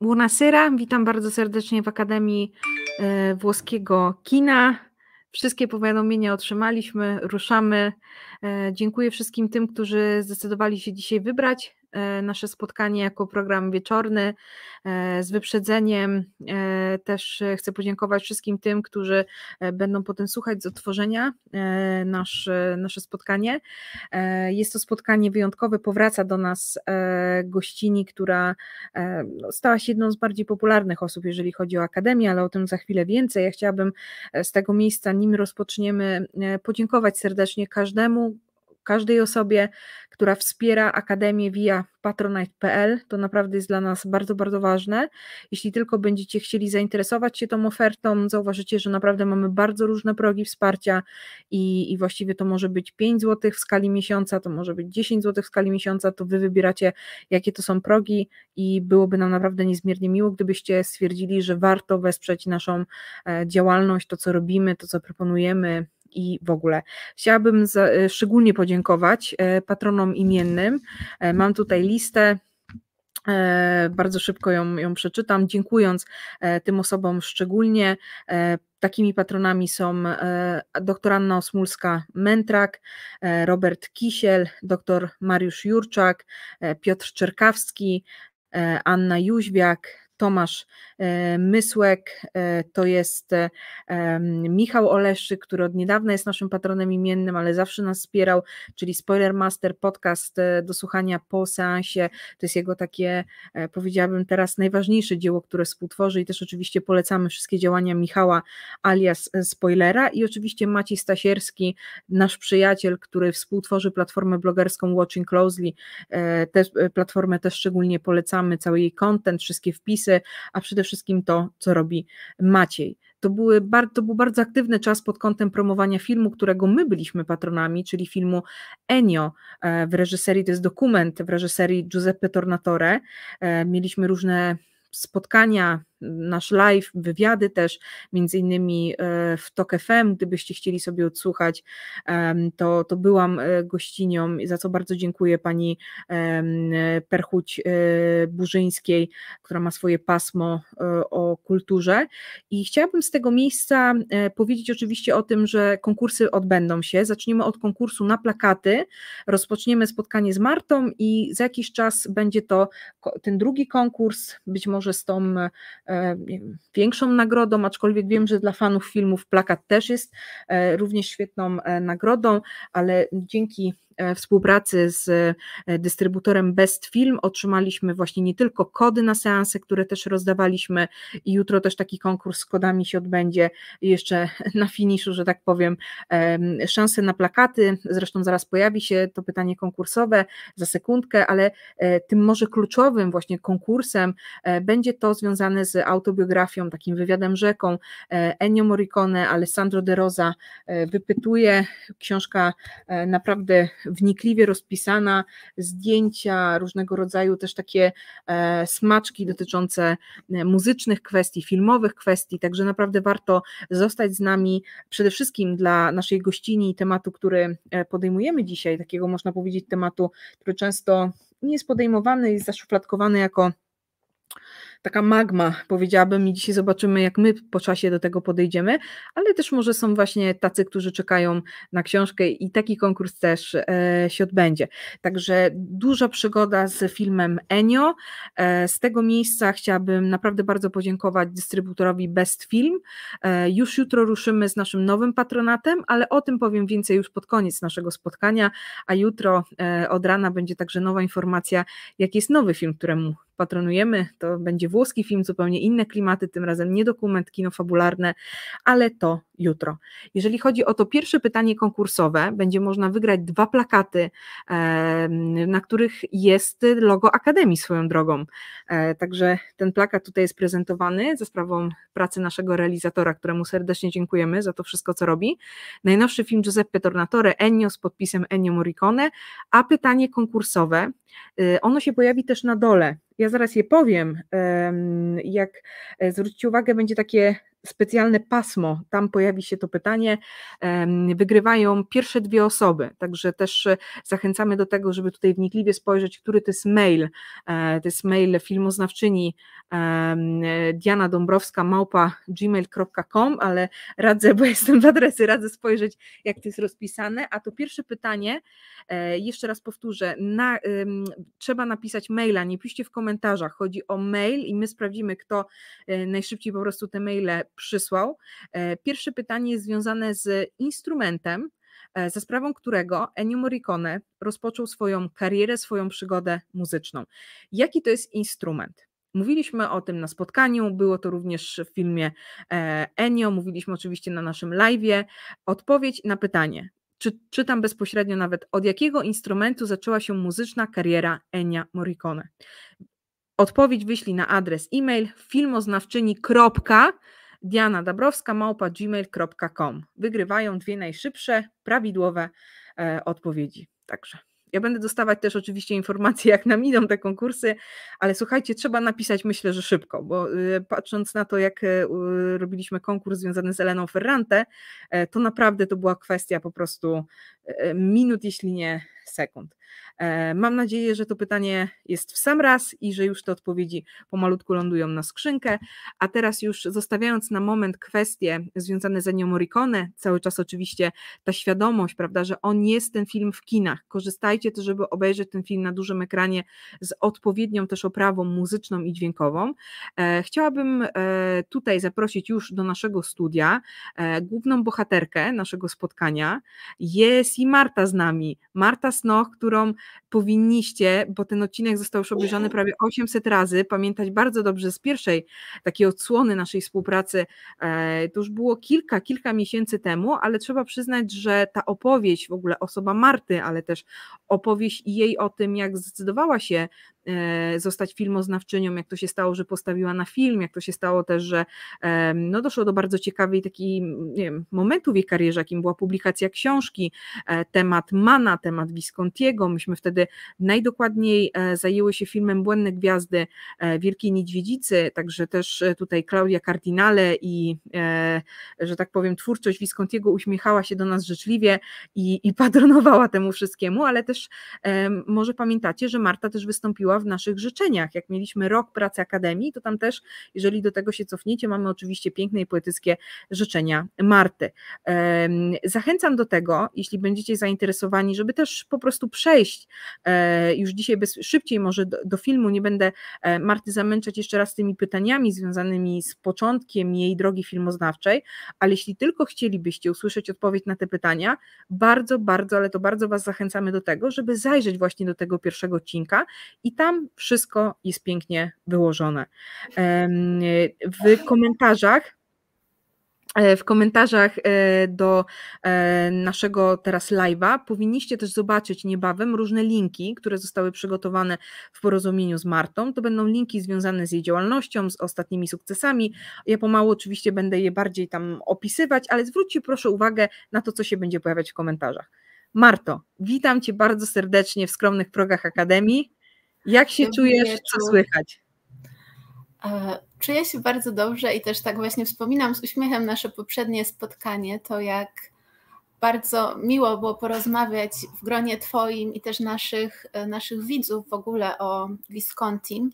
Buonasera, witam bardzo serdecznie w Akademii e, Włoskiego Kina. Wszystkie powiadomienia otrzymaliśmy, ruszamy. E, dziękuję wszystkim tym, którzy zdecydowali się dzisiaj wybrać nasze spotkanie jako program wieczorny e, z wyprzedzeniem. E, też chcę podziękować wszystkim tym, którzy będą potem słuchać z otworzenia nasze, nasze spotkanie. Jest to spotkanie wyjątkowe, powraca do nas gościni, która no, stała się jedną z bardziej popularnych osób, jeżeli chodzi o Akademię, ale o tym za chwilę więcej. Ja chciałabym z tego miejsca, nim rozpoczniemy, podziękować serdecznie każdemu, każdej osobie, która wspiera Akademię via patronite.pl. To naprawdę jest dla nas bardzo, bardzo ważne. Jeśli tylko będziecie chcieli zainteresować się tą ofertą, zauważycie, że naprawdę mamy bardzo różne progi wsparcia i, i właściwie to może być 5 zł w skali miesiąca, to może być 10 zł w skali miesiąca, to wy wybieracie, jakie to są progi i byłoby nam naprawdę niezmiernie miło, gdybyście stwierdzili, że warto wesprzeć naszą e, działalność, to co robimy, to co proponujemy, i w ogóle. Chciałabym za, e, szczególnie podziękować e, patronom imiennym. E, mam tutaj listę. Bardzo szybko ją, ją przeczytam, dziękując tym osobom szczególnie. Takimi patronami są dr Anna Osmulska-Mentrak, Robert Kisiel, dr Mariusz Jurczak, Piotr Czerkawski, Anna Jóźwiak, Tomasz e, Mysłek, e, to jest e, Michał Oleszczyk, który od niedawna jest naszym patronem imiennym, ale zawsze nas wspierał, czyli Spoiler Master, podcast do słuchania po seansie, to jest jego takie, powiedziałabym teraz, najważniejsze dzieło, które współtworzy i też oczywiście polecamy wszystkie działania Michała alias Spoilera. I oczywiście Maciej Stasierski, nasz przyjaciel, który współtworzy platformę blogerską Watching Closely, tę platformę też szczególnie polecamy, cały jej content, wszystkie wpisy, a przede wszystkim to, co robi Maciej. To, były, to był bardzo aktywny czas pod kątem promowania filmu, którego my byliśmy patronami, czyli filmu Enio e, w reżyserii, to jest dokument w reżyserii Giuseppe Tornatore. E, mieliśmy różne spotkania, nasz live, wywiady też, między innymi e, w TOK FM, gdybyście chcieli sobie odsłuchać, to, to byłam e, gościnią, za co bardzo dziękuję pani Perchuć e, Burzyńskiej, która ma swoje pasmo o kulturze. I chciałabym z tego miejsca powiedzieć oczywiście o tym, że konkursy odbędą się, zaczniemy od konkursu na plakaty, rozpoczniemy spotkanie z Martą i za jakiś czas będzie to ten drugi konkurs, być może z tą E, większą nagrodą, aczkolwiek wiem, że dla fanów filmów plakat też jest e, również świetną e, nagrodą, ale dzięki współpracy z e, dystrybutorem Best Film. Otrzymaliśmy właśnie nie tylko kody na seanse, które też rozdawaliśmy i jutro też taki konkurs z kodami się odbędzie jeszcze na finiszu, że tak powiem, szanse na plakaty, zresztą zaraz pojawi się to pytanie konkursowe za sekundkę, ale e, tym może kluczowym właśnie konkursem będzie to związane z autobiografią, takim wywiadem rzeką. Ennio Morricone, Alessandro De Rosa wypytuje, książka naprawdę wnikliwie rozpisana, zdjęcia, różnego rodzaju też takie e, smaczki dotyczące e, muzycznych kwestii, filmowych kwestii, także naprawdę warto zostać z nami przede wszystkim dla naszej gościni i tematu, który e, podejmujemy dzisiaj, takiego można powiedzieć tematu, który często nie jest podejmowany, jest zaszufladkowany jako taka magma, powiedziałabym, i dzisiaj zobaczymy, jak my po czasie do tego podejdziemy, ale też może są właśnie tacy, którzy czekają na książkę i taki konkurs też e, się odbędzie. Także duża przygoda z filmem Enio. E, z tego miejsca chciałabym naprawdę bardzo podziękować dystrybutorowi Best Film. E, już jutro ruszymy z naszym nowym patronatem, ale o tym powiem więcej już pod koniec naszego spotkania, a jutro od rana będzie także nowa informacja, jaki jest nowy film, któremu patronujemy. To będzie włoski film, zupełnie inne klimaty, tym razem nie dokument, kino fabularne, ale to jutro. Jeżeli chodzi o to pierwsze pytanie konkursowe, będzie można wygrać dwa plakaty, na których jest logo Akademii swoją drogą. E, także ten plakat tutaj jest prezentowany za sprawą pracy naszego realizatora, któremu serdecznie dziękujemy za to wszystko, co robi. Najnowszy film Giuseppe Tornatore, Ennio z podpisem Ennio Morricone, a pytanie konkursowe, y, ono się pojawi też na dole. Ja zaraz je powiem. Jak e, zwróćcie uwagę, będzie takie specjalne pasmo, tam pojawi się to pytanie, wygrywają pierwsze dwie osoby, także też zachęcamy do tego, żeby tutaj wnikliwie spojrzeć, który to jest mail, to jest mail filmoznawczyni Diana Dąbrowska małpa gmail.com, ale radzę, bo jestem w adresy, radzę spojrzeć jak to jest rozpisane, a to pierwsze pytanie, e, jeszcze raz powtórzę, na, trzeba napisać maila, nie piszcie w komentarzach, chodzi o mail i my sprawdzimy, kto e, najszybciej po prostu te maile przysłał. E, pierwsze pytanie jest związane z instrumentem, za sprawą którego Ennio Morricone rozpoczął swoją karierę, swoją przygodę muzyczną. Jaki to jest instrument? Mówiliśmy o tym na spotkaniu, było to również w filmie e, Ennio, mówiliśmy oczywiście na naszym live. Odpowiedź na pytanie, czy, czytam bezpośrednio nawet, od jakiego instrumentu zaczęła się muzyczna kariera Enia Morricone. Odpowiedź wyślij na adres e-mail filmoznawczyni.dianadabrowska.gmail.com Wygrywają dwie najszybsze, prawidłowe e, odpowiedzi. Także ja będę dostawać też oczywiście informacje, jak nam idą te konkursy, ale słuchajcie, trzeba napisać myślę, że szybko, bo y, patrząc na to, jak y, robiliśmy konkurs związany z Eleną Ferrante, e, to naprawdę to była kwestia po prostu e, minut, jeśli nie sekund. E, mam nadzieję, że to pytanie jest w sam raz i że już te odpowiedzi pomalutku lądują na skrzynkę. A teraz już zostawiając na moment kwestie związane z Ennio Morricone, cały czas oczywiście ta świadomość, prawda, że on jest ten film w kinach. Korzystajcie też, żeby obejrzeć ten film na dużym ekranie z odpowiednią też oprawą muzyczną i dźwiękową. E, chciałabym e, tutaj zaprosić już do naszego studia główną bohaterkę naszego spotkania. Jest i Marta z nami. Marta Snoch, którą powinniście, bo ten odcinek został już obejrzany prawie 800 razy, pamiętać bardzo dobrze z pierwszej takiej odsłony naszej współpracy, e, to już było kilka, kilka miesięcy temu, ale trzeba przyznać, że ta opowieść, w ogóle osoba Marty, ale też opowieść jej o tym, jak zdecydowała się zostać filmoznawczynią, jak to się stało, że postawiła na film, jak to się stało też, że no doszło do bardzo ciekawej takiej nie wiem, momentu w jej karierze, jakim była publikacja książki, e, temat Mana, temat Viscontiego, myśmy wtedy najdokładniej e, zajęły się filmem Błędne Gwiazdy Wielkiej Niedźwiedzicy, także też tutaj Klaudia Cardinale i, że tak powiem, twórczość Viscontiego uśmiechała się do nas życzliwie i, i patronowała temu wszystkiemu, ale też może pamiętacie, że Marta też wystąpiła w naszych życzeniach. Jak mieliśmy rok pracy Akademii, to tam też, jeżeli do tego się cofniecie, mamy oczywiście piękne i poetyckie życzenia Marty. Zachęcam do tego, jeśli będziecie zainteresowani, żeby też po prostu przejść e, już dzisiaj bez, szybciej może do, do filmu, nie będę e, Marty zamęczać jeszcze raz tymi pytaniami związanymi z początkiem jej drogi filmoznawczej, ale jeśli tylko chcielibyście usłyszeć odpowiedź na te pytania, bardzo, bardzo, ale to bardzo Was zachęcamy do tego, żeby zajrzeć właśnie do tego pierwszego odcinka i tam tam wszystko jest pięknie wyłożone. W komentarzach e, w komentarzach e, do e, naszego teraz live'a powinniście też zobaczyć niebawem różne linki, które zostały przygotowane w porozumieniu z Martą. To będą linki związane z jej działalnością, z ostatnimi sukcesami. Ja pomału oczywiście będę je bardziej tam opisywać, ale zwróćcie proszę uwagę na to, co się będzie pojawiać w komentarzach. Marto, witam Cię bardzo serdecznie w skromnych progach Akademii. Jak się czujesz, co słychać? E, czuję się bardzo dobrze i też tak właśnie wspominam z uśmiechem nasze poprzednie spotkanie, to jak bardzo miło było porozmawiać w gronie Twoim i też naszych, e, naszych widzów w ogóle o Visconti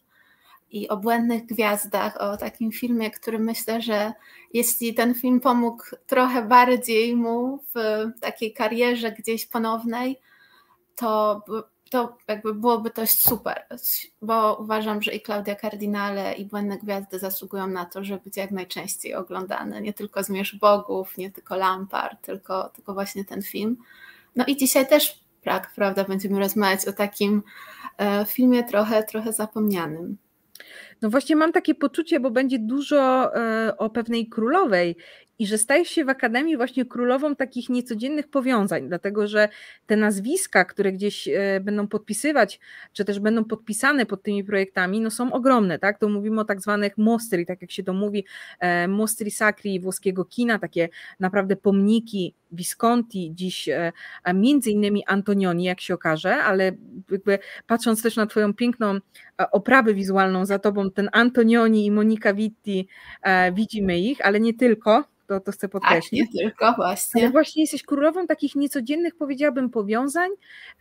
i o Błędnych Gwiazdach, o takim filmie, który myślę, że jeśli ten film pomógł trochę bardziej mu w takiej karierze gdzieś ponownej, to to jakby byłoby to super, bo uważam, że i Klaudia Cardinale i Błędne Gwiazdy zasługują na to, żeby być jak najczęściej oglądane. Nie tylko Zmierzch Bogów, nie tylko Lampard, tylko, tylko właśnie ten film. No i dzisiaj też, tak, prawda, będziemy rozmawiać o takim e, filmie trochę, trochę zapomnianym. No właśnie mam takie poczucie, bo będzie dużo e, o pewnej królowej i że stajesz się w Akademii właśnie królową takich niecodziennych powiązań, dlatego że te nazwiska, które gdzieś e, będą podpisywać, czy też będą podpisane pod tymi projektami, no są ogromne, tak? To mówimy o tak zwanych mostri, tak jak się to mówi, e, mostri sacri włoskiego kina, takie naprawdę pomniki Visconti, dziś między innymi Antonioni, jak się okaże, ale jakby patrząc też na twoją piękną oprawę wizualną za tobą, ten Antonioni i Monika Vitti, e, widzimy ich, ale nie tylko, to, to chcę podkreślić. Tak, nie tylko, właśnie. Ale właśnie jesteś królową takich niecodziennych, powiedziałabym, powiązań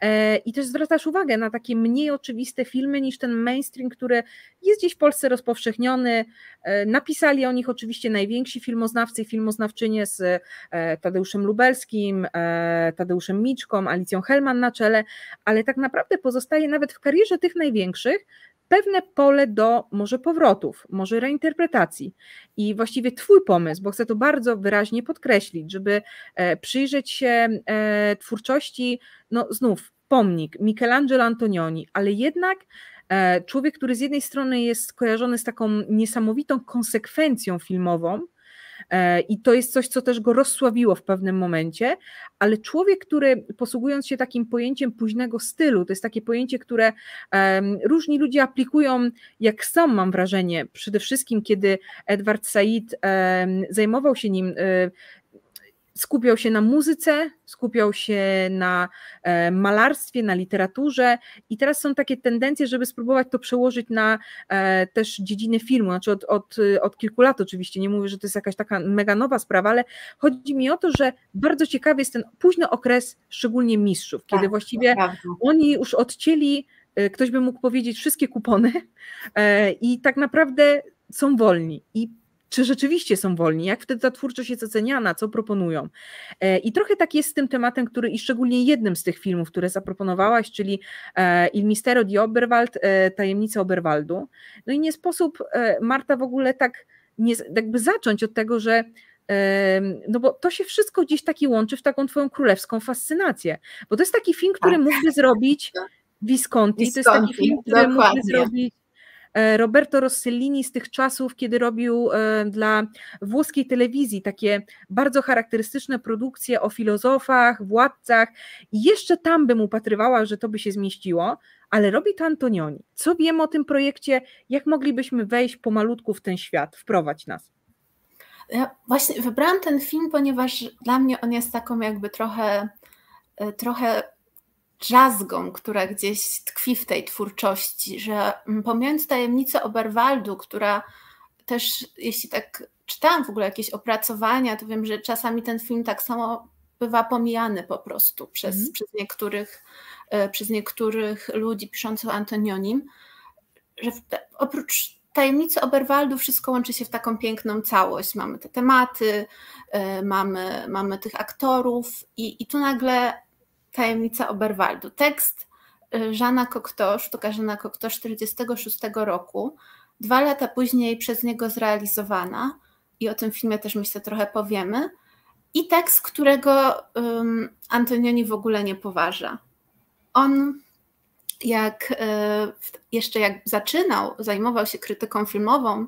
e, i też zwracasz uwagę na takie mniej oczywiste filmy niż ten mainstream, który jest gdzieś w Polsce rozpowszechniony. E, napisali o nich oczywiście najwięksi filmoznawcy i filmoznawczynie z e, Tadeuszem Lubelskim, e, Tadeuszem Miczką, Alicją Helman na czele, ale tak naprawdę pozostaje nawet w karierze tych największych pewne pole do może powrotów, może reinterpretacji. I właściwie Twój pomysł, bo chcę to bardzo wyraźnie podkreślić, żeby e, przyjrzeć się e, twórczości, no znów pomnik Michelangelo Antonioni, ale jednak e, człowiek, który z jednej strony jest kojarzony z taką niesamowitą konsekwencją filmową, I to jest coś, co też go rozsławiło w pewnym momencie, ale człowiek, który posługując się takim pojęciem późnego stylu, to jest takie pojęcie, które różni ludzie aplikują, jak sam mam wrażenie, przede wszystkim kiedy Edward Said zajmował się nim e, skupiał się na muzyce, skupiał się na e, malarstwie, na literaturze. I teraz są takie tendencje, żeby spróbować to przełożyć na e, też dziedzinę filmu, znaczy od, od, od kilku lat oczywiście, nie mówię, że to jest jakaś taka mega nowa sprawa, ale chodzi mi o to, że bardzo ciekawy jest ten późny okres, szczególnie mistrzów, kiedy tak, właściwie oni już odcięli, e, ktoś by mógł powiedzieć, wszystkie kupony i tak naprawdę są wolni. I czy rzeczywiście są wolni, jak wtedy ta twórczość jest oceniana, co proponują. E, I trochę tak jest z tym tematem, który i szczególnie jednym z tych filmów, które zaproponowałaś, czyli e, Il Mistero di Oberwald, e, Tajemnica Oberwaldu. No i nie sposób, Marta, w ogóle tak nie, jakby zacząć od tego, że no bo to się wszystko gdzieś taki łączy w taką twoją królewską fascynację, bo to jest taki film, który tak. mógłby zrobić Visconti, Visconti, to jest taki film, który dokładnie. mógłby zrobić Roberto Rossellini z tych czasów, kiedy robił e, dla włoskiej telewizji takie bardzo charakterystyczne produkcje o filozofach, władcach i jeszcze tam bym upatrywała, że to by się zmieściło, ale robi to Antonioni. Co wiemy o tym projekcie? Jak moglibyśmy wejść pomalutku w ten świat, wprowadź nas? Ja właśnie wybrałam ten film, ponieważ dla mnie on jest taką jakby trochę, e, trochę drzazgą, która gdzieś tkwi w tej twórczości, że pomijając tajemnicę Oberwaldu, która też, jeśli tak czytałam w ogóle jakieś opracowania, to wiem, że czasami ten film tak samo bywa pomijany po prostu przez, mm. przez, niektórych, e, przez niektórych ludzi piszących o Antonionim, że oprócz tajemnicy Oberwaldu wszystko łączy się w taką piękną całość. Mamy te tematy, e, mamy, mamy tych aktorów i, i tu nagle Tajemnica Oberwaldu. Tekst y, Żana Cocteau, sztuka Żana Cocteau 46 roku, dwa lata później przez niego zrealizowana i o tym filmie też myślę trochę powiemy. I tekst, którego um, Antonioni w ogóle nie poważa. On jak y, jeszcze jak zaczynał, zajmował się krytyką filmową,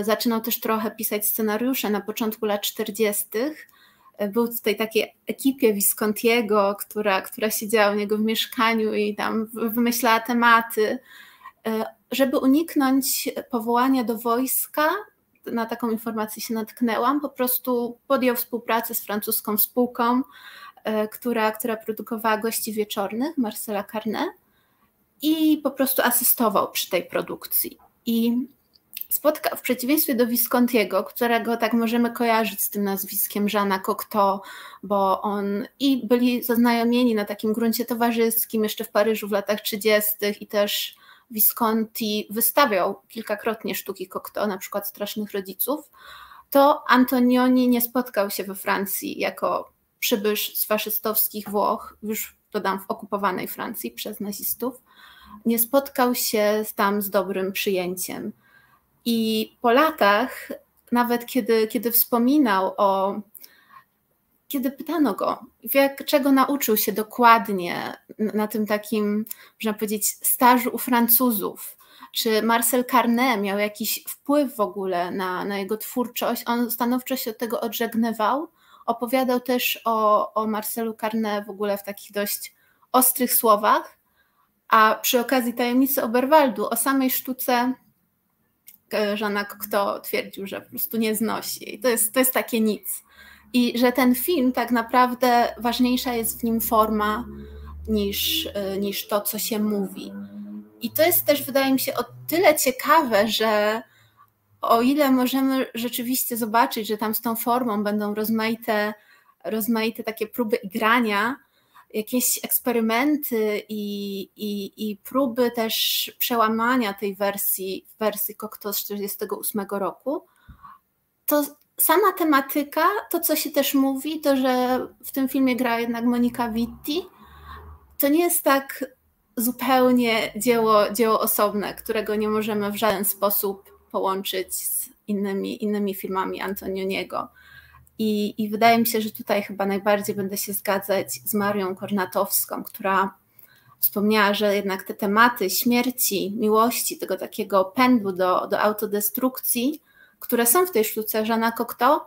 y, zaczynał też trochę pisać scenariusze na początku lat 40 był w tej takiej ekipie Viscontiego, która, która siedziała u niego w mieszkaniu i tam wymyślała tematy, e, żeby uniknąć powołania do wojska, na taką informację się natknęłam, po prostu podjął współpracę z francuską spółką, e, która, która produkowała gości wieczornych, Marcela Carnet i po prostu asystował przy tej produkcji. I spotka, w przeciwieństwie do Viscontiego, którego tak możemy kojarzyć z tym nazwiskiem Żana Cocteau, bo on i byli zaznajomieni na takim gruncie towarzyskim jeszcze w Paryżu w latach 30. i też Visconti wystawiał kilkakrotnie sztuki Cocteau, na przykład Strasznych Rodziców, to Antonioni nie spotkał się we Francji jako przybysz z faszystowskich Włoch, już dodam w okupowanej Francji przez nazistów, nie spotkał się tam z dobrym przyjęciem. I po latach, nawet kiedy, kiedy wspominał o, kiedy pytano go, jak, czego nauczył się dokładnie na tym takim, można powiedzieć, stażu u Francuzów, czy Marcel Carnet miał jakiś wpływ w ogóle na, na jego twórczość, on stanowczo się od tego odżegnywał. Opowiadał też o, o Marcelu Carnet w ogóle w takich dość ostrych słowach, a przy okazji tajemnicy Oberwaldu o samej sztuce Żana kto twierdził, że po prostu nie znosi. I to jest, to jest takie nic. I że ten film tak naprawdę ważniejsza jest w nim forma niż, niż to, co się mówi. I to jest też, wydaje mi się, o tyle ciekawe, że o ile możemy rzeczywiście zobaczyć, że tam z tą formą będą rozmaite, rozmaite takie próby igrania, jakieś eksperymenty i, i, i próby też przełamania tej wersji, wersji Cocteau z 1948 roku, to sama tematyka, to co się też mówi, to że w tym filmie gra jednak Monika Witti, to nie jest tak zupełnie dzieło, dzieło osobne, którego nie możemy w żaden sposób połączyć z innymi, innymi filmami Antonioniego. I, I wydaje mi się, że tutaj chyba najbardziej będę się zgadzać z Marią Kornatowską, która wspomniała, że jednak te tematy śmierci, miłości, tego takiego pędu do, do autodestrukcji, które są w tej sztuce Żana Cocteau,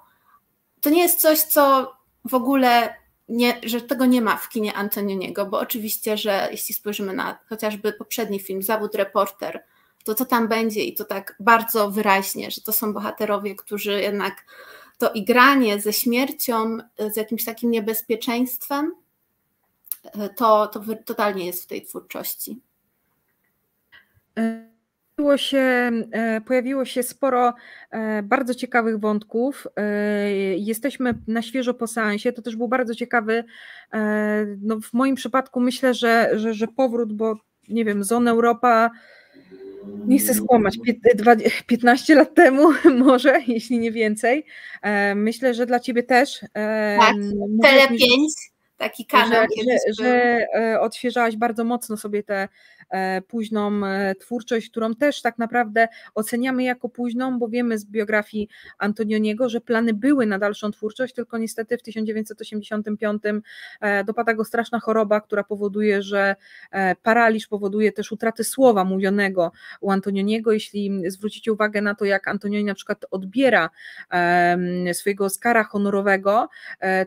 to nie jest coś, co w ogóle nie, że tego nie ma w kinie Antonioniego, bo oczywiście, że jeśli spojrzymy na chociażby poprzedni film Zawód Reporter, to co tam będzie i to tak bardzo wyraźnie, że to są bohaterowie, którzy jednak to igranie ze śmiercią, z jakimś takim niebezpieczeństwem, to, to totalnie jest w tej twórczości. Pojawiło się, e, pojawiło się sporo e, bardzo ciekawych wątków. E, jesteśmy na świeżo po seansie. To też był bardzo ciekawy. No w moim przypadku myślę, że, że, że powrót, bo nie wiem, Zona Europa nie chcę skłamać, 15 lat temu może, jeśli nie więcej. Myślę, że dla ciebie też. Tak, Tele 5, taki kanał. Że, że, że odświeżałaś bardzo mocno sobie te E, późną e, twórczość, którą też tak naprawdę oceniamy jako późną, bo wiemy z biografii Antonioniego, że plany były na dalszą twórczość, tylko niestety w 1985 e, dopada go straszna choroba, która powoduje, że paraliż powoduje też utratę słowa mówionego u Antonioniego. Jeśli zwrócicie uwagę na to, jak Antonioni na przykład odbiera swojego Oscara honorowego,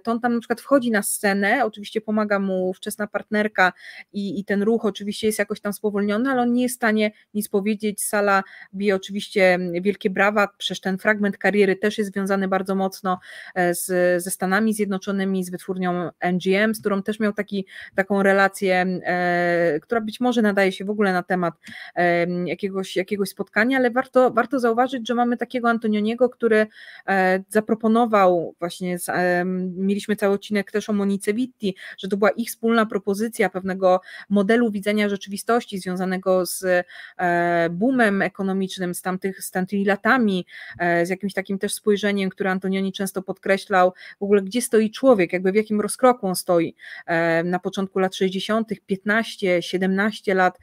to on tam na przykład wchodzi na scenę, oczywiście pomaga mu wczesna partnerka i, i ten ruch oczywiście jest jakoś tam tam spowolniony, ale on nie jest w stanie nic powiedzieć. Sala bije oczywiście wielkie brawa, przecież ten fragment kariery też jest związany bardzo mocno e, z, ze Stanami Zjednoczonymi, z wytwórnią MGM, z którą też miał taki, taką relację, e, która być może nadaje się w ogóle na temat e, jakiegoś, jakiegoś spotkania, ale warto, warto zauważyć, że mamy takiego Antonioniego, który e, zaproponował właśnie, e, mieliśmy cały odcinek też o Monice Witti, że to była ich wspólna propozycja pewnego modelu widzenia rzeczywistości, związanego z e, boomem ekonomicznym, z, tamtych, z tamtymi latami, e, z jakimś takim też spojrzeniem, które Antonioni często podkreślał, w ogóle gdzie stoi człowiek, jakby w jakim rozkroku on stoi e, na początku lat 60., 15, 17 lat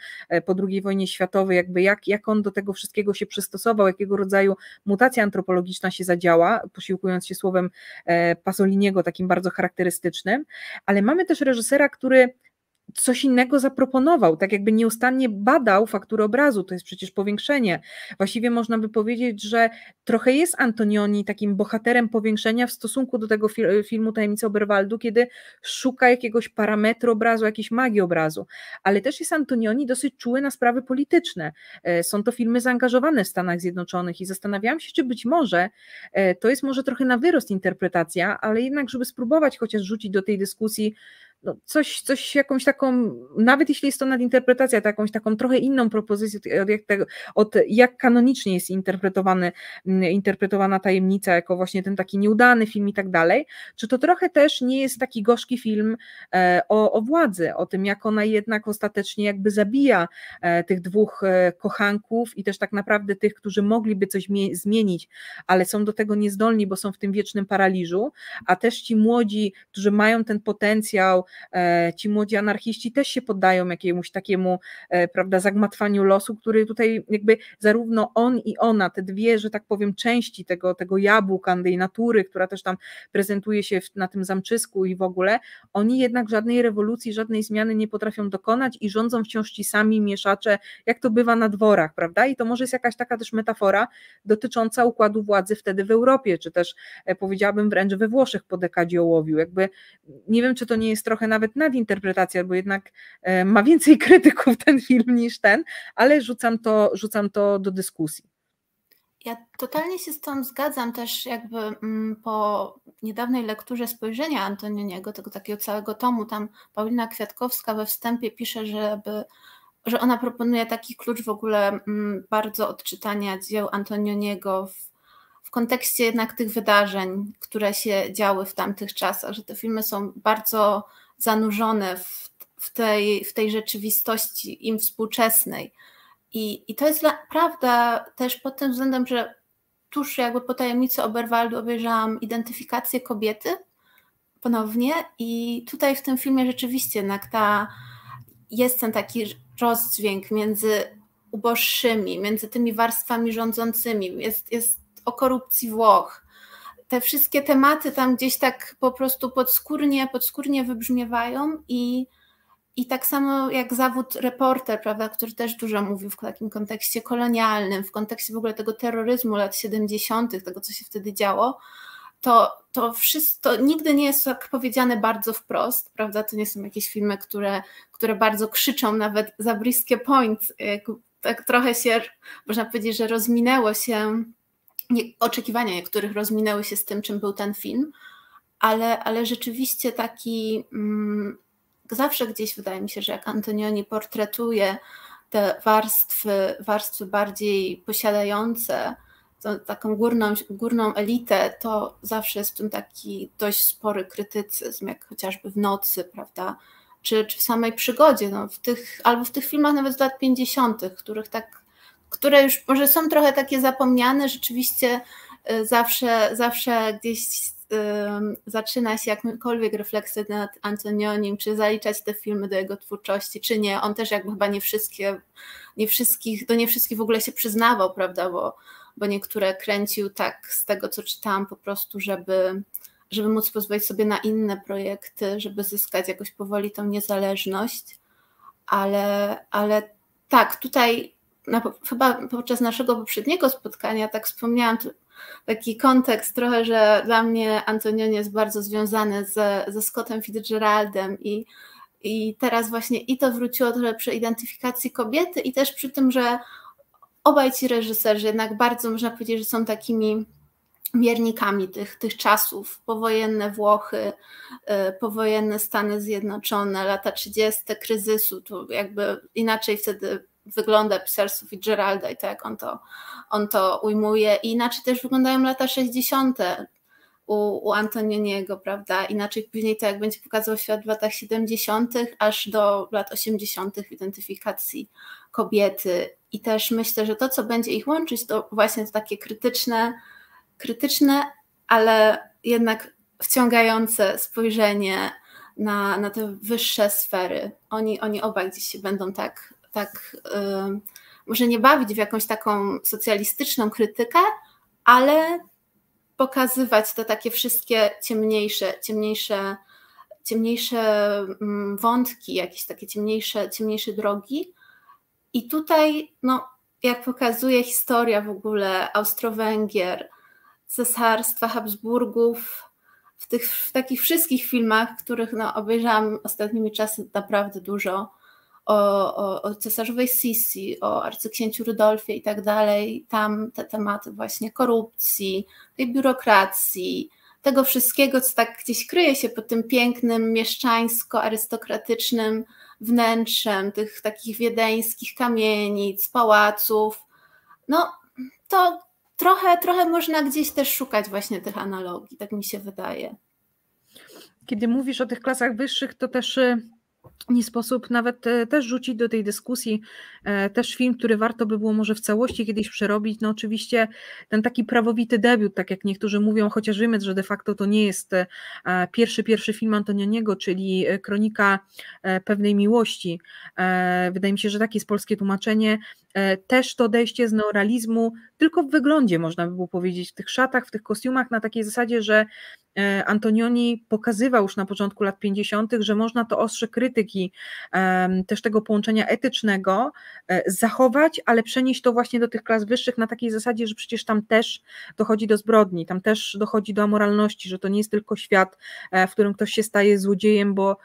po II wojnie światowej, jakby jak, jak on do tego wszystkiego się przystosował, jakiego rodzaju mutacja antropologiczna się zadziała, posiłkując się słowem Pasoliniego, takim bardzo charakterystycznym, ale mamy też reżysera, który coś innego zaproponował, tak jakby nieustannie badał fakturę obrazu, to jest przecież powiększenie. Właściwie można by powiedzieć, że trochę jest Antonioni takim bohaterem powiększenia w stosunku do tego filmu Tajemnicy Oberwaldu, kiedy szuka jakiegoś parametru obrazu, jakiejś magii obrazu, ale też jest Antonioni dosyć czuły na sprawy polityczne. E, są to filmy zaangażowane w Stanach Zjednoczonych i zastanawiałam się, czy być może e, to jest może trochę na wyrost interpretacja, ale jednak, żeby spróbować chociaż rzucić do tej dyskusji no coś, coś, jakąś taką, nawet jeśli jest to nadinterpretacja, to jakąś taką trochę inną propozycję od jak, tego, od jak kanonicznie jest interpretowany, mm, interpretowana tajemnica, jako właśnie ten taki nieudany film i tak dalej, czy to trochę też nie jest taki gorzki film e, o, o władzy, o tym, jak ona jednak ostatecznie jakby zabija e, tych dwóch e, kochanków i też tak naprawdę tych, którzy mogliby coś zmienić, ale są do tego niezdolni, bo są w tym wiecznym paraliżu, a też ci młodzi, którzy mają ten potencjał, ci młodzi anarchiści też się poddają jakiemuś takiemu, e, prawda, zagmatwaniu losu, który tutaj jakby zarówno on i ona, te dwie, że tak powiem, części tego, tego jabłka, tej natury, która też tam prezentuje się na tym zamczysku i w ogóle, oni jednak żadnej rewolucji, żadnej zmiany nie potrafią dokonać i rządzą wciąż ci sami mieszacze, jak to bywa na dworach, prawda? I to może jest jakaś taka też metafora dotycząca układu władzy wtedy w Europie, czy też e, powiedziałabym wręcz we Włoszech po dekadzie ołowiu. Jakby nie wiem, czy to nie jest trochę trochę nawet nadinterpretacja, bo jednak e, ma więcej krytyków ten film niż ten, ale rzucam to, rzucam to do dyskusji. Ja totalnie się z tą zgadzam też jakby mm, po niedawnej lekturze spojrzenia Antonioniego, tego takiego całego tomu, tam Paulina Kwiatkowska we wstępie pisze, żeby że ona proponuje taki klucz w ogóle mm, bardzo odczytania dzieł Antonioniego w, w kontekście jednak tych wydarzeń, które się działy w tamtych czasach, że te filmy są bardzo zanurzone w, w, tej, w tej rzeczywistości im współczesnej. I, I to jest prawda też pod tym względem, że tuż jakby po tajemnicy Oberwaldu obejrzałam identyfikację kobiety ponownie i tutaj w tym filmie rzeczywiście jednak ta, jest ten taki rozdźwięk między uboższymi, między tymi warstwami rządzącymi, jest, jest o korupcji Włoch. Te wszystkie tematy tam gdzieś tak po prostu podskórnie, podskórnie wybrzmiewają i i tak samo jak zawód reporter, prawda, który też dużo mówił w takim kontekście kolonialnym, w kontekście w ogóle tego terroryzmu lat 70., tego co się wtedy działo, to, to wszystko nigdy nie jest tak powiedziane bardzo wprost, prawda? To nie są jakieś filmy, które, które bardzo krzyczą nawet za bliskie point. Tak trochę się, można powiedzieć, że rozminęło się, nie, oczekiwania niektórych rozminęły się z tym, czym był ten film, ale, ale rzeczywiście taki. Mm, zawsze gdzieś wydaje mi się, że jak Antonioni portretuje te warstwy, warstwy bardziej posiadające taką górną, górną elitę, to zawsze jest w tym taki dość spory krytycyzm, jak chociażby w nocy, prawda? Czy, czy w samej przygodzie, no, w tych, albo w tych filmach nawet z lat 50., których tak, które już może są trochę takie zapomniane, rzeczywiście y, zawsze, zawsze gdzieś zaczyna się jakąkolwiek refleksję nad Antonionim, czy zaliczać te filmy do jego twórczości, czy nie. On też jakby chyba nie wszystkie, nie wszystkich, do nie wszystkich w ogóle się przyznawał, prawda, bo, bo niektóre kręcił tak z tego, co czytałam, po prostu, żeby, żeby móc pozwolić sobie na inne projekty, żeby zyskać jakoś powoli tą niezależność, ale, ale tak, tutaj na, chyba podczas naszego poprzedniego spotkania tak wspomniałam, taki kontekst trochę, że dla mnie Antonioni jest bardzo związany ze, ze Scottem Fitzgeraldem i, i teraz właśnie i to wróciło trochę przy identyfikacji kobiety i też przy tym, że obaj ci reżyserzy jednak bardzo można powiedzieć, że są takimi miernikami tych, tych czasów, powojenne Włochy, y, powojenne Stany Zjednoczone, lata 30. kryzysu, to jakby inaczej wtedy wygląda pisarstwo Fitzgeralda i to jak on to, on to ujmuje. I inaczej też wyglądają lata 60. U, u Antonioniego, prawda? Inaczej później to jak będzie pokazał świat w latach 70., aż do lat 80. w identyfikacji kobiety. I też myślę, że to, co będzie ich łączyć, to właśnie to takie krytyczne, krytyczne, ale jednak wciągające spojrzenie na, na te wyższe sfery. Oni, oni obaj gdzieś się będą tak tak może nie bawić w jakąś taką socjalistyczną krytykę, ale pokazywać te takie wszystkie ciemniejsze, ciemniejsze, ciemniejsze mm, wątki, jakieś takie ciemniejsze, ciemniejsze drogi. I tutaj, no, jak pokazuje historia w ogóle Austro-Węgier, cesarstwa Habsburgów, w, tych, w takich wszystkich filmach, których no, obejrzałam ostatnimi czasy naprawdę dużo, o, o, o cesarzowej Sisi, o arcyksięciu Rudolfie i tak dalej, tam te tematy właśnie korupcji, tej biurokracji, tego wszystkiego, co tak gdzieś kryje się pod tym pięknym, mieszczańsko-arystokratycznym wnętrzem tych takich wiedeńskich kamienic, pałaców, no to trochę, trochę można gdzieś też szukać właśnie tych analogii, tak mi się wydaje. Kiedy mówisz o tych klasach wyższych, to też y, nie sposób nawet e, też rzucić do tej dyskusji e, też film, który warto by było może w całości kiedyś przerobić. No oczywiście ten taki prawowity debiut, tak jak niektórzy mówią, chociaż wiemy, że de facto to nie jest e, pierwszy, pierwszy film Antonioniego, czyli Kronika pewnej miłości. Wydaje mi się, że takie jest polskie tłumaczenie. Też to odejście z neorealizmu, tylko w wyglądzie można by było powiedzieć, w tych szatach, w tych kostiumach, na takiej zasadzie, że E, Antonioni pokazywał już na początku lat 50., że można to ostrze krytyki też tego połączenia etycznego e, zachować, ale przenieść to właśnie do tych klas wyższych na takiej zasadzie, że przecież tam też dochodzi do zbrodni, tam też dochodzi do amoralności, że to nie jest tylko świat, e, w którym ktoś się staje złodziejem, bo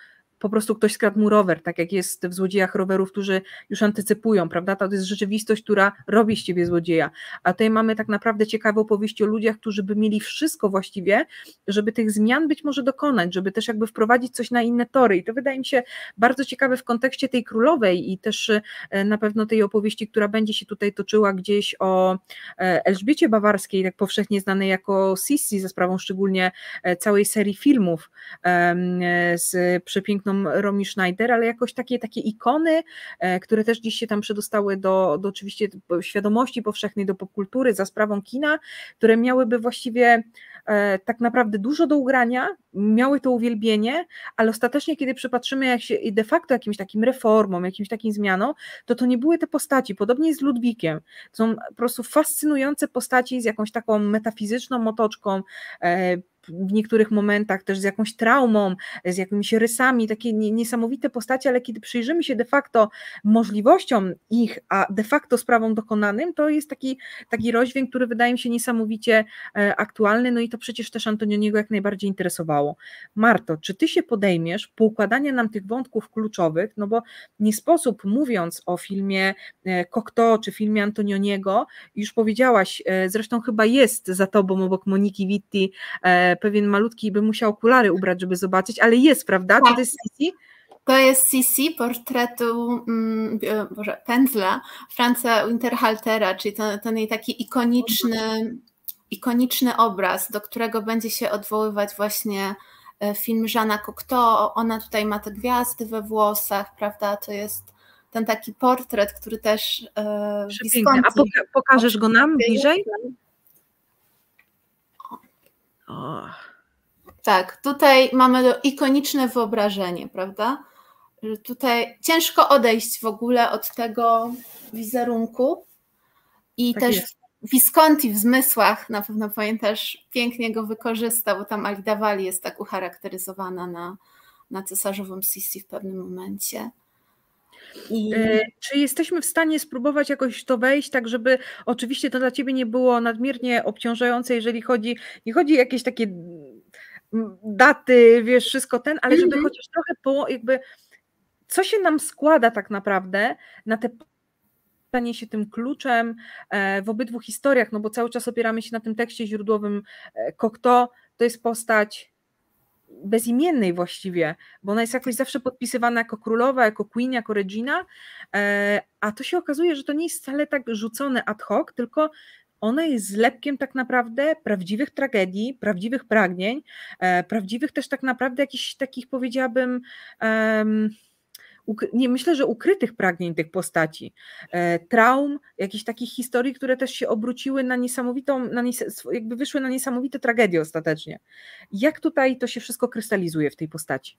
po prostu ktoś skradł mu rower, tak jak jest w złodziejach rowerów, którzy już antycypują, prawda? To jest rzeczywistość, która robi z ciebie złodzieja. A tutaj mamy tak naprawdę ciekawe opowieści o ludziach, którzy by mieli wszystko właściwie, żeby tych zmian być może dokonać, żeby też jakby wprowadzić coś na inne tory. I to wydaje mi się bardzo ciekawe w kontekście tej królowej i też e, na pewno tej opowieści, która będzie się tutaj toczyła gdzieś o e, Elżbiecie Bawarskiej, tak powszechnie znanej jako Sissi, za sprawą szczególnie e, całej serii filmów z przepiękną Romi Schneider, ale jakoś takie, takie ikony, które też dziś się tam przedostały do, do oczywiście świadomości powszechnej, do popkultury za sprawą kina, które miałyby właściwie E, tak naprawdę dużo do ugrania, miały to uwielbienie, ale ostatecznie, kiedy przypatrzymy jak się de facto jakimś takim reformom, jakimś takim zmianom, to to nie były te postaci. Podobnie jest z Ludwikiem. Są po prostu fascynujące postaci z jakąś taką metafizyczną otoczką, e, w niektórych momentach też z jakąś traumą, z jakimiś rysami, takie niesamowite postacie, ale kiedy przyjrzymy się de facto możliwościom ich, a de facto sprawom dokonanym, to jest taki, taki rozdźwięk, który wydaje mi się niesamowicie e, aktualny, no i to przecież też Antonioniego jak najbardziej interesowało. Marto, czy ty się podejmiesz poukładania nam tych wątków kluczowych, no bo nie sposób mówiąc o filmie e, Cocteau czy filmie Antonioniego, już powiedziałaś, e, zresztą chyba jest za tobą obok Moniki Witti pewien malutki by musiał okulary ubrać, żeby zobaczyć, ale jest, prawda? Tak. To jest Sisi? To jest Sisi portretu mm, Boże, pędzla Franza Winterhaltera, czyli ten, ten taki ikoniczny, ikoniczny obraz, do którego będzie się odwoływać właśnie e, film Żana Cocteau. Ona tutaj ma te gwiazdy we włosach, prawda? To jest ten taki portret, który też. E, A pokażesz go nam bliżej? Tak, tutaj mamy ikoniczne wyobrażenie, prawda? Tutaj ciężko odejść w ogóle od tego wizerunku i tak też jest. Visconti w zmysłach, na pewno pamiętasz, pięknie go wykorzysta, bo tam Alida Wali jest tak ucharakteryzowana na, na cesarzowym Sisi w pewnym momencie. I... E, czy jesteśmy w stanie spróbować jakoś to wejść, tak żeby oczywiście to dla ciebie nie było nadmiernie obciążające, jeżeli chodzi, nie chodzi o jakieś takie daty, wiesz, wszystko ten, ale żeby mm -hmm. chociaż trochę po, jakby co się nam składa tak naprawdę na te stanie się tym kluczem e, w obydwu historiach, no bo cały czas opieramy się na tym tekście źródłowym Cocteau, to jest postać bezimiennej właściwie, bo ona jest jakoś zawsze podpisywana jako królowa, jako queen, jako Regina, e, a to się okazuje, że to nie jest wcale tak rzucone ad hoc, tylko ona jest zlepkiem tak naprawdę prawdziwych tragedii, prawdziwych pragnień, e, prawdziwych też tak naprawdę jakichś takich powiedziałabym nie myślę, że ukrytych pragnień tych postaci, e, traum, jakichś takich historii, które też się obróciły na niesamowitą, na nies jakby wyszły na niesamowite tragedie ostatecznie. Jak tutaj to się wszystko krystalizuje w tej postaci?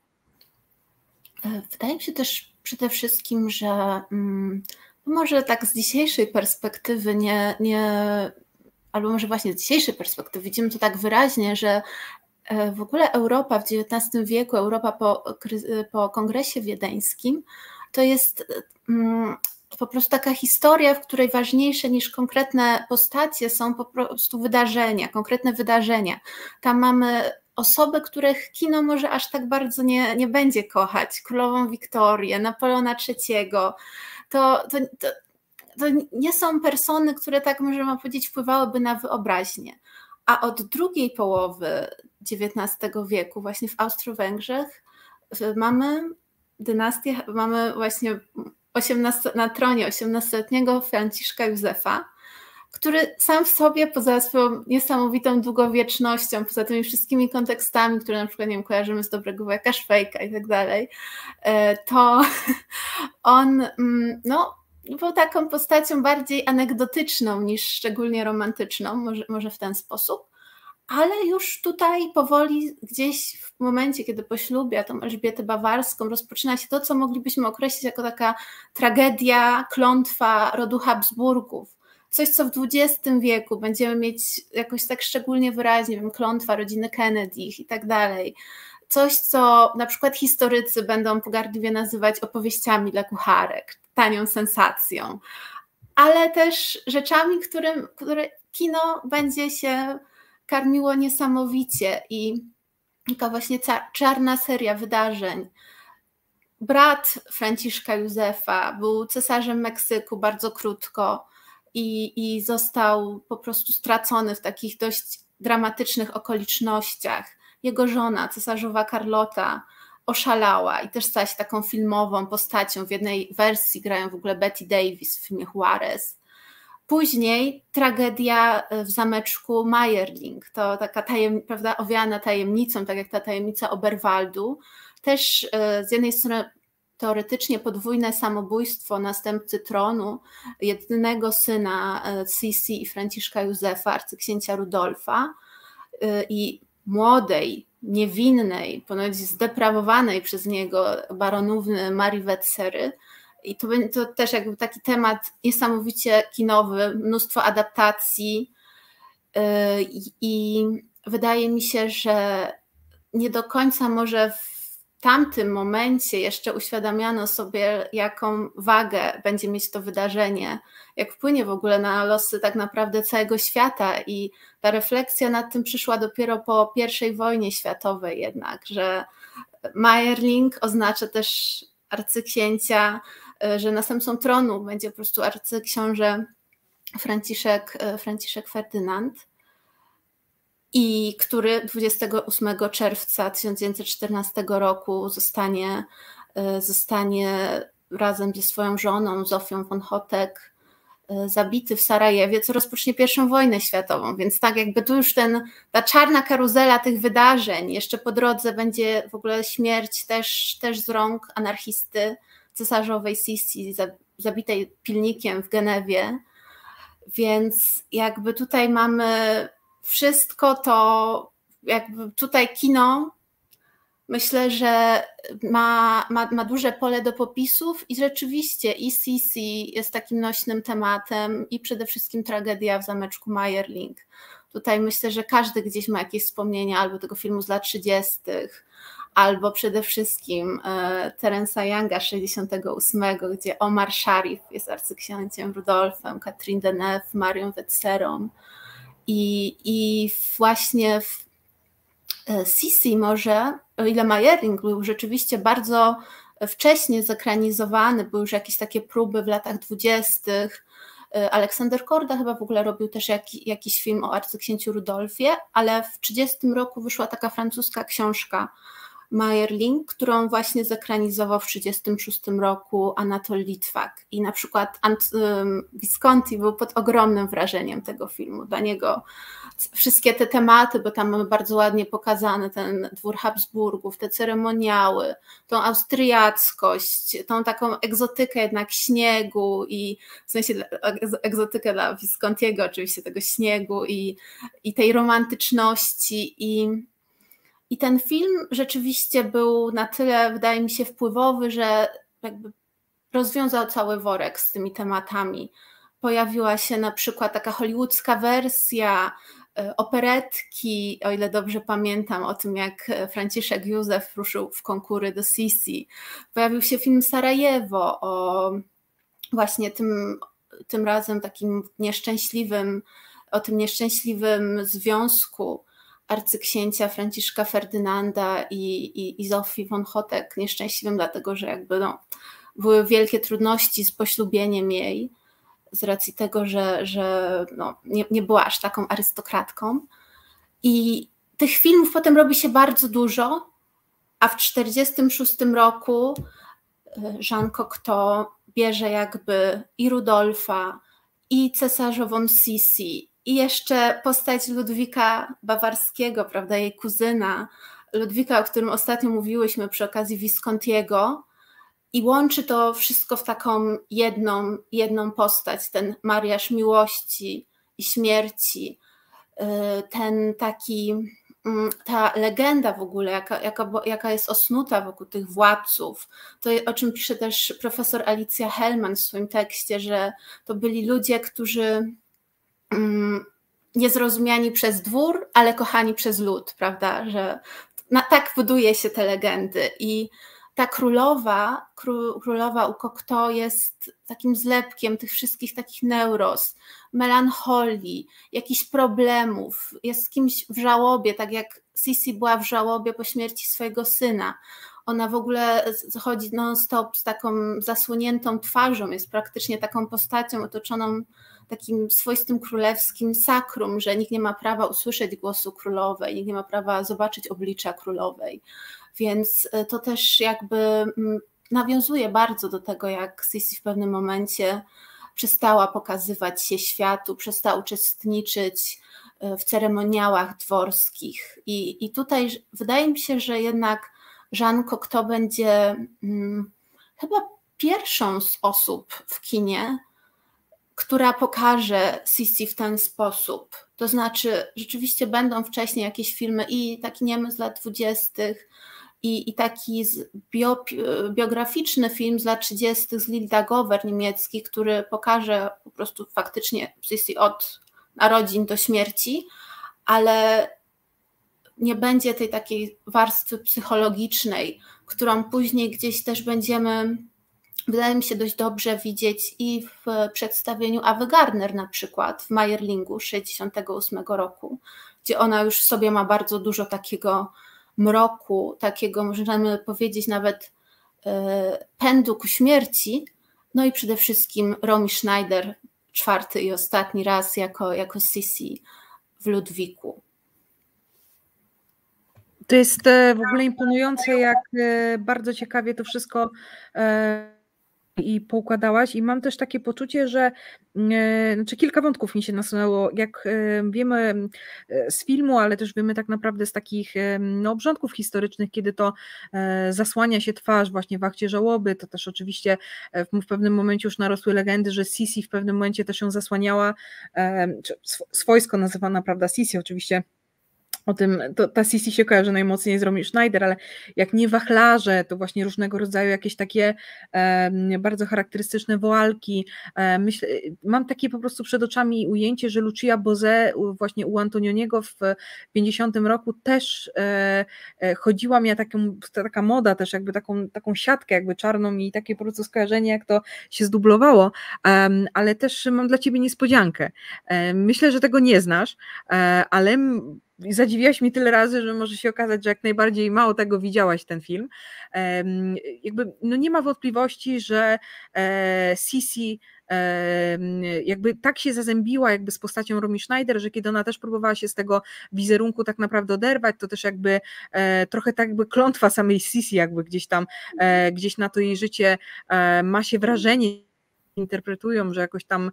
E, wydaje mi się też przede wszystkim, że mm, może tak z dzisiejszej perspektywy nie, nie albo może właśnie z dzisiejszej perspektywy widzimy to tak wyraźnie, że w ogóle Europa w XIX wieku, Europa po, po kongresie wiedeńskim, to jest mm, po prostu taka historia, w której ważniejsze niż konkretne postacie są po prostu wydarzenia, konkretne wydarzenia. Tam mamy osoby, których kino może aż tak bardzo nie, nie będzie kochać. Królową Wiktorię, Napoleona III. To, to, to, to nie są persony, które tak możemy powiedzieć wpływałyby na wyobraźnię. A od drugiej połowy XIX wieku, właśnie w Austro-Węgrzech, mamy dynastię, mamy właśnie 18, na tronie 18-letniego Franciszka Józefa, który sam w sobie, poza swoją niesamowitą długowiecznością, poza tymi wszystkimi kontekstami, które na przykład nie wiem, kojarzymy z dobrego wujka Szwejka i tak dalej, e, to on mm, no, był taką postacią bardziej anegdotyczną niż szczególnie romantyczną, może, może w ten sposób ale już tutaj powoli gdzieś w momencie, kiedy poślubia tą Elżbietę Bawarską, rozpoczyna się to, co moglibyśmy określić jako taka tragedia, klątwa rodu Habsburgów. Coś, co w XX wieku będziemy mieć jakoś tak szczególnie wyraźnie, wiem, klątwa rodziny Kennedy i tak dalej. Coś, co na przykład historycy będą pogardliwie nazywać opowieściami dla kucharek, tanią sensacją, ale też rzeczami, którym, które kino będzie się karmiło niesamowicie i taka właśnie czarna seria wydarzeń. brat Franciszka Józefa był cesarzem Meksyku bardzo krótko i, i został po prostu stracony w takich dość dramatycznych okolicznościach. Jego żona, cesarzowa Carlota, oszalała i też stała się taką filmową postacią. W jednej wersji grają w ogóle Betty Davis w filmie Juarez. Później tragedia w zameczku Mayerling, to taka tajem, prawda, owiana tajemnicą, tak jak ta tajemnica Oberwaldu. Też e, z jednej strony teoretycznie podwójne samobójstwo następcy tronu, jedynego syna e, Sisi i Franciszka Józefa, arcyksięcia Rudolfa e, i młodej, niewinnej, ponoć zdeprawowanej przez niego baronówny Marii Wetsery. I to, to też jakby taki temat niesamowicie kinowy, mnóstwo adaptacji e, i wydaje mi się, że nie do końca może w tamtym momencie jeszcze uświadamiano sobie, jaką wagę będzie mieć to wydarzenie, jak wpłynie w ogóle na losy tak naprawdę całego świata. I ta refleksja nad tym przyszła dopiero po I wojnie światowej, jednak, że Mayerling oznacza też arcyksięcia, że następcą tronu będzie po prostu arcyksiąże Franciszek, Franciszek Ferdynand i który 28 czerwca 1914 roku zostanie, e, zostanie razem ze swoją żoną Zofią von Hotek e, zabity w Sarajewie, co rozpocznie pierwszą wojnę światową. Więc tak jakby tu już ten, ta czarna karuzela tych wydarzeń, jeszcze po drodze będzie w ogóle śmierć też, też z rąk anarchisty cesarzowej Sisi, zabitej pilnikiem w Genewie. Więc jakby tutaj mamy wszystko to, jakby tutaj kino, myślę, że ma, ma, ma duże pole do popisów i rzeczywiście ECC jest takim nośnym tematem i przede wszystkim tragedia w zameczku Mayerling. Tutaj myślę, że każdy gdzieś ma jakieś wspomnienia albo tego filmu z lat 30., albo przede wszystkim e, Terensa Younga 68, gdzie Omar Sharif jest arcyksięciem Rudolfem, Katrin Deneuve, Marią Wetserą. I, i właśnie w e, Sisi może, o ile Mayering był rzeczywiście bardzo wcześnie zekranizowany, były już jakieś takie próby w latach dwudziestych, e, Aleksander Korda chyba w ogóle robił też jak, jakiś film o arcyksięciu Rudolfie, ale w 30 roku wyszła taka francuska książka Mayerling, którą właśnie zekranizował w 1936 roku Anatol Litwak. I na przykład Ant Visconti był pod ogromnym wrażeniem tego filmu. Dla niego wszystkie te tematy, bo tam mamy bardzo ładnie pokazane ten dwór Habsburgów, te ceremoniały, tą austriackość, tą taką egzotykę jednak śniegu i w sensie egzotykę dla Viscontiego oczywiście tego śniegu i, i tej romantyczności i i ten film rzeczywiście był na tyle, wydaje mi się, wpływowy, że jakby rozwiązał cały worek z tymi tematami. Pojawiła się na przykład taka hollywoodzka wersja e, operetki, o ile dobrze pamiętam, o tym jak Franciszek Józef ruszył w konkury do Sisi. Pojawił się film Sarajewo o właśnie tym, tym razem takim nieszczęśliwym, o tym nieszczęśliwym związku arcyksięcia Franciszka Ferdynanda i, i, i Zofii von Hotek nieszczęśliwym, dlatego że jakby no, były wielkie trudności z poślubieniem jej z racji tego, że, że no, nie, nie była aż taką arystokratką. I tych filmów potem robi się bardzo dużo, a w 1946 roku e, Jean Cocteau bierze jakby i Rudolfa, i cesarzową Sisi, i jeszcze postać Ludwika Bawarskiego, prawda, jej kuzyna, Ludwika, o którym ostatnio mówiłyśmy przy okazji Viscontiego, i łączy to wszystko w taką jedną, jedną postać, ten mariaż miłości i śmierci, y, ten taki, mm, ta legenda w ogóle, jaka, jaka, jaka jest osnuta wokół tych władców, to o czym pisze też profesor Alicja Hellman w swoim tekście, że to byli ludzie, którzy niezrozumiani przez dwór, ale kochani przez lud, prawda? Że na, tak buduje się te legendy. I ta królowa, królowa u Cocteau jest takim zlepkiem tych wszystkich takich neuros, melancholii, jakichś problemów, jest kimś w żałobie, tak jak Sisi była w żałobie po śmierci swojego syna. Ona w ogóle chodzi non-stop z taką zasłoniętą twarzą, jest praktycznie taką postacią otoczoną takim swoistym królewskim sakrum, że nikt nie ma prawa usłyszeć głosu królowej, nikt nie ma prawa zobaczyć oblicza królowej. Więc e, to też jakby mm, nawiązuje bardzo do tego, jak Sisi w pewnym momencie przestała pokazywać się światu, przestała uczestniczyć e, w ceremoniałach dworskich. I, i tutaj wydaje mi się, że jednak Jean Cocteau będzie hmm, chyba pierwszą z osób w kinie, która pokaże Sisi w ten sposób. To znaczy, rzeczywiście będą wcześniej jakieś filmy i taki Niemy z lat dwudziestych, i, i taki bio, biograficzny film z lat 30. z Lilda Gower niemiecki, który pokaże po prostu faktycznie Sisi od narodzin do śmierci, ale nie będzie tej takiej warstwy psychologicznej, którą później gdzieś też będziemy, wydaje mi się, dość dobrze widzieć i w przedstawieniu Awy Gardner na przykład w Meyerlingu 68 roku, gdzie ona już w sobie ma bardzo dużo takiego mroku, takiego możemy powiedzieć nawet e, pędu ku śmierci, no i przede wszystkim Romy Schneider czwarty i ostatni raz jako, jako Sisi w Ludwiku. To jest e, w ogóle imponujące, jak e, bardzo ciekawie to wszystko i poukładałaś i mam też takie poczucie, że e, znaczy kilka wątków mi się nasunęło, jak e, wiemy e, z filmu, ale też wiemy tak naprawdę z takich no, obrządków historycznych, kiedy to zasłania się twarz właśnie w akcie żałoby, to też oczywiście w pewnym momencie już narosły legendy, że Sisi w pewnym momencie też ją zasłaniała, swojsko nazywana, prawda, Sisi oczywiście o tym, to, ta Sisi się kojarzy najmocniej z Romy Schneider, ale jak nie wachlarze, to właśnie różnego rodzaju jakieś takie e, bardzo charakterystyczne woalki. E, myślę, mam takie po prostu przed oczami ujęcie, że Lucia Boze właśnie u Antonioniego w 50 roku też e, e, chodziła, miała taką, taka moda też jakby taką, taką siatkę jakby czarną i takie po prostu skojarzenie, jak to się zdublowało, ale też mam dla Ciebie niespodziankę. E, myślę, że tego nie znasz, e, ale zadziwiłaś mi tyle razy, że może się okazać, że jak najbardziej mało tego widziałaś ten film. Jakby no nie ma wątpliwości, że e, Sisi jakby tak się zazębiła jakby z postacią Romy Schneider, że kiedy ona też próbowała się z tego wizerunku tak naprawdę oderwać, to też jakby e, trochę tak jakby klątwa samej Sisi jakby gdzieś tam, e, gdzieś na to jej życie ma się wrażenie, interpretują, że jakoś tam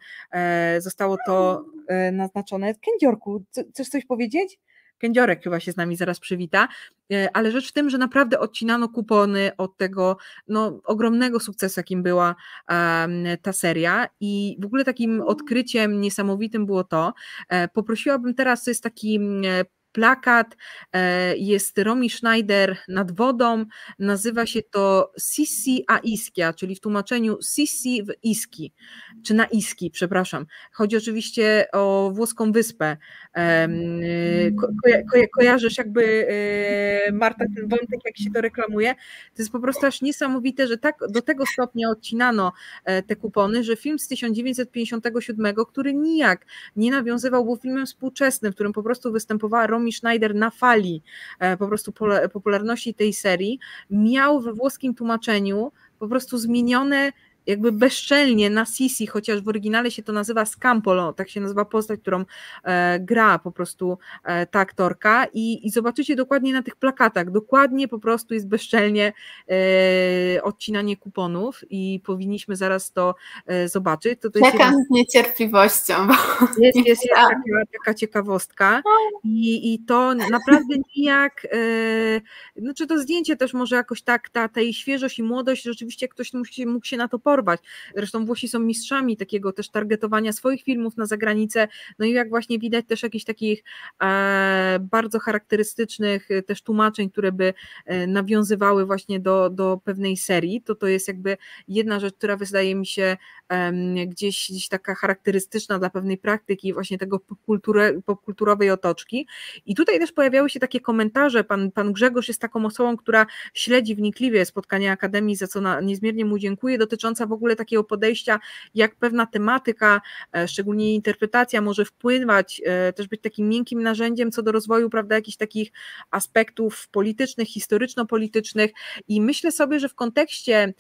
zostało to naznaczone. Kędziorku, chcesz coś powiedzieć? Kędziorek chyba się z nami zaraz przywita, e, ale rzecz w tym, że naprawdę odcinano kupony od tego no, ogromnego sukcesu, jakim była ta seria. I w ogóle takim odkryciem niesamowitym było to, e, poprosiłabym teraz, to jest taki plakat, e, jest Romy Schneider nad wodą, nazywa się to Sisi a Iskia, czyli w tłumaczeniu Sisi w Iski, czy na Iski, przepraszam. Chodzi oczywiście o włoską wyspę. Ko, ko, kojarzysz jakby e, Marta ten wątek, jak się to reklamuje? To jest po prostu aż niesamowite, że tak do tego stopnia odcinano e, te kupony, że film z 1957, który nijak nie nawiązywał, był filmem współczesnym, w którym po prostu występowała Romy Romy Schneider na fali e, po prostu popularności tej serii, miał we włoskim tłumaczeniu po prostu zmienione jakby bezczelnie na Sisi, chociaż w oryginale się to nazywa Scampolo, tak się nazywa postać, którą e, gra po prostu e, ta aktorka i, i zobaczycie dokładnie na tych plakatach, dokładnie po prostu jest bezczelnie e, odcinanie kuponów i powinniśmy zaraz to e, zobaczyć. To, Czekam jest z niecierpliwością. Jest, jest, jest taka, taka ciekawostka i, i to naprawdę nijak, e, znaczy to zdjęcie też może jakoś tak, ta, ta jej świeżość i młodość, rzeczywiście ktoś musi, mógł się na to porwać. Zresztą Włosi są mistrzami takiego też targetowania swoich filmów na zagranicę, no i jak właśnie widać też jakichś takich e, bardzo charakterystycznych e, też tłumaczeń, które by e, nawiązywały właśnie do, do pewnej serii, to to jest jakby jedna rzecz, która wydaje mi się gdzieś, gdzieś taka charakterystyczna dla pewnej praktyki właśnie tego popkulturowej otoczki. I tutaj też pojawiały się takie komentarze, pan, pan Grzegorz jest taką osobą, która śledzi wnikliwie spotkania Akademii, za co na, niezmiernie mu dziękuję, dotyczące dotycząca w ogóle takiego podejścia, jak pewna tematyka, szczególnie interpretacja może wpływać, też być takim miękkim narzędziem co do rozwoju, prawda, jakichś takich aspektów politycznych, historyczno-politycznych. I myślę sobie, że w kontekście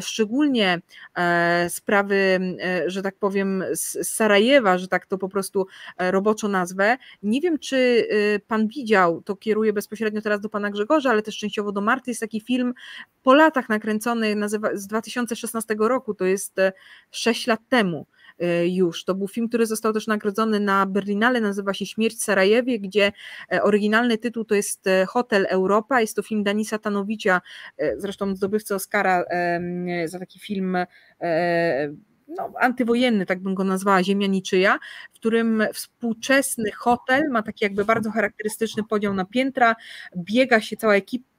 szczególnie sprawy, że tak powiem, z Sarajewa, że tak to po prostu roboczo nazwę, nie wiem, czy pan widział, to kieruję bezpośrednio teraz do pana Grzegorza, ale też częściowo do Marty, jest taki film po latach nakręcony z 2016 roku, to jest 6 lat temu e, już. To był film, który został też nagrodzony na Berlinale, nazywa się Śmierć w Sarajewie, gdzie e, oryginalny tytuł to jest e, Hotel Europa, jest to film Danisa Tanowicza, zresztą zdobywcy Oscara za taki film no, antywojenny, tak bym go nazwała, Ziemia Niczyja, w którym współczesny hotel ma taki jakby bardzo charakterystyczny podział na piętra, biega się cała ekipa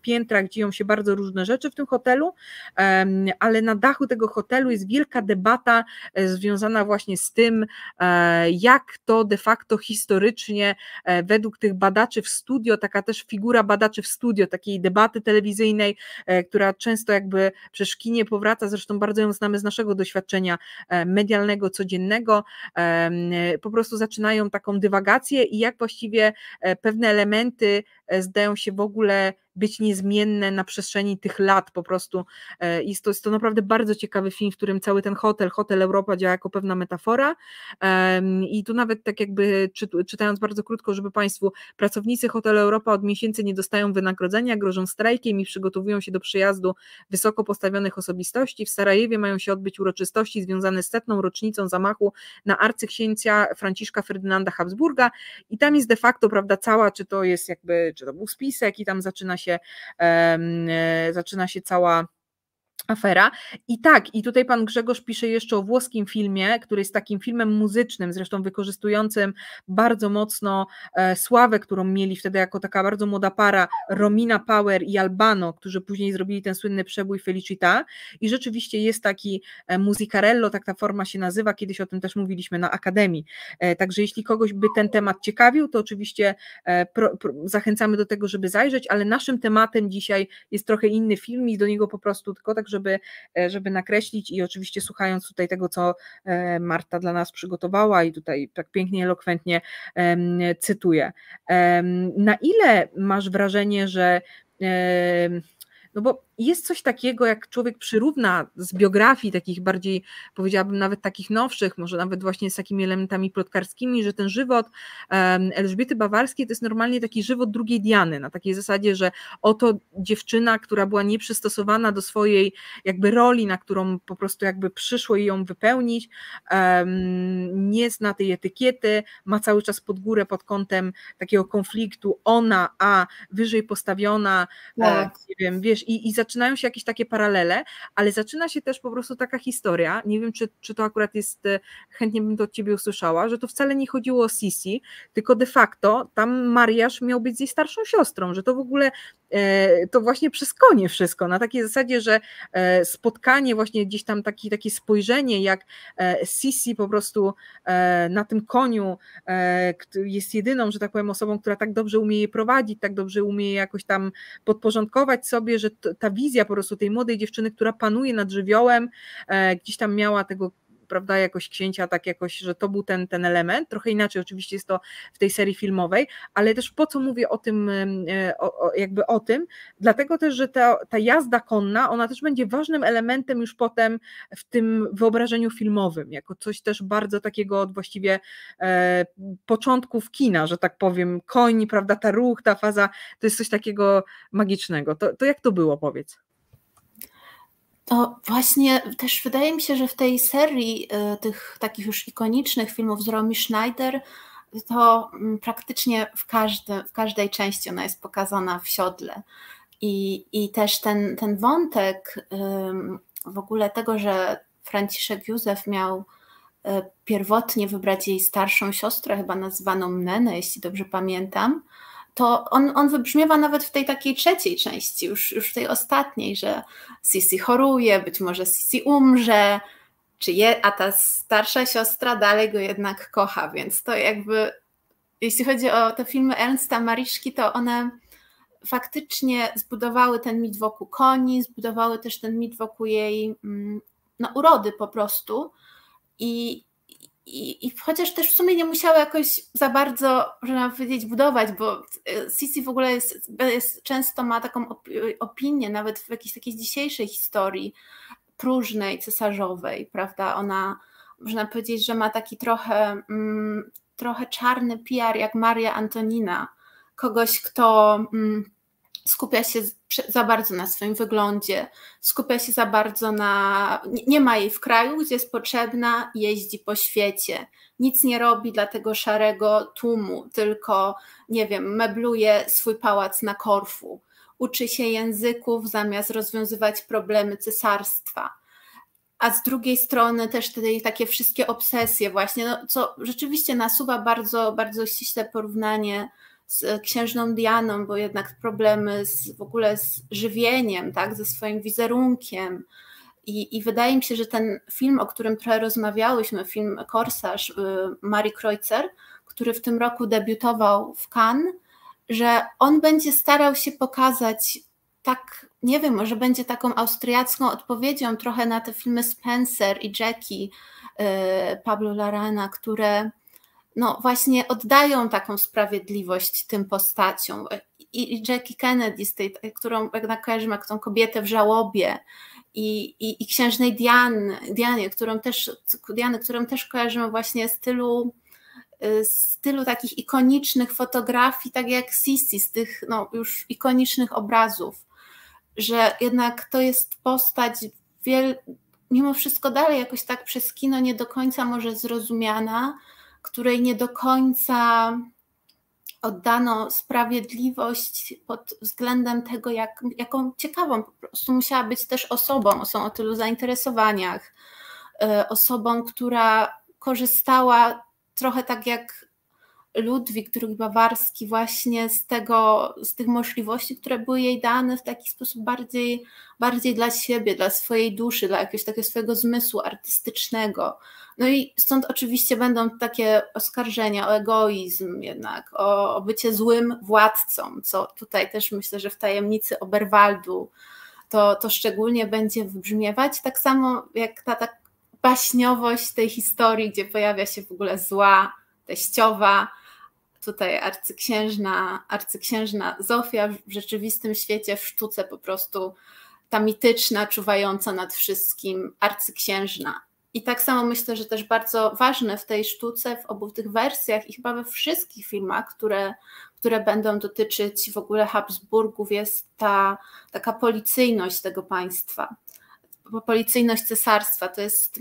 piętrach dzieją się bardzo różne rzeczy w tym hotelu, ale na dachu tego hotelu jest wielka debata e, związana właśnie z tym, e, jak to de facto historycznie e, według tych badaczy w studio, taka też figura badaczy w studio, takiej debaty telewizyjnej, która często jakby przez kinie powraca, zresztą bardzo ją znamy z naszego doświadczenia medialnego, codziennego, po prostu zaczynają taką dywagację i jak właściwie pewne elementy zdają się w ogóle być niezmienne na przestrzeni tych lat po prostu. E, jest to, jest to naprawdę bardzo ciekawy film, w którym cały ten hotel, Hotel Europa działa jako pewna metafora i tu nawet tak jakby czytając bardzo krótko, żeby Państwu, pracownicy Hotel Europa od miesięcy nie dostają wynagrodzenia, grożą strajkiem i przygotowują się do przyjazdu wysoko postawionych osobistości. W Sarajewie mają się odbyć uroczystości związane z setną rocznicą zamachu na arcyksięcia Franciszka Ferdynanda Habsburga i tam jest de facto, prawda, cała, czy to jest jakby, czy to był spisek i tam zaczyna się, e, zaczyna się cała afera. I tak, i tutaj pan Grzegorz pisze jeszcze o włoskim filmie, który jest takim filmem muzycznym, zresztą wykorzystującym bardzo mocno e, sławę, którą mieli wtedy jako taka bardzo młoda para Romina Power i Albano, którzy później zrobili ten słynny przebój Felicita. I rzeczywiście jest taki e, tak ta forma się nazywa, kiedyś o tym też mówiliśmy na Akademii. E, także jeśli kogoś by ten temat ciekawił, to oczywiście e, pro, pro, zachęcamy do tego, żeby zajrzeć, ale naszym tematem dzisiaj jest trochę inny film i do niego po prostu tylko tak, żeby, e, żeby nakreślić i oczywiście słuchając tutaj tego, co e, Marta dla nas przygotowała i tutaj tak pięknie, elokwentnie cytuję. Na ile masz wrażenie, że no bo jest coś takiego, jak człowiek przyrówna z biografii takich bardziej, powiedziałabym nawet takich nowszych, może nawet właśnie z takimi elementami plotkarskimi, że ten żywot Elżbiety Bawarskiej to jest normalnie taki żywot drugiej Diany, na takiej zasadzie, że oto dziewczyna, która była nieprzystosowana do swojej jakby roli, na którą po prostu jakby przyszło jej ją wypełnić, nie zna tej etykiety, ma cały czas pod górę pod kątem takiego konfliktu ona, a wyżej postawiona, e, tak. nie wiem, wiesz, i, i zaczynają się jakieś takie paralele, ale zaczyna się też po prostu taka historia, nie wiem czy, czy to akurat jest, e, chętnie bym to od Ciebie usłyszała, że to wcale nie chodziło o Sisi, tylko de facto tam Mariasz miał być z jej starszą siostrą, że to w ogóle to właśnie przez konie wszystko, na takiej zasadzie, że e, spotkanie właśnie gdzieś tam taki, takie spojrzenie, jak Sisi po prostu na tym koniu jest jedyną, że tak powiem, osobą, która tak dobrze umie je prowadzić, tak dobrze umie je jakoś tam podporządkować sobie, że ta wizja po prostu tej młodej dziewczyny, która panuje nad żywiołem, e, gdzieś tam miała tego prawda, jakoś księcia, tak jakoś, że to był ten, ten element. Trochę inaczej oczywiście jest to w tej serii filmowej, ale też po co mówię o tym, e, o, o, jakby o tym, dlatego też, że ta, ta jazda konna, ona też będzie ważnym elementem już potem w tym wyobrażeniu filmowym, jako coś też bardzo takiego od właściwie e, początków kina, że tak powiem, koń, prawda, ta ruch, ta faza, to jest coś takiego magicznego. To, to jak to było, powiedz? To właśnie też wydaje mi się, że w tej serii y, tych takich już ikonicznych filmów z Romy Schneider, to mm, praktycznie w, każdy, w każdej części ona jest pokazana w siodle. I, i też ten, ten wątek w ogóle tego, że Franciszek Józef miał y, pierwotnie wybrać jej starszą siostrę, chyba nazwaną Nenę, jeśli dobrze pamiętam, to on, on wybrzmiewa nawet w tej takiej trzeciej części, już, już w tej ostatniej, że Sisi choruje, być może Sisi umrze, czy je, a ta starsza siostra dalej go jednak kocha, więc to jakby, jeśli chodzi o te filmy Ernsta Mariszki, to one faktycznie zbudowały ten mit wokół koni, zbudowały też ten mit wokół jej mm, no, urody po prostu. I, i, I chociaż też w sumie nie musiały jakoś za bardzo, można powiedzieć, budować, bo e, Sisi w ogóle jest, jest, często ma taką opinię, nawet w jakiejś takiej dzisiejszej historii próżnej, cesarzowej, prawda? Ona, można powiedzieć, że ma taki trochę, mm, trochę czarny PR jak Maria Antonina, kogoś, kto. Mm, skupia się za bardzo na swoim wyglądzie, skupia się za bardzo na. Nie ma jej w kraju, gdzie jest potrzebna, jeździ po świecie. Nic nie robi dla tego szarego tłumu, tylko, nie wiem, mebluje swój pałac na Korfu. Uczy się języków zamiast rozwiązywać problemy cesarstwa. A z drugiej strony też te takie wszystkie obsesje, właśnie, no, co rzeczywiście nasuwa bardzo, bardzo ściśle porównanie z księżną Dianą, bo jednak problemy z, w ogóle z żywieniem, tak, ze swoim wizerunkiem. I, I wydaje mi się, że ten film, o którym trochę rozmawiałyśmy, film Korsarz y, Marii Kreutzer, który w tym roku debiutował w Cannes, że on będzie starał się pokazać tak, nie wiem, może będzie taką austriacką odpowiedzią trochę na te filmy Spencer i Jackie y, Pablo Larana, które no właśnie oddają taką sprawiedliwość tym postaciom. I, Jackie Kennedy, z tej, którą jak kojarzymy jak tą kobietę w żałobie, i, i, i księżnej Diany, Dianie, którą też, Diany, którą też kojarzymy właśnie z tylu, stylu takich ikonicznych fotografii, tak jak Sisi, z tych no, już ikonicznych obrazów, że jednak to jest postać wiel, mimo wszystko dalej jakoś tak przez kino nie do końca może zrozumiana, której nie do końca oddano sprawiedliwość pod względem tego, jak, jaką ciekawą po prostu musiała być też osobą, osobą o tylu zainteresowaniach, e, osobą, która korzystała trochę tak jak Ludwik II Bawarski właśnie z tego, z tych możliwości, które były jej dane w taki sposób bardziej, bardziej dla siebie, dla swojej duszy, dla jakiegoś takiego swojego zmysłu artystycznego. No i stąd oczywiście będą takie oskarżenia o egoizm jednak, o, o bycie złym władcą, co tutaj też myślę, że w tajemnicy Oberwaldu to, to szczególnie będzie wybrzmiewać, tak samo jak ta, ta baśniowość tej historii, gdzie pojawia się w ogóle zła teściowa, tutaj arcyksiężna, arcyksiężna Zofia w rzeczywistym świecie, w sztuce po prostu ta mityczna, czuwająca nad wszystkim arcyksiężna. I tak samo myślę, że też bardzo ważne w tej sztuce, w obu tych wersjach i chyba we wszystkich filmach, które, które będą dotyczyć w ogóle Habsburgów, jest ta taka policyjność tego państwa. Policyjność cesarstwa to jest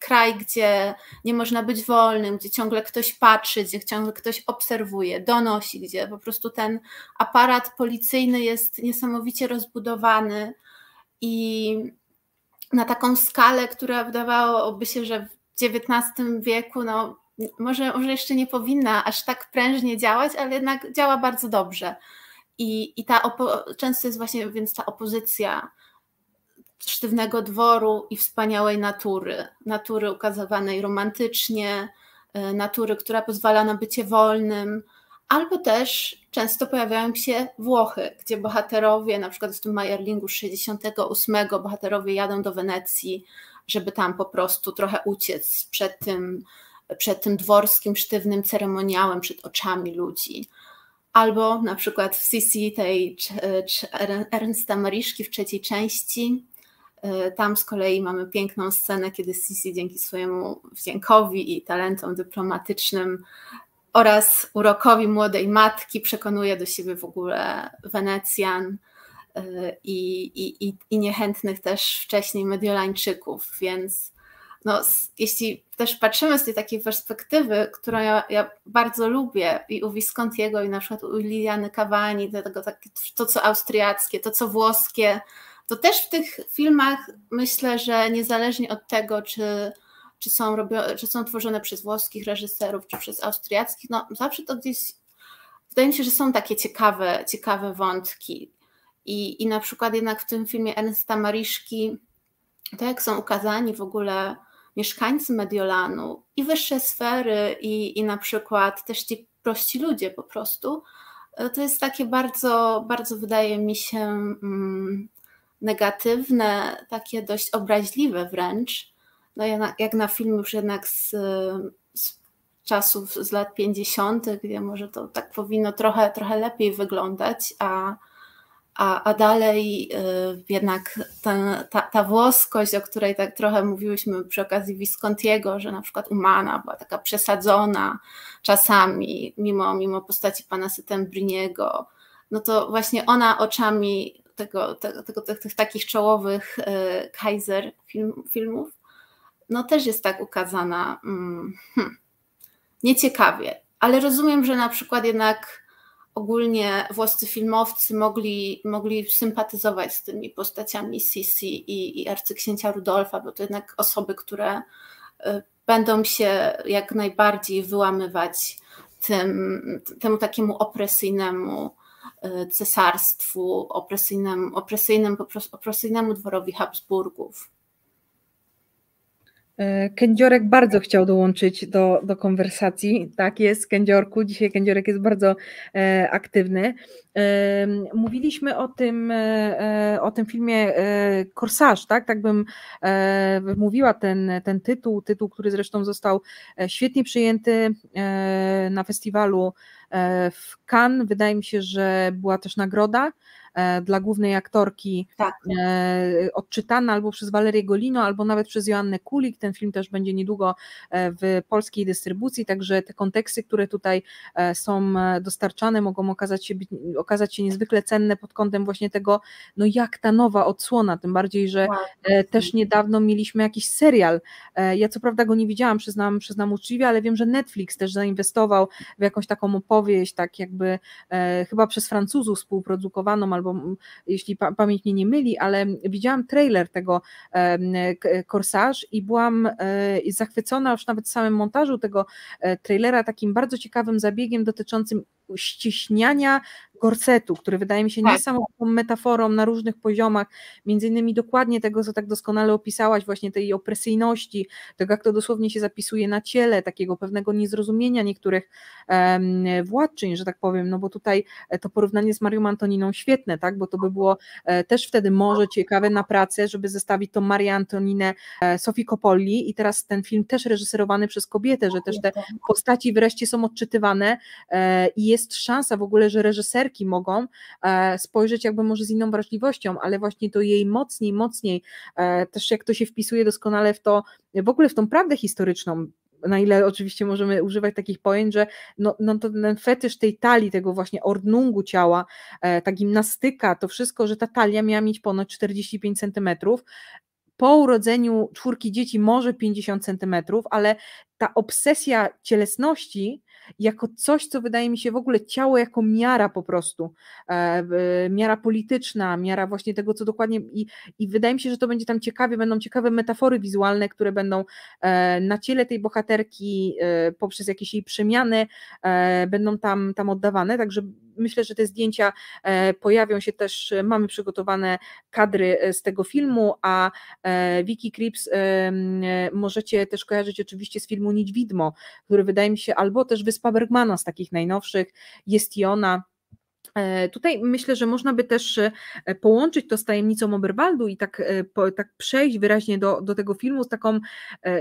kraj, gdzie nie można być wolnym, gdzie ciągle ktoś patrzy, gdzie ciągle ktoś obserwuje, donosi, gdzie po prostu ten aparat policyjny jest niesamowicie rozbudowany i na taką skalę, która wydawałoby się, że w XIX wieku no, może, może jeszcze nie powinna aż tak prężnie działać, ale jednak działa bardzo dobrze. I, i ta często jest właśnie więc ta opozycja sztywnego dworu i wspaniałej natury. Natury ukazywanej romantycznie, e, natury, która pozwala na bycie wolnym, albo też często pojawiają się Włochy, gdzie bohaterowie, na przykład w tym Majerlingu 68, bohaterowie jadą do Wenecji, żeby tam po prostu trochę uciec przed tym, przed tym dworskim, sztywnym ceremoniałem, przed oczami ludzi. Albo na przykład w Sisi tej Ernsta Mariszki w trzeciej części, E, tam z kolei mamy piękną scenę, kiedy Sisi dzięki swojemu wdziękowi i talentom dyplomatycznym oraz urokowi młodej matki przekonuje do siebie w ogóle Wenecjan e, i, i, i niechętnych też wcześniej Mediolańczyków, więc no, jeśli też patrzymy z tej takiej perspektywy, którą ja, ja bardzo lubię i u Viscontiego i na przykład u Liliany Cavani, to, to, to co austriackie, to co włoskie, to też w tych filmach myślę, że niezależnie od tego, czy, czy, są, robio, czy są tworzone przez włoskich reżyserów, czy przez austriackich, no zawsze to gdzieś wydaje mi się, że są takie ciekawe, ciekawe wątki. I, I na przykład jednak w tym filmie Ernesta Mariszki, to jak są ukazani w ogóle mieszkańcy Mediolanu i wyższe sfery, i, i na przykład też ci prości ludzie po prostu, to jest takie bardzo, bardzo wydaje mi się mm, negatywne, takie dość obraźliwe wręcz. No jak na film już jednak z, z czasów z lat 50., gdzie może to tak powinno trochę, trochę lepiej wyglądać, a, a, a dalej y, jednak ta, ta włoskość, o której tak trochę mówiłyśmy przy okazji Viscontiego, że na przykład Umana była taka przesadzona czasami, mimo, mimo postaci pana Settembriniego, no to właśnie ona oczami tego, tego, tego tych, tych, takich czołowych y, Kaiser film, filmów, no też jest tak ukazana mm, hmm, nieciekawie, ale rozumiem, że na przykład jednak ogólnie włoscy filmowcy mogli, mogli sympatyzować z tymi postaciami Sisi i, i arcyksięcia Rudolfa, bo to jednak osoby, które y, będą się jak najbardziej wyłamywać tym, temu takiemu opresyjnemu cesarstwu, opresyjnemu, opresyjnemu, opresyjnemu dworowi Habsburgów. E, Kędziorek bardzo chciał dołączyć do, do konwersacji. Tak jest, Kędziorku. Dzisiaj Kędziorek jest bardzo e, aktywny. E, mówiliśmy o tym, e, o tym filmie e, Korsarz, tak? Tak bym e, mówiła ten, ten tytuł, tytuł, który zresztą został świetnie przyjęty na festiwalu w Cannes. Wydaje mi się, że była też nagroda E, dla głównej aktorki tak. E, odczytana albo przez Walerię Golino, albo nawet przez Joannę Kulik. Ten film też będzie niedługo e, w polskiej dystrybucji, także te konteksty, które tutaj są dostarczane, mogą okazać się, okazać się niezwykle cenne pod kątem właśnie tego, no jak ta nowa odsłona, tym bardziej, że wow. też niedawno mieliśmy jakiś serial. Ja co prawda go nie widziałam, przyznam, przyznam uczciwie, ale wiem, że Netflix też zainwestował w jakąś taką opowieść, tak jakby chyba przez Francuzów współprodukowaną, albo jeśli pa pamięć mnie nie myli, ale widziałam trailer tego Corsage i byłam e, zachwycona już nawet samym montażu tego e, trailera, takim bardzo ciekawym zabiegiem dotyczącym ściśniania gorsetu, który wydaje mi się tak. niesamowitą metaforą na różnych poziomach, między innymi dokładnie tego, co tak doskonale opisałaś, właśnie tej opresyjności, tego jak to dosłownie się zapisuje na ciele, takiego pewnego niezrozumienia niektórych um, władczyń, że tak powiem, no bo tutaj e, to porównanie z Marią Antoniną świetne, tak, bo to by było e, też wtedy może ciekawe na pracę, żeby zestawić to Marię Antoninę e, Sofii Coppoli. I teraz ten film też reżyserowany przez kobietę, że też te postaci wreszcie są odczytywane i jest szansa w ogóle, że reżyser mogą e, spojrzeć jakby może z inną wrażliwością, ale właśnie to jej mocniej, mocniej, e, też jak to się wpisuje doskonale w to, w ogóle w tą prawdę historyczną, na ile oczywiście możemy używać takich pojęć, że no, no to ten fetysz tej talii, tego właśnie ordnungu ciała, e, ta gimnastyka, to wszystko, że ta talia miała mieć ponad 45 centymetrów, po urodzeniu czwórki dzieci może 50 centymetrów, ale ta obsesja cielesności jako coś, co wydaje mi się w ogóle ciało jako miara po prostu, e, miara polityczna, miara właśnie tego, co dokładnie i, i wydaje mi się, że to będzie tam ciekawie, będą ciekawe metafory wizualne, które będą e, na ciele tej bohaterki e, poprzez jakieś jej przemiany będą tam, tam oddawane, także myślę, że te zdjęcia pojawią się też, mamy przygotowane kadry z tego filmu, a Vicky Crips możecie też kojarzyć oczywiście z filmu Nić Widmo, który wydaje mi się albo też Wyspa Bergmana z takich najnowszych, jest i ona, e, Tutaj myślę, że można by też e, połączyć to z tajemnicą Oberwaldu i tak, e, tak przejść wyraźnie do, do tego filmu z taką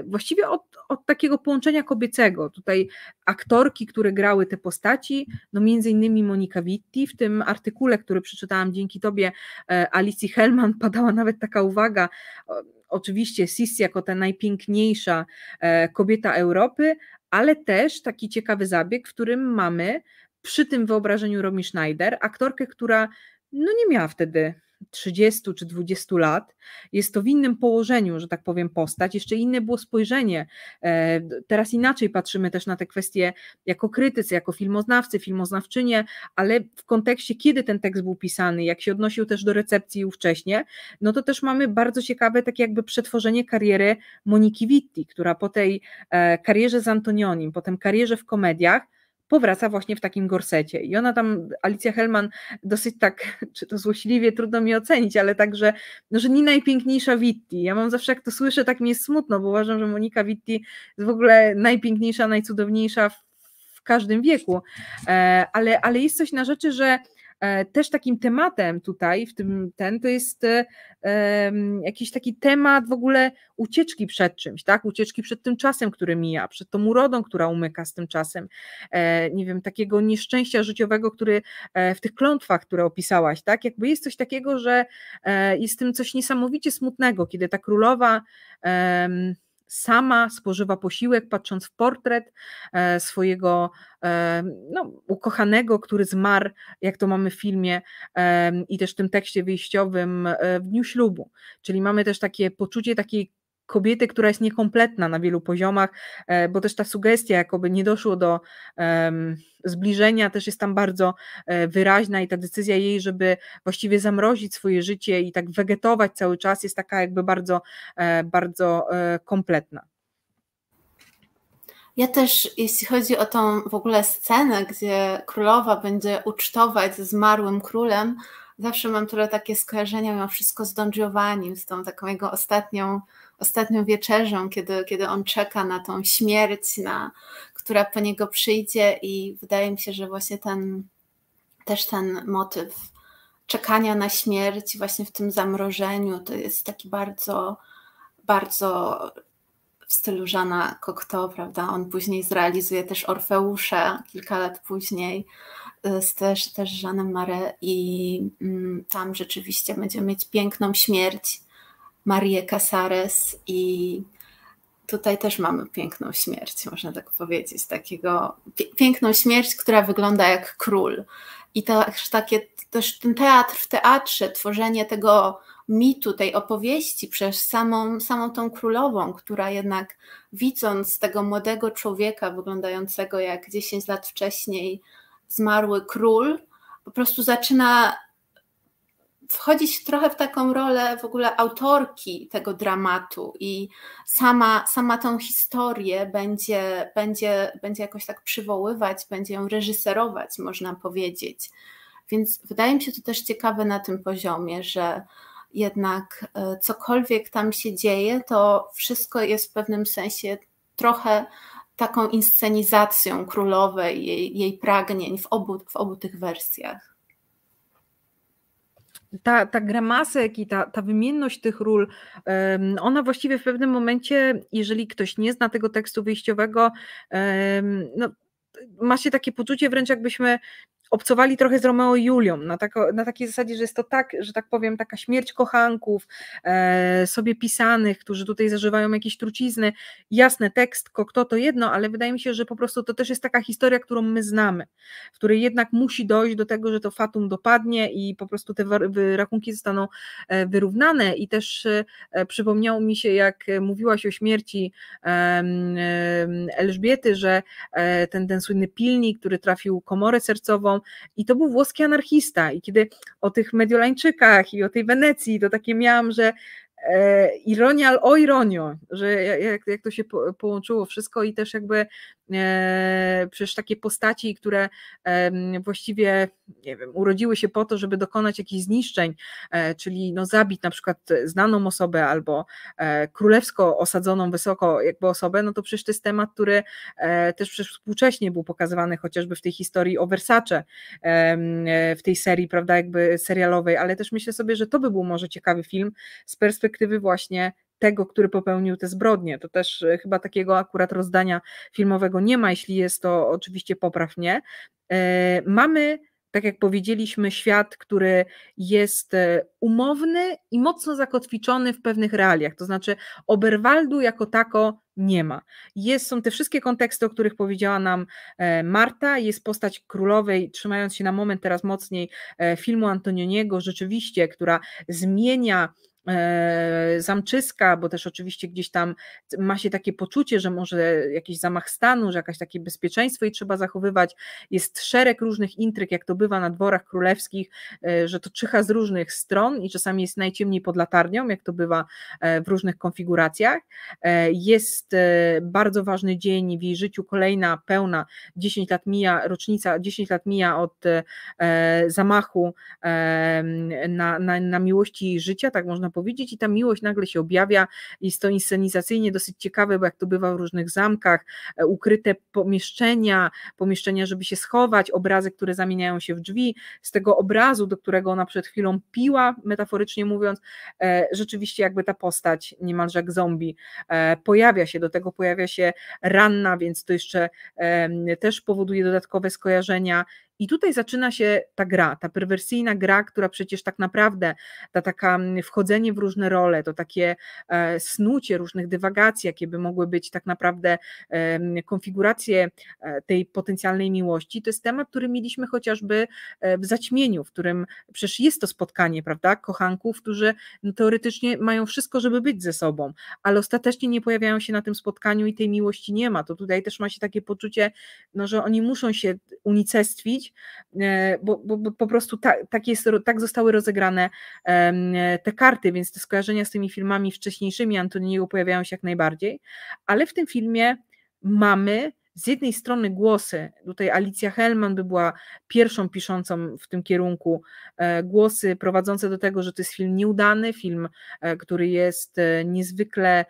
właściwie od, od takiego połączenia kobiecego. Tutaj aktorki, które grały te postaci, no między innymi Monika Witti, w tym artykule, który przeczytałam dzięki tobie Alicji Hellman padała nawet taka uwaga, oczywiście Sisi jako ta najpiękniejsza kobieta Europy, ale też taki ciekawy zabieg, w którym mamy przy tym wyobrażeniu Romy Schneider aktorkę, która no nie miała wtedy 30 czy 20 lat. Jest to w innym położeniu, że tak powiem, postać. Jeszcze inne było spojrzenie. E, teraz inaczej patrzymy też na te kwestie jako krytycy, jako filmoznawcy, filmoznawczynie, ale w kontekście, kiedy ten tekst był pisany, jak się odnosił też do recepcji ówcześnie, no to też mamy bardzo ciekawe takie jakby przetworzenie kariery Moniki Witti, która po tej e, karierze z Antonionim, potem karierze w komediach, powraca właśnie w takim gorsecie. I ona tam, Alicja Hellman, dosyć tak, czy to złośliwie, trudno mi ocenić, ale także, no, że nie najpiękniejsza Witti. Ja mam zawsze, jak to słyszę, tak mi jest smutno, bo uważam, że Monika Witti jest w ogóle najpiękniejsza, najcudowniejsza w każdym wieku, ale, ale jest coś na rzeczy, że E, też takim tematem tutaj, w tym ten, to jest e, jakiś taki temat w ogóle ucieczki przed czymś, tak? Ucieczki przed tym czasem, który mija, przed tą urodą, która umyka z tym czasem. E, nie wiem, takiego nieszczęścia życiowego, który w tych klątwach, które opisałaś, tak? Jakby jest coś takiego, że jest w tym coś niesamowicie smutnego, kiedy ta królowa sama spożywa posiłek, patrząc w portret e, swojego e, no, ukochanego, który zmarł, jak to mamy w filmie i też w tym tekście wyjściowym e, w dniu ślubu. Czyli mamy też takie poczucie takiej kobiety, która jest niekompletna na wielu poziomach, e, bo też ta sugestia, jakoby nie doszło do um, zbliżenia, też jest tam bardzo e, wyraźna i ta decyzja jej, żeby właściwie zamrozić swoje życie i tak wegetować cały czas, jest taka jakby bardzo, e, bardzo kompletna. Ja też, jeśli chodzi o tą w ogóle scenę, gdzie królowa będzie ucztować zmarłym królem, zawsze mam trochę takie skojarzenia mimo wszystko z Don Giovanni, z tą taką jego ostatnią ostatnią wieczerzą, kiedy, kiedy on czeka na tą śmierć, na, która po niego przyjdzie i wydaje mi się, że właśnie ten też ten motyw czekania na śmierć właśnie w tym zamrożeniu to jest taki bardzo, bardzo w stylu Żana Cocteau, prawda? On później zrealizuje też Orfeusza kilka lat później y, z też, też Żanem Mare i mm, tam rzeczywiście będzie mieć piękną śmierć Marię Casares i tutaj też mamy piękną śmierć, można tak powiedzieć, takiego piękną śmierć, która wygląda jak król. I też takie, też ten teatr w teatrze, tworzenie tego mitu, tej opowieści przez samą, samą tą królową, która jednak widząc tego młodego człowieka wyglądającego jak 10 lat wcześniej zmarły król, po prostu zaczyna wchodzić trochę w taką rolę w ogóle autorki tego dramatu i sama, sama tą historię będzie, będzie, będzie jakoś tak przywoływać, będzie ją reżyserować, można powiedzieć. Więc wydaje mi się to też ciekawe na tym poziomie, że jednak e, cokolwiek tam się dzieje, to wszystko jest w pewnym sensie trochę taką inscenizacją królowej, jej, jej pragnień w obu, w obu tych wersjach ta, ta gramasek i ta, ta wymienność tych ról, ona właściwie w pewnym momencie, jeżeli ktoś nie zna tego tekstu wyjściowego, no, ma się takie poczucie wręcz jakbyśmy obcowali trochę z Romeo i Julią, na, tako, na takiej zasadzie, że jest to tak, że tak powiem, taka śmierć kochanków, e, sobie pisanych, którzy tutaj zażywają jakieś trucizny. Jasne, tekst, kto to jedno, ale wydaje mi się, że po prostu to też jest taka historia, którą my znamy, w której jednak musi dojść do tego, że to fatum dopadnie i po prostu te rachunki zostaną e, wyrównane. I też e, przypomniało mi się, jak mówiłaś o śmierci Elżbiety, że e, ten, ten słynny pilnik, który trafił komorę sercową, i to był włoski anarchista. I kiedy o tych Mediolańczykach i o tej Wenecji, to takie miałam, że ironia, o ironio, że jak, jak to się po, połączyło wszystko i też jakby e, przecież takie postaci, które e, właściwie nie wiem, urodziły się po to, żeby dokonać jakichś zniszczeń, e, czyli no, zabić na przykład znaną osobę albo e, królewsko osadzoną wysoko jakby osobę, no to przecież to jest temat, który e, też przecież współcześnie był pokazywany chociażby w tej historii o Versace, w tej serii, prawda, jakby serialowej, ale też myślę sobie, że to by był może ciekawy film z perspektywy właśnie tego, który popełnił te zbrodnie. To też chyba takiego akurat rozdania filmowego nie ma, jeśli jest to oczywiście poprawnie. Mamy tak jak powiedzieliśmy, świat, który jest e, umowny i mocno zakotwiczony w pewnych realiach. To znaczy, Oberwaldu jako tako nie ma. Jest, są te wszystkie konteksty, o których powiedziała nam e, Marta, jest postać królowej, trzymając się na moment teraz mocniej e, filmu Antonioniego, rzeczywiście, która zmienia E, zamczyska, bo też oczywiście gdzieś tam ma się takie poczucie, że może jakiś zamach stanu, że jakieś takie bezpieczeństwo i trzeba zachowywać. Jest szereg różnych intryg, jak to bywa na dworach królewskich, e, że to czyha z różnych stron i czasami jest najciemniej pod latarnią, jak to bywa e, w różnych konfiguracjach. Jest bardzo ważny dzień w jej życiu, kolejna pełna, 10 lat mija, rocznica, 10 lat mija od zamachu na, na, na miłości jej życia, tak można powiedzieć, powiedzieć i ta miłość nagle się objawia, jest to inscenizacyjnie dosyć ciekawe, bo jak to bywa w różnych zamkach, e, ukryte pomieszczenia, pomieszczenia, żeby się schować, obrazy, które zamieniają się w drzwi, z tego obrazu, do którego ona przed chwilą piła, metaforycznie mówiąc, e, rzeczywiście jakby ta postać, niemalże jak zombie, e, pojawia się, do tego pojawia się ranna, więc to jeszcze też powoduje dodatkowe skojarzenia i tutaj zaczyna się ta gra, ta perwersyjna gra, która przecież tak naprawdę, ta taka mm, wchodzenie w różne role, to takie e, snucie różnych dywagacji, jakie by mogły być tak naprawdę konfiguracje e, tej potencjalnej miłości, to jest temat, który mieliśmy chociażby e, w zaćmieniu, w którym przecież jest to spotkanie, prawda, kochanków, którzy no, teoretycznie mają wszystko, żeby być ze sobą, ale ostatecznie nie pojawiają się na tym spotkaniu i tej miłości nie ma. To tutaj też ma się takie poczucie, no, że oni muszą się unicestwić, E, bo, bo, bo po prostu ta, tak, jest, tak zostały rozegrane te karty, więc te skojarzenia z tymi filmami wcześniejszymi Antoniego pojawiają się jak najbardziej, ale w tym filmie mamy z jednej strony głosy, tutaj Alicja Hellman by była pierwszą piszącą w tym kierunku, e, głosy prowadzące do tego, że to jest film nieudany, film, e, który jest niezwykle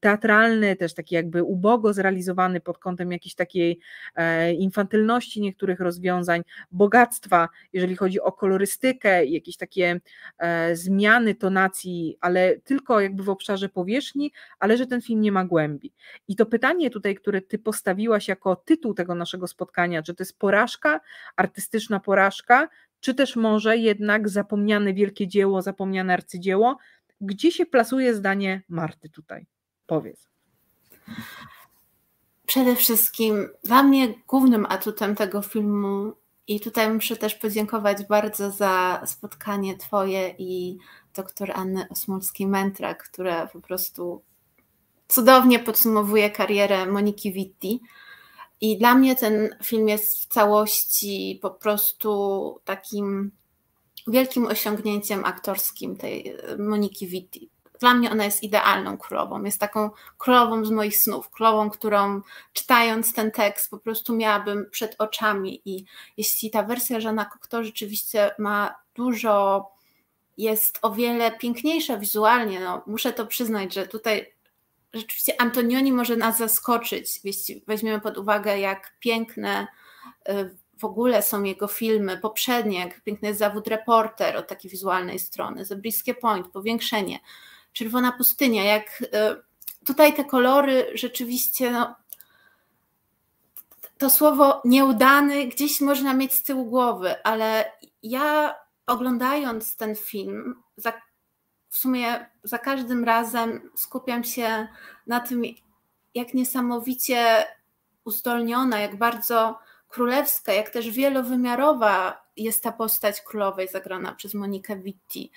teatralny, też taki jakby ubogo zrealizowany pod kątem jakiejś takiej e, infantylności niektórych rozwiązań, bogactwa, jeżeli chodzi o kolorystykę, jakieś takie e, zmiany tonacji, ale tylko jakby w obszarze powierzchni, ale że ten film nie ma głębi. I to pytanie tutaj, które ty postawiłaś jako tytuł tego naszego spotkania, czy to jest porażka, artystyczna porażka, czy też może jednak zapomniane wielkie dzieło, zapomniane arcydzieło, gdzie się plasuje zdanie Marty tutaj? Powiedz. Przede wszystkim dla mnie głównym atutem tego filmu i tutaj muszę też podziękować bardzo za spotkanie Twoje i doktor Anny Osmolskiej-Mentra, która po prostu cudownie podsumowuje karierę Moniki Witti. I dla mnie ten film jest w całości po prostu takim wielkim osiągnięciem aktorskim tej Moniki Witti. Dla mnie ona jest idealną królową, jest taką królową z moich snów, królową, którą czytając ten tekst po prostu miałabym przed oczami i jeśli ta wersja Żana Cocteau rzeczywiście ma dużo, jest o wiele piękniejsza wizualnie, no, muszę to przyznać, że tutaj rzeczywiście Antonioni może nas zaskoczyć, jeśli weźmiemy pod uwagę jak piękne y, w ogóle są jego filmy. Poprzednie, jak piękny jest zawód reporter od takiej wizualnej strony, The Bliskie Point, powiększenie, Czerwona Pustynia, jak e, tutaj te kolory rzeczywiście, no, to słowo nieudany gdzieś można mieć z tyłu głowy, ale ja oglądając ten film, za, w sumie za każdym razem skupiam się na tym, jak niesamowicie uzdolniona, jak bardzo królewska, jak też wielowymiarowa jest ta postać królowej zagrana przez Monikę Witti.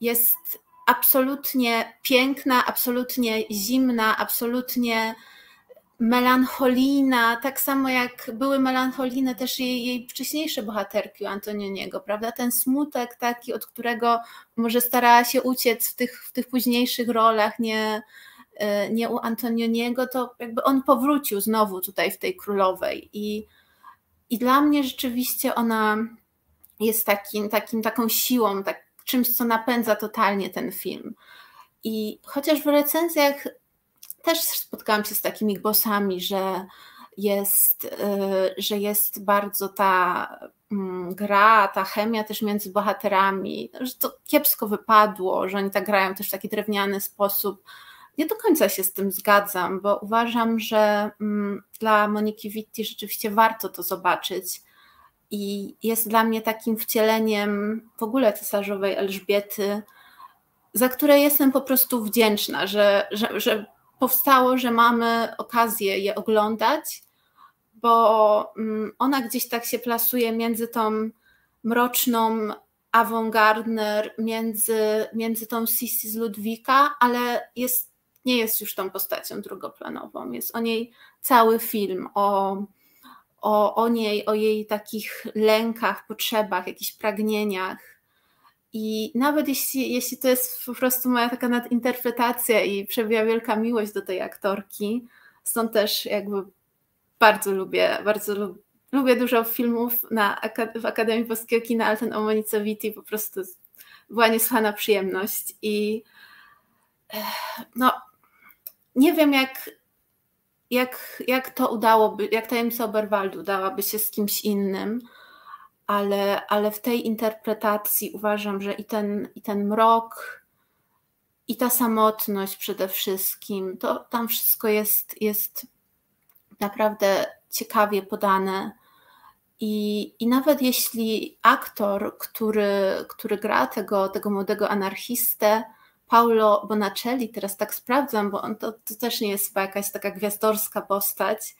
Jest absolutnie piękna, absolutnie zimna, absolutnie melancholijna, tak samo jak były melancholijne też jej, jej wcześniejsze bohaterki u Antonioniego, prawda? Ten smutek taki, od którego może starała się uciec w tych, w tych późniejszych rolach, nie, e, nie u Antonioniego, to jakby on powrócił znowu tutaj w tej królowej i, i dla mnie rzeczywiście ona jest takim, takim, taką siłą, tak, czymś, co napędza totalnie ten film. I chociaż w recenzjach też spotkałam się z takimi głosami, że jest, y, że jest bardzo ta mm, gra, ta chemia też między bohaterami, że to kiepsko wypadło, że oni tak grają też w taki drewniany sposób. Nie do końca się z tym zgadzam, bo uważam, że mm, dla Moniki Witti rzeczywiście warto to zobaczyć. I jest dla mnie takim wcieleniem w ogóle cesarzowej Elżbiety, za które jestem po prostu wdzięczna, że, że, że powstało, że mamy okazję je oglądać, bo mm, ona gdzieś tak się plasuje między tą mroczną avant-gardner, między, między tą Sisi z Ludwika, ale jest, nie jest już tą postacią drugoplanową. Jest o niej cały film, o o, o niej, o jej takich lękach, potrzebach, jakichś pragnieniach. I nawet jeśli, jeśli to jest po prostu moja taka nadinterpretacja i przebija wielka miłość do tej aktorki, stąd też jakby bardzo lubię, bardzo lubię dużo filmów na, w Akademii Polskiego Kina, ale ten o Monice Witti po prostu była niesłychana przyjemność i no nie wiem jak, jak, jak to udałoby, jak tajemnica Oberwaldu udałaby się z kimś innym, ale, ale w tej interpretacji uważam, że i ten, i ten mrok, i ta samotność przede wszystkim, to tam wszystko jest, jest naprawdę ciekawie podane. I, I nawet jeśli aktor, który, który gra tego, tego młodego anarchistę, Paulo Bonacelli, teraz tak sprawdzam, bo on to, to też nie jest chyba jakaś taka gwiazdorska postać,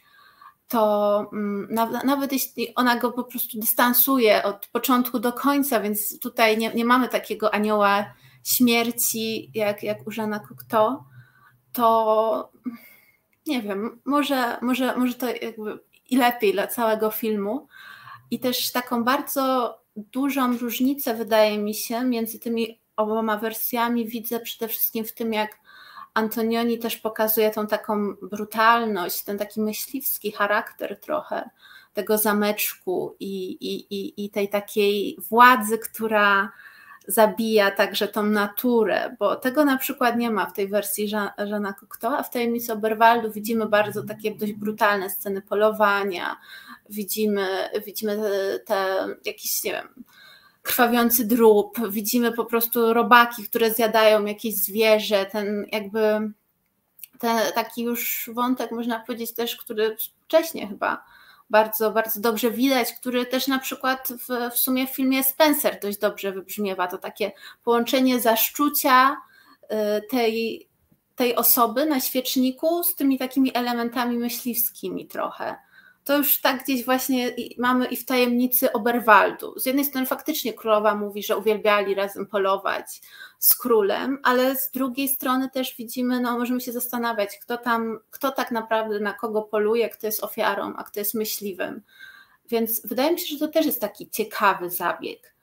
to mm, nawet jeśli ona go po prostu dystansuje od początku do końca, więc tutaj nie, nie mamy takiego anioła śmierci jak, jak u Żana to nie wiem, może, może, może to jakby i lepiej dla całego filmu. I też taką bardzo dużą różnicę wydaje mi się między tymi oboma wersjami. Widzę przede wszystkim w tym, jak Antonioni też pokazuje tą taką brutalność, ten taki myśliwski charakter trochę tego zameczku i, i, i, i tej takiej władzy, która zabija także tą naturę, bo tego na przykład nie ma w tej wersji Żana Cocteau, a w tajemnicy Oberwaldu widzimy bardzo takie dość brutalne sceny polowania, widzimy, widzimy te, te jakieś, nie wiem, krwawiący drób, widzimy po prostu robaki, które zjadają jakieś zwierzę, ten jakby ten taki już wątek, można powiedzieć też, który wcześniej chyba bardzo, bardzo dobrze widać, który też na przykład w, w sumie w filmie Spencer dość dobrze wybrzmiewa. To takie połączenie zaszczucia y, tej, tej osoby na świeczniku z tymi takimi elementami myśliwskimi trochę to już tak gdzieś właśnie mamy i w tajemnicy Oberwaldu. Z jednej strony faktycznie królowa mówi, że uwielbiali razem polować z królem, ale z drugiej strony też widzimy, no możemy się zastanawiać, kto tam, kto tak naprawdę na kogo poluje, kto jest ofiarą, a kto jest myśliwym. Więc wydaje mi się, że to też jest taki ciekawy zabieg.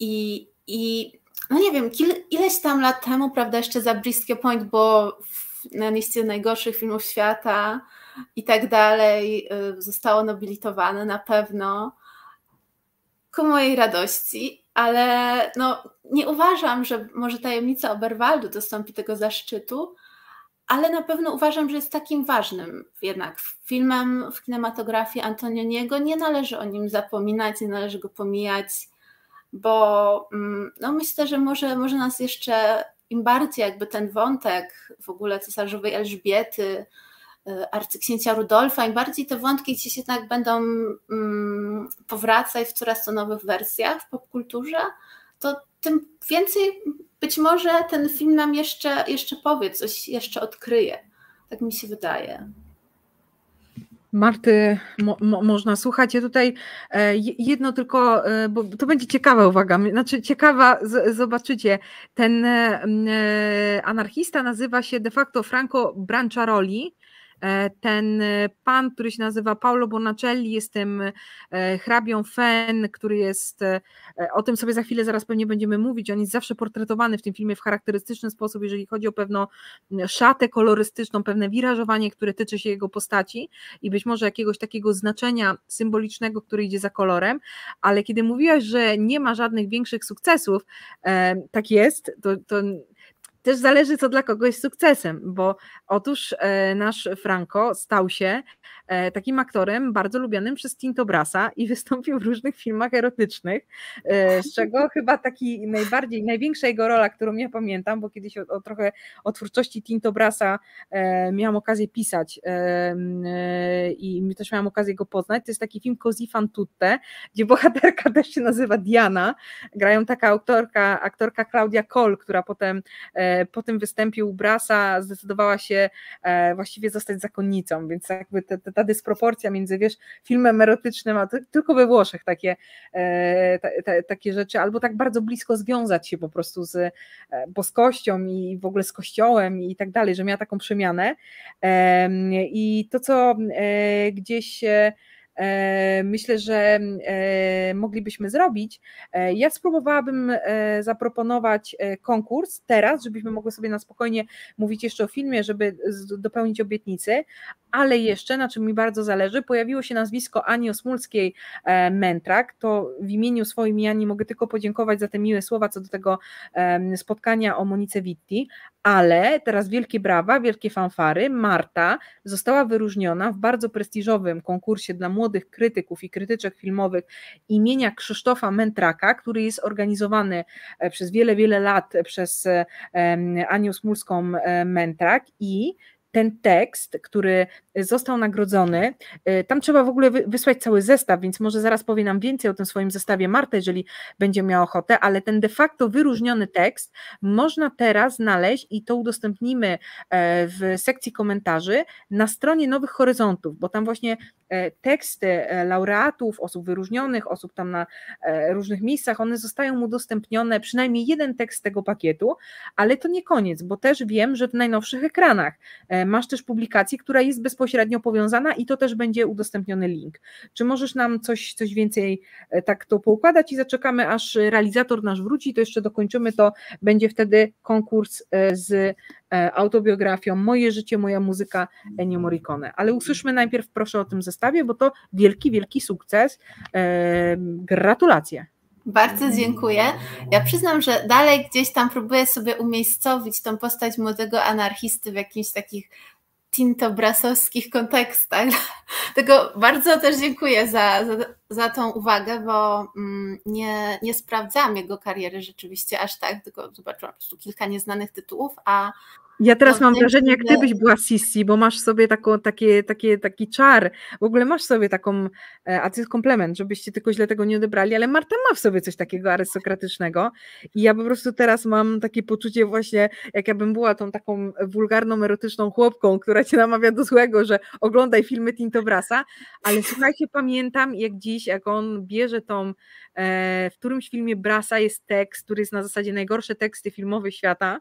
I, i no nie wiem, kil, ileś tam lat temu, prawda, jeszcze za Briskie Point, bo na liście najgorszych filmów świata, i tak dalej, y, zostało nobilitowane na pewno ku mojej radości, ale no, nie uważam, że może tajemnica Oberwaldu dostąpi tego zaszczytu, ale na pewno uważam, że jest takim ważnym jednak filmem w kinematografii Antonioniego. Nie należy o nim zapominać, nie należy go pomijać, bo mm, no, myślę, że może, może nas jeszcze im bardziej jakby ten wątek w ogóle cesarzowej Elżbiety, arcyksięcia Rudolfa, im bardziej te wątki gdzieś jednak będą mm, powracać w coraz to nowych wersjach w popkulturze, to tym więcej być może ten film nam jeszcze, jeszcze powie, coś jeszcze odkryje. Tak mi się wydaje. Marty mo, mo, można słuchać. Ja tutaj e, jedno tylko, e, bo to będzie ciekawa uwaga, znaczy ciekawa, z, zobaczycie, ten e, anarchista nazywa się de facto Franco Branciaroli E, ten e, pan, który się nazywa Paolo Bonacelli, jest tym e, hrabią Fen, który jest, o tym sobie za chwilę zaraz pewnie będziemy mówić, on jest zawsze portretowany w tym filmie w charakterystyczny sposób, jeżeli chodzi o pewną szatę kolorystyczną, pewne wirażowanie, które tyczy się jego postaci i być może jakiegoś takiego znaczenia symbolicznego, który idzie za kolorem, ale kiedy mówiłaś, że nie ma żadnych większych sukcesów, tak jest, to, to też zależy, co dla kogoś sukcesem, bo otóż e, nasz Franco stał się takim aktorem bardzo lubianym przez Tinto Brasa i wystąpił w różnych filmach erotycznych, e, z czego chyba taki najbardziej, największa jego rola, którą ja pamiętam, bo kiedyś o, o trochę o twórczości Tinto Brasa miałam okazję pisać i też miałam okazję go poznać, to jest taki film Così fan tutte, gdzie bohaterka też się nazywa Diana, grają taka aktorka, aktorka Claudia Cole, która potem po tym występie u Brasa zdecydowała się e, właściwie zostać zakonnicą, więc jakby ta, ta dysproporcja między, wiesz, filmem erotycznym, a tylko we Włoszech takie, e, takie rzeczy, albo tak bardzo blisko związać się po prostu z e, boskością i w ogóle z kościołem i tak dalej, że miała taką przemianę. I to, co gdzieś myślę, że moglibyśmy zrobić. Ja spróbowałabym zaproponować konkurs teraz, żebyśmy mogli sobie na spokojnie mówić jeszcze o filmie, żeby dopełnić obietnicy, ale jeszcze, na czym mi bardzo zależy, pojawiło się nazwisko Ani Osmulskiej Mentrak, to w imieniu swoim Ani mogę tylko podziękować za te miłe słowa co do tego spotkania o Monice Witti, ale teraz wielkie brawa, wielkie fanfary, Marta została wyróżniona w bardzo prestiżowym konkursie dla młodych krytyków i krytyczek filmowych imienia Krzysztofa Mentraka, który jest organizowany e, przez wiele, wiele lat przez Anię Smulską e, Mentrak i ten tekst, który został nagrodzony, y, tam trzeba w ogóle wysłać cały zestaw, więc może zaraz powie nam więcej o tym swoim zestawie Marta, jeżeli będzie miała ochotę, ale ten de facto wyróżniony tekst można teraz znaleźć i to udostępnimy e, w sekcji komentarzy na stronie Nowych Horyzontów, bo tam właśnie e, teksty e, laureatów, osób wyróżnionych, osób tam na różnych miejscach, one zostają udostępnione, przynajmniej jeden tekst tego pakietu, ale to nie koniec, bo też wiem, że w najnowszych ekranach masz też publikację, która jest bezpośrednio powiązana i to też będzie udostępniony link. Czy możesz nam coś, coś więcej e, tak to poukładać i zaczekamy, aż realizator nasz wróci, to jeszcze dokończymy to, będzie wtedy konkurs e, z e, autobiografią Moje życie, moja muzyka Ennio Morricone. Ale usłyszmy najpierw proszę o tym zestawie, bo to wielki, wielki sukces. Gratulacje. Bardzo dziękuję. Ja przyznam, że dalej gdzieś tam próbuję sobie umiejscowić tą postać młodego anarchisty w jakimś takich tintobrasowskich kontekstach. Tego bardzo też dziękuję za, za, za tą uwagę, bo mm, nie, nie sprawdzałam jego kariery rzeczywiście aż tak, tylko zobaczyłam po prostu kilka nieznanych tytułów, a ja teraz mam wrażenie, jak ty byś była Sissi, bo masz sobie taką, takie, takie, taki czar, w ogóle masz sobie taką, e, a to jest komplement, żebyście tylko źle tego nie odebrali, ale Marta ma w sobie coś takiego arystokratycznego. I ja po prostu teraz mam takie poczucie właśnie, jak ja bym była tą taką wulgarną, erotyczną chłopką, która cię namawia do złego, że oglądaj filmy Tintobrasa, ale słuchajcie, pamiętam jak dziś, jak on bierze tą, e, w którymś filmie Brasa jest tekst, który jest na zasadzie najgorsze teksty filmowe świata,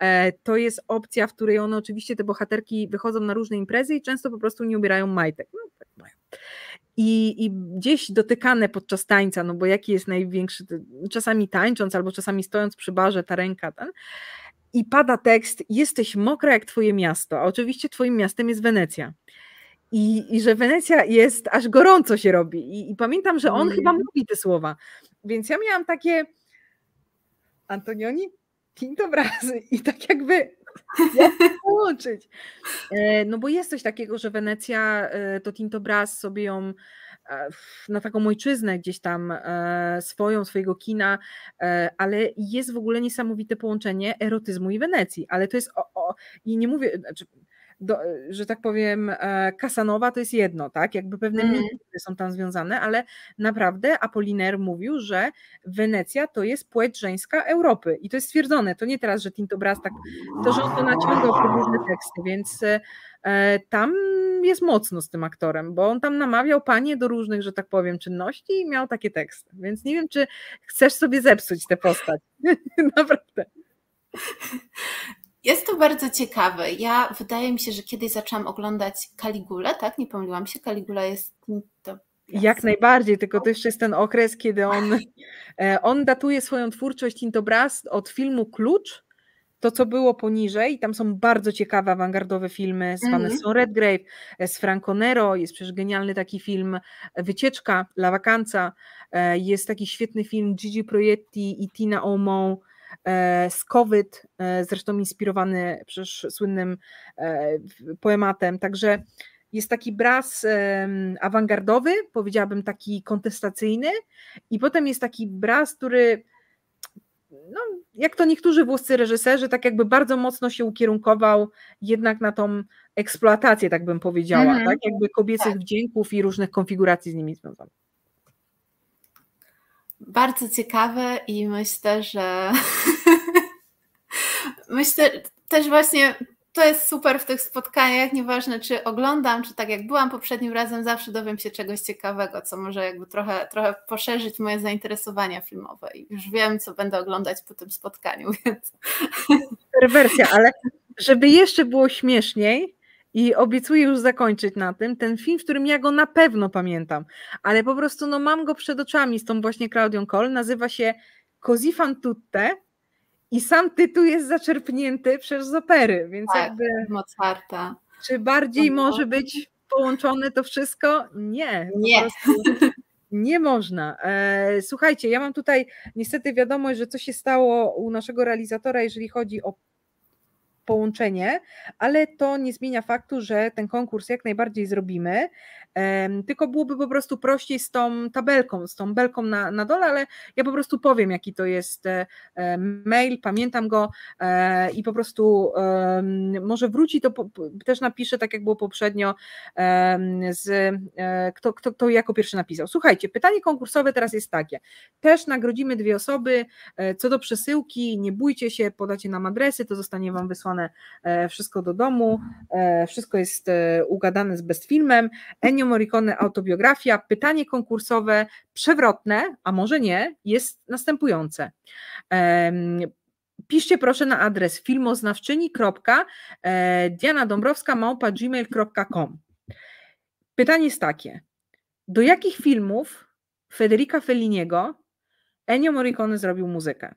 E, to jest opcja, w której one oczywiście, te bohaterki wychodzą na różne imprezy i często po prostu nie ubierają majtek. No, tak mają. I, I, gdzieś dotykane podczas tańca, no bo jaki jest największy, czasami tańcząc albo czasami stojąc przy barze, ta ręka, ten, i pada tekst, jesteś mokra jak twoje miasto, a oczywiście twoim miastem jest Wenecja. I, i że Wenecja jest, aż gorąco się robi. I, i pamiętam, że on mm. chyba mówi te słowa. Więc ja miałam takie, Antonioni, Tintobrazy i tak jakby jak połączyć? E, no bo jest coś takiego, że Wenecja e, to Tintobraz sobie ją e, na taką ojczyznę gdzieś tam swoją, swojego kina, ale jest w ogóle niesamowite połączenie erotyzmu i Wenecji, ale to jest o, o i nie mówię, znaczy, do, że tak powiem, Kasanowa to jest jedno, tak? Jakby pewne mm. mity są tam związane, ale naprawdę Apollinaire mówił, że Wenecja to jest płeć żeńska Europy i to jest stwierdzone. To nie teraz, że Tintobraz tak, to że on to naciągał pod różne teksty, więc e, tam jest mocno z tym aktorem, bo on tam namawiał panie do różnych, że tak powiem, czynności i miał takie teksty. Więc nie wiem, czy chcesz sobie zepsuć tę postać. Naprawdę. Jest to bardzo ciekawe. Ja wydaje mi się, że kiedyś zaczęłam oglądać Kaligulę, tak? Nie pomyliłam się. Kaligula jest to. Jak najbardziej, tylko to jeszcze jest ten okres, kiedy on, e, on datuje swoją twórczość Tintobraz od filmu Klucz, to co było poniżej, tam są bardzo ciekawe awangardowe filmy z. Vanessa Redgrave, e, z Franco Nero, jest przecież genialny taki film e, Wycieczka, La Vacanza, jest taki świetny film Gigi Proietti i Tina Aumont, E, z COVID, e, zresztą inspirowany przecież słynnym e, poematem. Także jest taki braz awangardowy, powiedziałabym taki kontestacyjny, i potem jest taki braz, który no, jak to niektórzy włoscy reżyserzy, tak jakby bardzo mocno się ukierunkował jednak na tą eksploatację, tak bym powiedziała, mm -hmm. tak? Jakby kobiecych tak. wdzięków i różnych konfiguracji z nimi związanych bardzo ciekawe i myślę, że myślę też właśnie to jest super w tych spotkaniach, nieważne czy oglądam, czy tak jak byłam poprzednim razem, zawsze dowiem się czegoś ciekawego, co może jakby trochę, trochę poszerzyć moje zainteresowania filmowe i już wiem, co będę oglądać po tym spotkaniu, więc... Perwersja, ale żeby jeszcze było śmieszniej, i obiecuję już zakończyć na tym, ten film, w którym ja go na pewno pamiętam, ale po prostu no, mam go przed oczami z tą właśnie Claudią Cole, nazywa się Così fan tutte i sam tytuł jest zaczerpnięty przez opery, więc tak, jakby... Mozarta. Czy bardziej no, może być połączone to wszystko? Nie. Nie. Nie można. E, słuchajcie, ja mam tutaj niestety wiadomość, że co się stało u naszego realizatora, jeżeli chodzi o połączenie, ale to nie zmienia faktu, że ten konkurs jak najbardziej zrobimy. Tylko byłoby po prostu prościej z tą tabelką, z tą belką na, na dole, ale ja po prostu powiem, jaki to jest e, mail, pamiętam go e, i po prostu może wróci, to też napiszę, tak jak było poprzednio, z, e, kto, kto, kto jako pierwszy napisał. Słuchajcie, pytanie konkursowe teraz jest takie. Też nagrodzimy dwie osoby. Co do przesyłki, nie bójcie się, podacie nam adresy, to zostanie Wam wysłane wszystko do domu. Wszystko jest ugadane z Best Filmem. Ennio Morricone autobiografia, pytanie konkursowe przewrotne, a może nie, jest następujące. Piszcie proszę na adres filmoznawczyni.dianadąbrowska.gmail.com Pytanie jest takie. Do jakich filmów Federica Felliniego Ennio Morricone zrobił muzykę?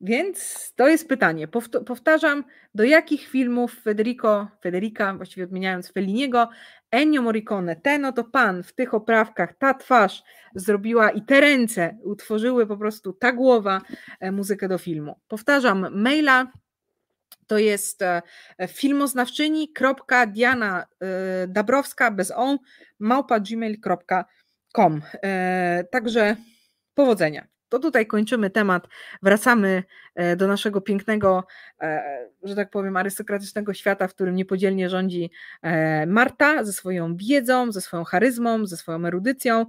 Więc to jest pytanie. Powtarzam, do jakich filmów Federico, Federica, właściwie odmieniając Felliniego, Ennio Morricone, ten oto pan w tych oprawkach, ta twarz zrobiła i te ręce utworzyły po prostu ta głowa e, muzykę do filmu. Powtarzam, maila to jest e, filmoznawczyni.diana e, bez on małpa gmail.com. Także powodzenia to tutaj kończymy temat, wracamy e, do naszego pięknego, e, że tak powiem, arystokratycznego świata, w którym niepodzielnie rządzi e, Marta ze swoją wiedzą, ze swoją charyzmą, ze swoją erudycją.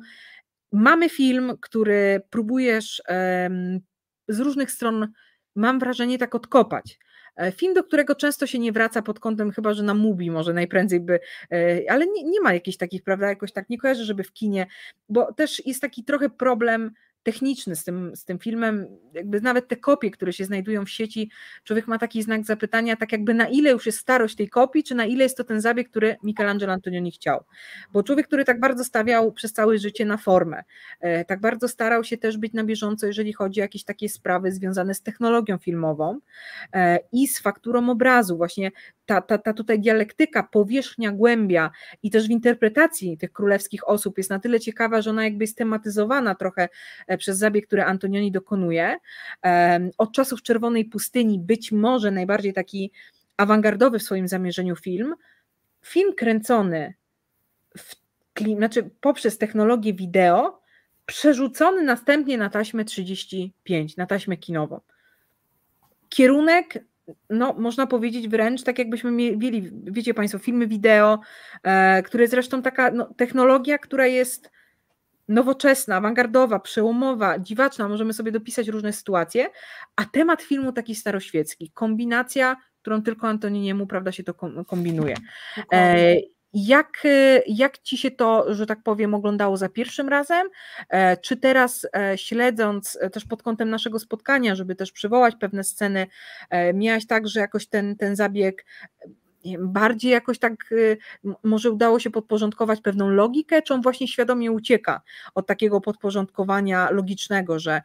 Mamy film, który próbujesz z różnych stron, mam wrażenie, tak odkopać. Film, do którego często się nie wraca pod kątem, chyba że na Mubi może najprędzej by, ale nie, nie ma jakichś takich, prawda, jakoś tak nie kojarzę, żeby w kinie, bo też jest taki trochę problem techniczny z tym, z tym filmem, jakby nawet te kopie, które się znajdują w sieci, człowiek ma taki znak zapytania, tak jakby na ile już jest starość tej kopii, czy na ile jest to ten zabieg, który Michelangelo Antonioni chciał. Bo człowiek, który tak bardzo stawiał przez całe życie na formę, e, tak bardzo starał się też być na bieżąco, jeżeli chodzi o jakieś takie sprawy związane z technologią filmową e, i z fakturą obrazu, właśnie ta, ta, ta tutaj dialektyka, powierzchnia, głębia i też w interpretacji tych królewskich osób jest na tyle ciekawa, że ona jakby jest tematyzowana trochę e, przez zabieg, który Antonioni dokonuje. Od czasów Czerwonej Pustyni być może najbardziej taki awangardowy w swoim zamierzeniu film, film kręcony w, znaczy poprzez technologię wideo, przerzucony następnie na taśmę 35, na taśmę kinową. Kierunek no, można powiedzieć wręcz tak, jakbyśmy mieli, wiecie Państwo, filmy wideo, e, które zresztą taka no, technologia, która jest nowoczesna, awangardowa, przełomowa, dziwaczna, możemy sobie dopisać różne sytuacje, a temat filmu taki staroświecki, kombinacja, którą tylko Antoniniemu, prawda, się to kombinuje. E, jak, e, jak ci się to, że tak powiem, oglądało za pierwszym razem? E, czy teraz e, śledząc też pod kątem naszego spotkania, żeby też przywołać pewne sceny, miałaś tak, że jakoś ten, ten zabieg bardziej jakoś tak może udało się podporządkować pewną logikę, czy on właśnie świadomie ucieka od takiego podporządkowania logicznego, że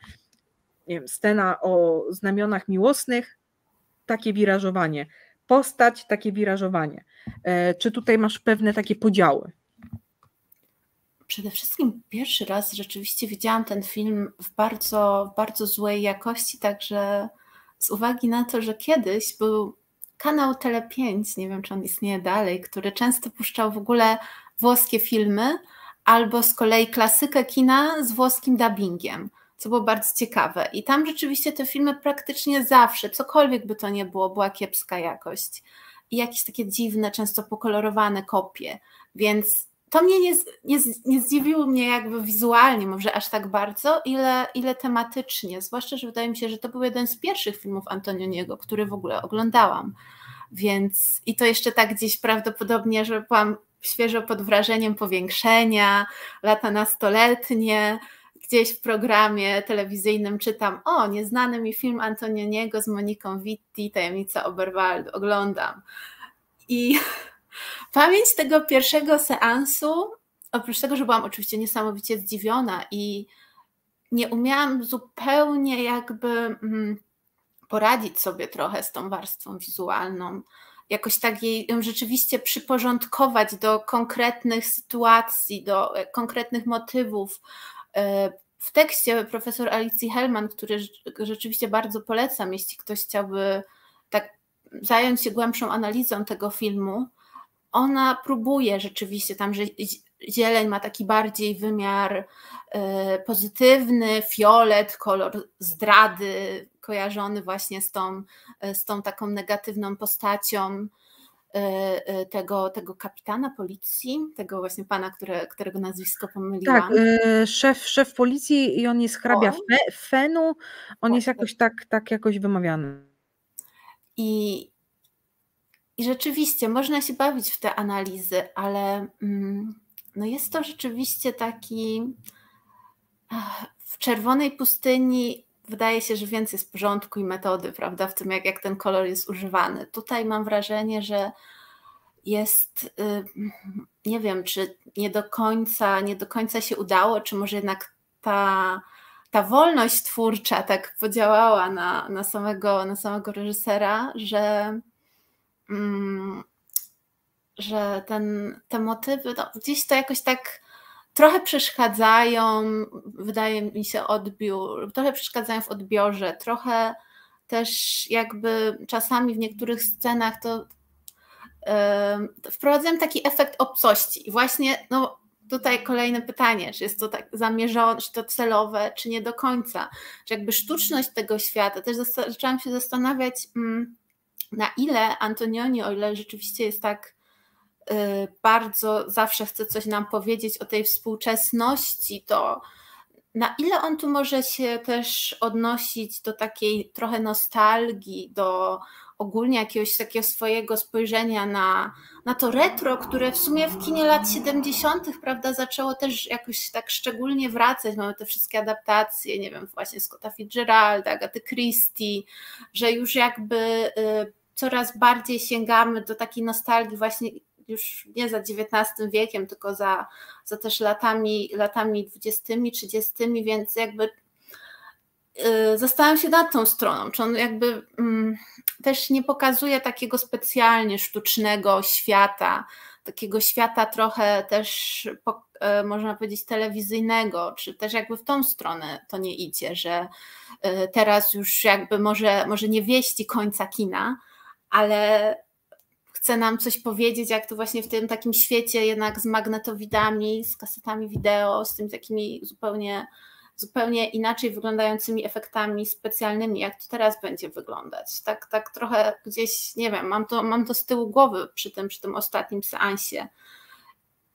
nie wiem, scena o znamionach miłosnych, takie wirażowanie, postać, takie wirażowanie. E, czy tutaj masz pewne takie podziały? Przede wszystkim pierwszy raz rzeczywiście widziałam ten film w bardzo, bardzo złej jakości, także z uwagi na to, że kiedyś był kanał Tele5, nie wiem czy on istnieje dalej, który często puszczał w ogóle włoskie filmy, albo z kolei klasykę kina z włoskim dubbingiem, co było bardzo ciekawe. I tam rzeczywiście te filmy praktycznie zawsze, cokolwiek by to nie było, była kiepska jakość i jakieś takie dziwne, często pokolorowane kopie. Więc to mnie nie, nie, nie zdziwiło mnie jakby wizualnie, może aż tak bardzo, ile, ile tematycznie. Zwłaszcza, że wydaje mi się, że to był jeden z pierwszych filmów Antonioniego, który w ogóle oglądałam. Więc i to jeszcze tak gdzieś prawdopodobnie, że byłam świeżo pod wrażeniem powiększenia, lata nastoletnie, gdzieś w programie telewizyjnym czytam, o, nieznany mi film Antonioniego z Moniką Witti, Tajemnica Oberwaldu, oglądam. I pamięć tego pierwszego seansu, oprócz tego, że byłam oczywiście niesamowicie zdziwiona i nie umiałam zupełnie jakby mm, poradzić sobie trochę z tą warstwą wizualną, jakoś tak jej ją rzeczywiście przyporządkować do konkretnych sytuacji, do e, konkretnych motywów. E, w tekście profesor Alicji Hellman, który rzeczywiście bardzo polecam, jeśli ktoś chciałby tak zająć się głębszą analizą tego filmu, ona próbuje rzeczywiście tam, że zieleń ma taki bardziej wymiar e, pozytywny, fiolet, kolor zdrady, kojarzony właśnie z tą, e, z tą taką negatywną postacią tego, tego kapitana policji, tego właśnie pana, które, którego nazwisko pomyliłam. Tak, szef, szef policji i on jest hrabia Fe, Fenu, on jest jakoś tak, tak jakoś wymawiany. I, I rzeczywiście można się bawić w te analizy, ale mm, no jest to rzeczywiście taki. W czerwonej pustyni wydaje się, że więcej jest porządku i metody, prawda, w tym, jak, jak ten kolor jest używany. Tutaj mam wrażenie, że jest, y, nie wiem, czy nie do końca, nie do końca się udało, czy może jednak ta, ta wolność twórcza tak podziałała na, na, samego, na samego reżysera, że. Mm, że ten, te motywy no, gdzieś to jakoś tak trochę przeszkadzają, wydaje mi się, odbiór, trochę przeszkadzają w odbiorze, trochę też jakby czasami w niektórych scenach to yy, taki efekt obcości. I właśnie no, tutaj kolejne pytanie, czy jest to tak zamierzone, czy to celowe, czy nie do końca. Czy jakby sztuczność tego świata, też zaczęłam się zastanawiać, mm, na ile Antonioni, o ile rzeczywiście jest tak bardzo zawsze chce coś nam powiedzieć o tej współczesności, to na ile on tu może się też odnosić do takiej trochę nostalgii, do ogólnie jakiegoś takiego swojego spojrzenia na, na to retro, które w sumie w kinie lat 70., prawda, zaczęło też jakoś tak szczególnie wracać. Mamy te wszystkie adaptacje, nie wiem, właśnie Scotta Fitzgeralda, Agaty Christie, że już jakby y, coraz bardziej sięgamy do takiej nostalgii właśnie już nie za XIX wiekiem, tylko za, za też latami, latami 20, 30, więc jakby yy, zastanawiam się nad tą stroną, czy on jakby yy, też nie pokazuje takiego specjalnie sztucznego świata, takiego świata trochę też yy, można powiedzieć telewizyjnego, czy też jakby w tą stronę to nie idzie, że y, teraz już jakby może, może nie wieści końca kina, ale chce nam coś powiedzieć, jak to właśnie w tym takim świecie jednak z magnetowidami, z kasetami wideo, z tymi takimi zupełnie, zupełnie inaczej wyglądającymi efektami specjalnymi, jak to teraz będzie wyglądać. Tak, tak trochę gdzieś, nie wiem, mam to, mam to z tyłu głowy przy tym, przy tym ostatnim seansie.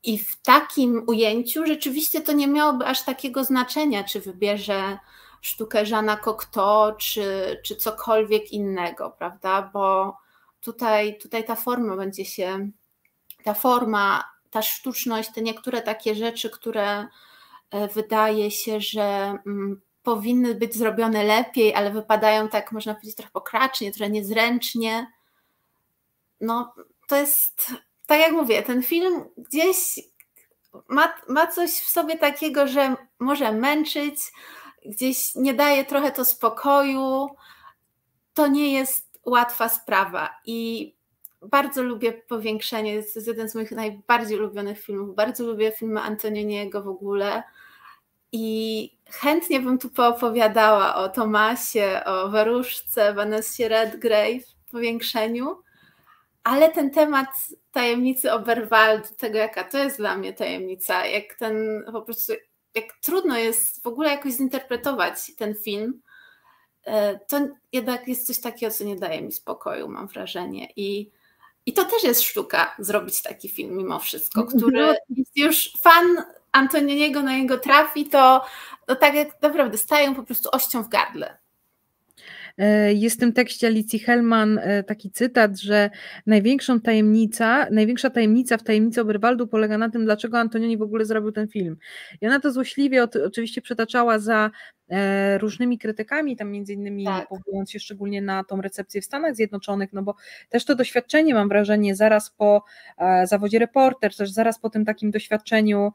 I w takim ujęciu rzeczywiście to nie miałoby aż takiego znaczenia, czy wybierze sztukę Żana Cocteau, czy, czy cokolwiek innego, prawda? Bo tutaj, tutaj ta forma będzie się, ta forma, ta sztuczność, te niektóre takie rzeczy, które e, wydaje się, że mm, powinny być zrobione lepiej, ale wypadają tak, można powiedzieć, trochę pokracznie, trochę niezręcznie. No, to jest, tak jak mówię, ten film gdzieś ma, ma coś w sobie takiego, że może męczyć, gdzieś nie daje trochę to spokoju. To nie jest łatwa sprawa i bardzo lubię powiększenie, to jest jeden z moich najbardziej ulubionych filmów, bardzo lubię filmy Antonioniego w ogóle i chętnie bym tu poopowiadała o Tomasie, o Waruszce, Vanessie Redgrave powiększeniu, ale ten temat tajemnicy Oberwaldu, tego jaka to jest dla mnie tajemnica, jak ten po prostu, jak trudno jest w ogóle jakoś zinterpretować ten film, to jednak jest coś takiego, co nie daje mi spokoju, mam wrażenie. I, i to też jest sztuka, zrobić taki film mimo wszystko, który no. jest już fan Antoniego na niego trafi, to, to tak jak naprawdę stają po prostu ością w gardle. E, jest w tym tekście Alicji Hellman e, taki cytat, że największą tajemnica, największa tajemnica w tajemnicy Oberwaldu polega na tym, dlaczego Antonioni w ogóle zrobił ten film. I ona to złośliwie oczywiście przetaczała za e, różnymi krytykami, tam między innymi tak. powołując się szczególnie na tą recepcję w Stanach Zjednoczonych, no bo też to doświadczenie mam wrażenie zaraz po zawodzie reporter, też zaraz po tym takim doświadczeniu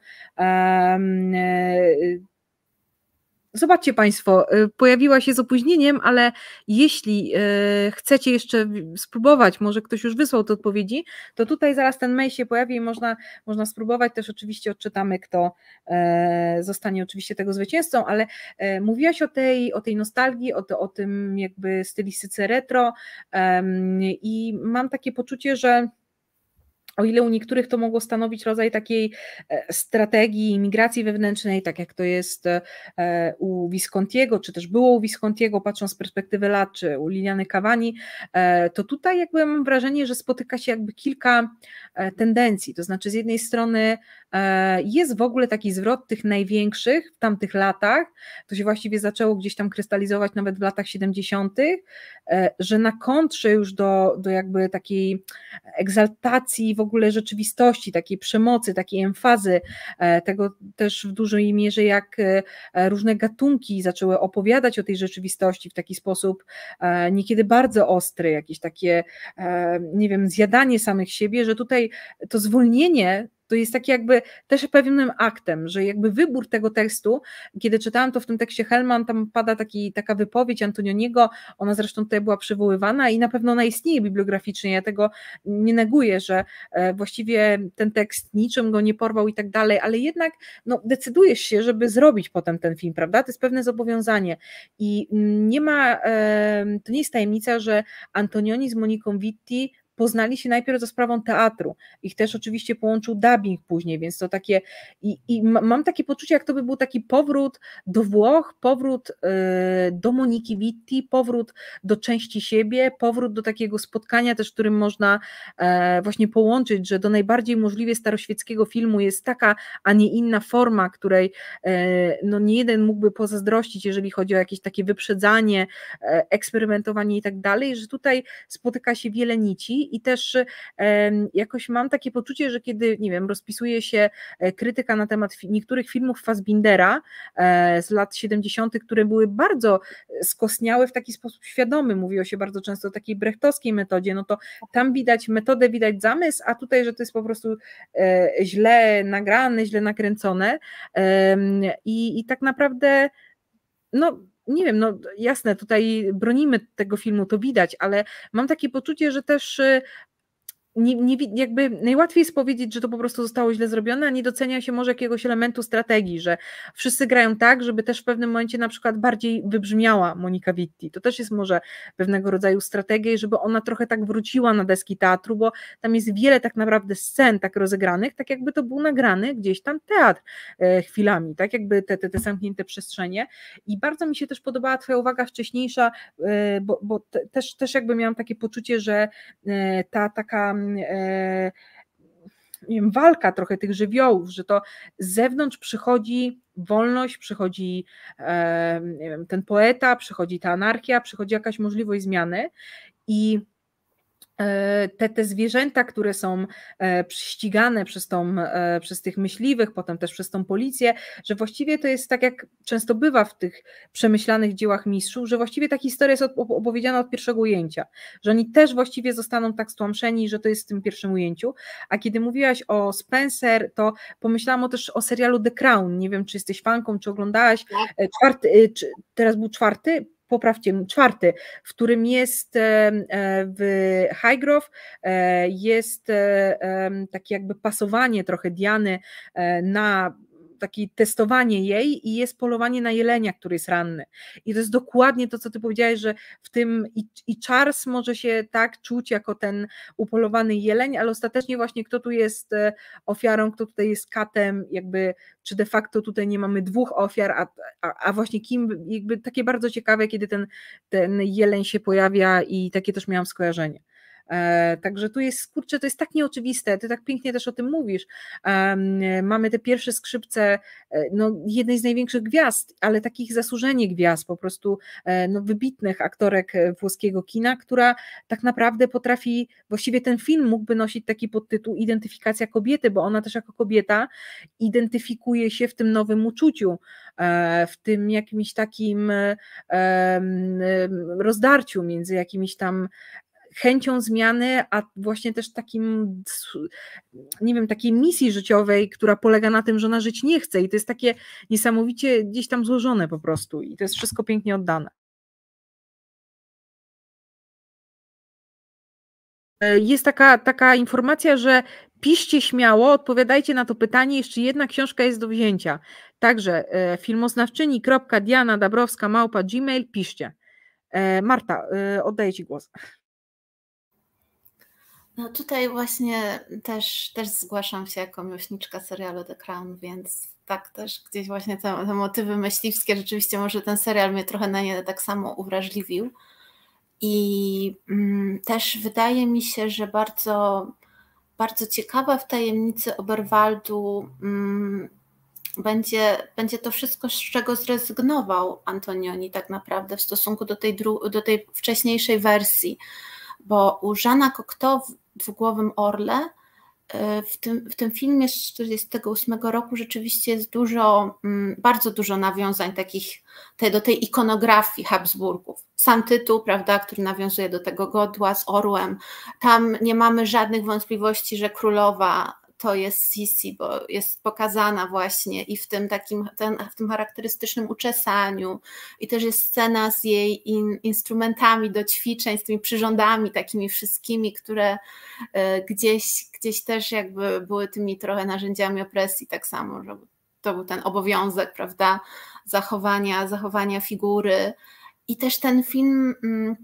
Zobaczcie Państwo, y, pojawiła się z opóźnieniem, ale jeśli y, chcecie jeszcze spróbować, może ktoś już wysłał te odpowiedzi, to tutaj zaraz ten mail się pojawi i można, można spróbować. Też oczywiście odczytamy, kto e, zostanie oczywiście tego zwycięzcą, ale e, mówiłaś o tej, o tej nostalgii, o, o tym jakby stylistyce retro i mam takie poczucie, że o ile u niektórych to mogło stanowić rodzaj takiej e, strategii migracji wewnętrznej, tak jak to jest e, u Viscontiego, czy też było u Viscontiego, patrząc z perspektywy lat, czy u Liliany Cavani, e, to tutaj jakby mam wrażenie, że spotyka się jakby kilka tendencji, to znaczy z jednej strony jest w ogóle taki zwrot tych największych w tamtych latach, to się właściwie zaczęło gdzieś tam krystalizować nawet w latach 70., że na kontrze już do, do jakby takiej egzaltacji w ogóle rzeczywistości, takiej przemocy, takiej emfazy, e, tego też w dużej mierze, jak e, różne gatunki zaczęły opowiadać o tej rzeczywistości w taki sposób e, niekiedy bardzo ostry, jakieś takie, nie wiem, zjadanie samych siebie, że tutaj to zwolnienie to jest taki jakby też pewnym aktem, że jakby wybór tego tekstu, kiedy czytałam to w tym tekście Hellman, tam pada taki, taka wypowiedź Antonioniego, ona zresztą tutaj była przywoływana i na pewno ona istnieje bibliograficznie, ja tego nie neguję, że e, właściwie ten tekst niczym go nie porwał i tak dalej, ale jednak no, decydujesz się, żeby zrobić potem ten film, prawda? To jest pewne zobowiązanie i nie ma, to nie jest tajemnica, że Antonioni z Moniką Vitti poznali się najpierw za sprawą teatru. Ich też oczywiście połączył dubbing później, więc to takie i, i mam takie poczucie, jak to by był taki powrót do Włoch, powrót y, do Moniki Vitti, powrót do części siebie, powrót do takiego spotkania też, którym można e, właśnie połączyć, że do najbardziej możliwie staroświeckiego filmu jest taka, a nie inna forma, której e, no nie jeden mógłby pozazdrościć, jeżeli chodzi o jakieś takie wyprzedzanie, e, eksperymentowanie i tak dalej, że tutaj spotyka się wiele nici i też jakoś mam takie poczucie, że kiedy, nie wiem, rozpisuje się e, krytyka na temat niektórych filmów Fassbindera e, z lat 70., które były bardzo e, skosniałe w taki sposób świadomy, mówiło się bardzo często o takiej brechtowskiej metodzie, no to tam widać metodę, widać zamysł, a tutaj, że to jest po prostu źle nagrane, źle nakręcone i, i tak naprawdę no nie wiem, no jasne, tutaj bronimy tego filmu, to widać, ale mam takie poczucie, że też y, nie, nie, jakby najłatwiej jest powiedzieć, że to po prostu zostało źle zrobione, a nie docenia się może jakiegoś elementu strategii, że wszyscy grają tak, żeby też w pewnym momencie na przykład bardziej wybrzmiała Monika Witti. To też jest może pewnego rodzaju strategia, żeby ona trochę tak wróciła na deski teatru, bo tam jest wiele tak naprawdę scen tak rozegranych, tak jakby to był nagrany gdzieś tam teatr e, chwilami, tak jakby te, te, te zamknięte przestrzenie i bardzo mi się też podobała Twoja uwaga wcześniejsza, e, bo, bo te, też, też jakby miałam takie poczucie, że e, ta taka nie wiem, walka trochę tych żywiołów, że to z zewnątrz przychodzi wolność, przychodzi e, wiem, ten poeta, przychodzi ta anarchia, przychodzi jakaś możliwość zmiany i E, te, te zwierzęta, które są e, ścigane przez, tą, e, przez tych myśliwych, potem też przez tą policję, że właściwie to jest tak, jak często bywa w tych przemyślanych dziełach mistrzów, że właściwie ta historia jest opowiedziana od pierwszego ujęcia, że oni też właściwie zostaną tak stłamszeni, że to jest w tym pierwszym ujęciu. A kiedy mówiłaś o Spencer, to pomyślałam też o serialu The Crown. Nie wiem, czy jesteś fanką, czy oglądałaś. Czwarty, teraz był czwarty, poprawcie, czwarty, w którym jest e, e, w Highgrove e, jest takie jakby pasowanie trochę Diany na takie testowanie jej i jest polowanie na jelenia, który jest ranny. I to jest dokładnie to, co ty powiedziałeś, że w tym i, i Charles może się tak czuć jako ten upolowany jeleń, ale ostatecznie właśnie kto tu jest e, ofiarą, kto tutaj jest katem, jakby czy de facto tutaj nie mamy dwóch ofiar, a, a, a właśnie kim, jakby takie bardzo ciekawe, kiedy ten, ten jeleń się pojawia i takie też miałam skojarzenie. E, także tu jest, kurczę, to jest tak nieoczywiste, ty tak pięknie też o tym mówisz. Mamy te pierwsze skrzypce e, no, jednej z największych gwiazd, ale takich zasłużenie gwiazd, po prostu e, no, wybitnych aktorek włoskiego kina, która tak naprawdę potrafi, właściwie ten film mógłby nosić taki podtytuł Identyfikacja kobiety, bo ona też jako kobieta identyfikuje się w tym nowym uczuciu, w tym jakimś takim rozdarciu między jakimiś tam chęcią zmiany, a właśnie też takim, nie wiem, takiej misji życiowej, która polega na tym, że ona żyć nie chce i to jest takie niesamowicie gdzieś tam złożone po prostu i to jest wszystko pięknie oddane. E, jest taka, taka informacja, że piszcie śmiało, odpowiadajcie na to pytanie. Jeszcze jedna książka jest do wzięcia. Także e, filmoznawczyni.diana Dabrowska gmail piszcie. E, Marta, oddaję Ci głos. No tutaj właśnie też, też zgłaszam się jako miłośniczka serialu The Crown, więc tak też gdzieś właśnie te, te motywy myśliwskie, rzeczywiście może ten serial mnie trochę na nie tak samo uwrażliwił. I mm, też wydaje mi się, że bardzo, bardzo ciekawa w tajemnicy Oberwaldu mm, będzie, będzie to wszystko, z czego zrezygnował Antonioni tak naprawdę w stosunku do tej, do tej wcześniejszej wersji bo u Żana Cocteau dwugłowym orle. E, w tym, w tym filmie z 1948 roku rzeczywiście jest dużo, mm, bardzo dużo nawiązań takich te, do tej ikonografii Habsburgów. Sam tytuł, prawda, który nawiązuje do tego godła z orłem. Tam nie mamy żadnych wątpliwości, że królowa to jest Sisi, bo jest pokazana właśnie i w tym takim, ten, w tym charakterystycznym uczesaniu i też jest scena z jej in, instrumentami do ćwiczeń, z tymi przyrządami takimi wszystkimi, które e, gdzieś, gdzieś też jakby były tymi trochę narzędziami opresji tak samo, że to był ten obowiązek, prawda, zachowania, zachowania figury. I też ten film mm,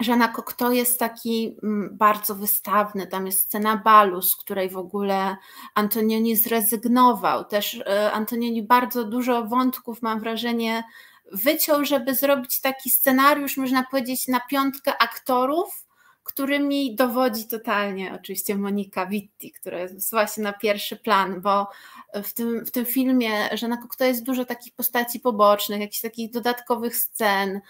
Żana Cocteau jest taki mm, bardzo wystawny, tam jest scena balu, z której w ogóle Antonioni zrezygnował. Też e, Antonioni bardzo dużo wątków, mam wrażenie, wyciął, żeby zrobić taki scenariusz, można powiedzieć, na piątkę aktorów, którymi dowodzi totalnie oczywiście Monika Witti, która jest właśnie na pierwszy plan, bo w tym, w tym filmie Żana Cocteau jest dużo takich postaci pobocznych, jakichś takich dodatkowych scen,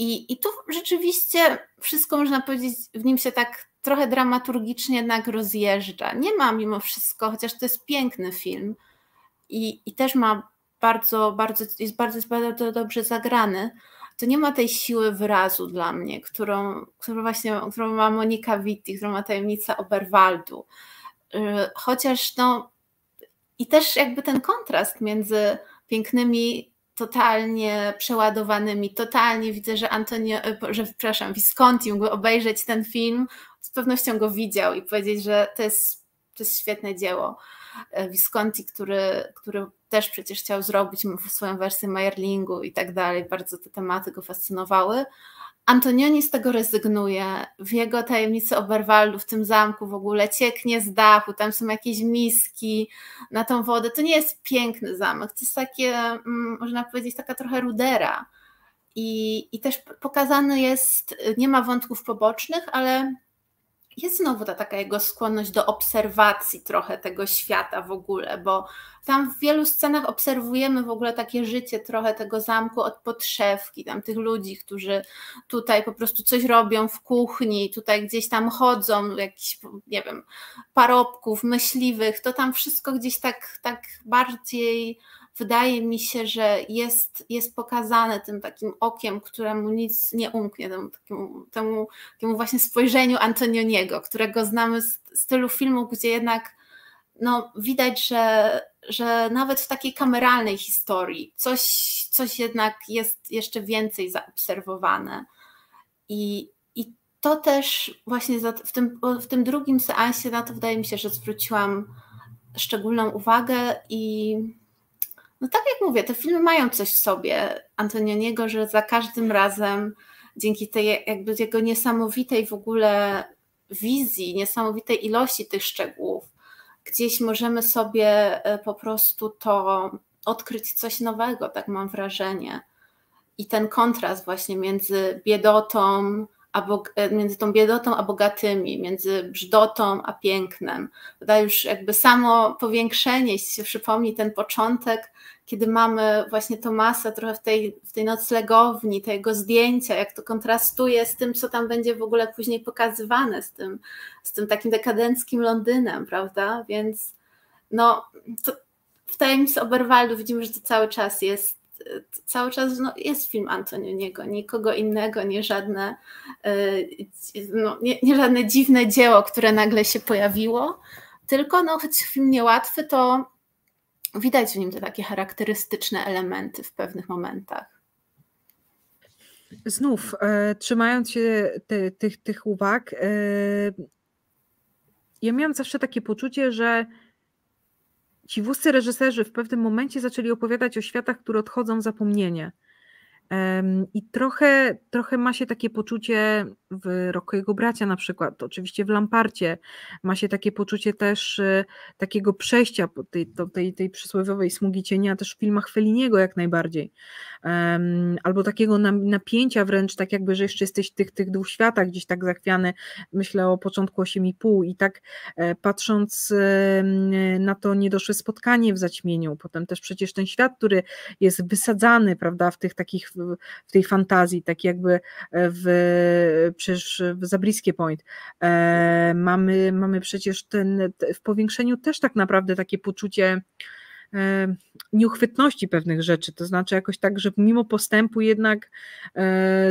i, I tu rzeczywiście wszystko można powiedzieć, w nim się tak trochę dramaturgicznie jednak rozjeżdża. Nie ma mimo wszystko, chociaż to jest piękny film i, i też ma bardzo, bardzo, jest bardzo, bardzo dobrze zagrany, to nie ma tej siły wyrazu dla mnie, którą, którą właśnie którą ma Monika Witti, którą ma tajemnica Oberwaldu. Y, chociaż no i też jakby ten kontrast między pięknymi totalnie przeładowanymi, totalnie widzę, że Antonio, e, że przepraszam, Visconti mógł obejrzeć ten film, z pewnością go widział i powiedzieć, że to jest, to jest świetne dzieło. E, Visconti, który, który też przecież chciał zrobić swoją wersję Meyerlingu i tak dalej, bardzo te tematy go fascynowały, Antonioni z tego rezygnuje. W jego tajemnicy Oberwaldu, w tym zamku w ogóle cieknie z dachu, tam są jakieś miski na tą wodę. To nie jest piękny zamek, to jest takie, mm, można powiedzieć, taka trochę rudera. I, I też pokazany jest, nie ma wątków pobocznych, ale jest znowu ta taka jego skłonność do obserwacji trochę tego świata w ogóle, bo tam w wielu scenach obserwujemy w ogóle takie życie trochę tego zamku od podszewki, tam tych ludzi, którzy tutaj po prostu coś robią w kuchni, tutaj gdzieś tam chodzą, jakiś, nie wiem, parobków, myśliwych, to tam wszystko gdzieś tak, tak bardziej wydaje mi się, że jest, jest pokazane tym takim okiem, któremu nic nie umknie, temu, temu właśnie spojrzeniu Antonioniego, którego znamy z stylu filmu, gdzie jednak no, widać, że, że nawet w takiej kameralnej historii coś, coś jednak jest jeszcze więcej zaobserwowane. I, i to też właśnie w tym, w tym drugim seansie na to wydaje mi się, że zwróciłam szczególną uwagę i no tak jak mówię, te filmy mają coś w sobie Antonioniego, że za każdym razem dzięki tej jakby jego niesamowitej w ogóle wizji, niesamowitej ilości tych szczegółów, gdzieś możemy sobie e, po prostu to odkryć coś nowego, tak mam wrażenie. I ten kontrast właśnie między biedotą a między tą biedotą a bogatymi, między brzydotą a pięknem. Prawda? Już jakby samo powiększenie, jeśli się przypomni ten początek, kiedy mamy właśnie Tomasa trochę w tej, w tej noclegowni, tego zdjęcia, jak to kontrastuje z tym, co tam będzie w ogóle później pokazywane, z tym, z tym takim dekadenckim Londynem, prawda? Więc no, w tajemnicy Oberwaldu widzimy, że to cały czas jest cały czas no, jest film Antonioniego, nikogo innego, nie żadne, e, no, nie, nie, żadne dziwne dzieło, które nagle się pojawiło, tylko no, choć film niełatwy, to widać w nim te takie charakterystyczne elementy w pewnych momentach. Znów, e, trzymając się tych, tych uwag, e, ja miałam zawsze takie poczucie, że ci włoscy reżyserzy w pewnym momencie zaczęli opowiadać o światach, które odchodzą w zapomnienie. I trochę, trochę ma się takie poczucie w Roku jego bracia na przykład, oczywiście w Lamparcie ma się takie poczucie też y, takiego przejścia tej, tej, tej przysłowiowej smugi cienia, też w filmach Feliniego jak najbardziej. Albo takiego napięcia wręcz, tak jakby, że jeszcze jesteś w tych, tych dwóch światach gdzieś tak zachwiany, myślę o początku 8,5 i tak e, patrząc na to niedoszłe spotkanie w zaćmieniu, potem też przecież ten świat, który jest wysadzany, prawda, w tych takich w tej fantazji, tak jakby e, w, przecież w Zabriskie Point. E, mamy, mamy przecież ten, w powiększeniu też tak naprawdę takie poczucie e, nieuchwytności pewnych rzeczy, to znaczy jakoś tak, że mimo postępu jednak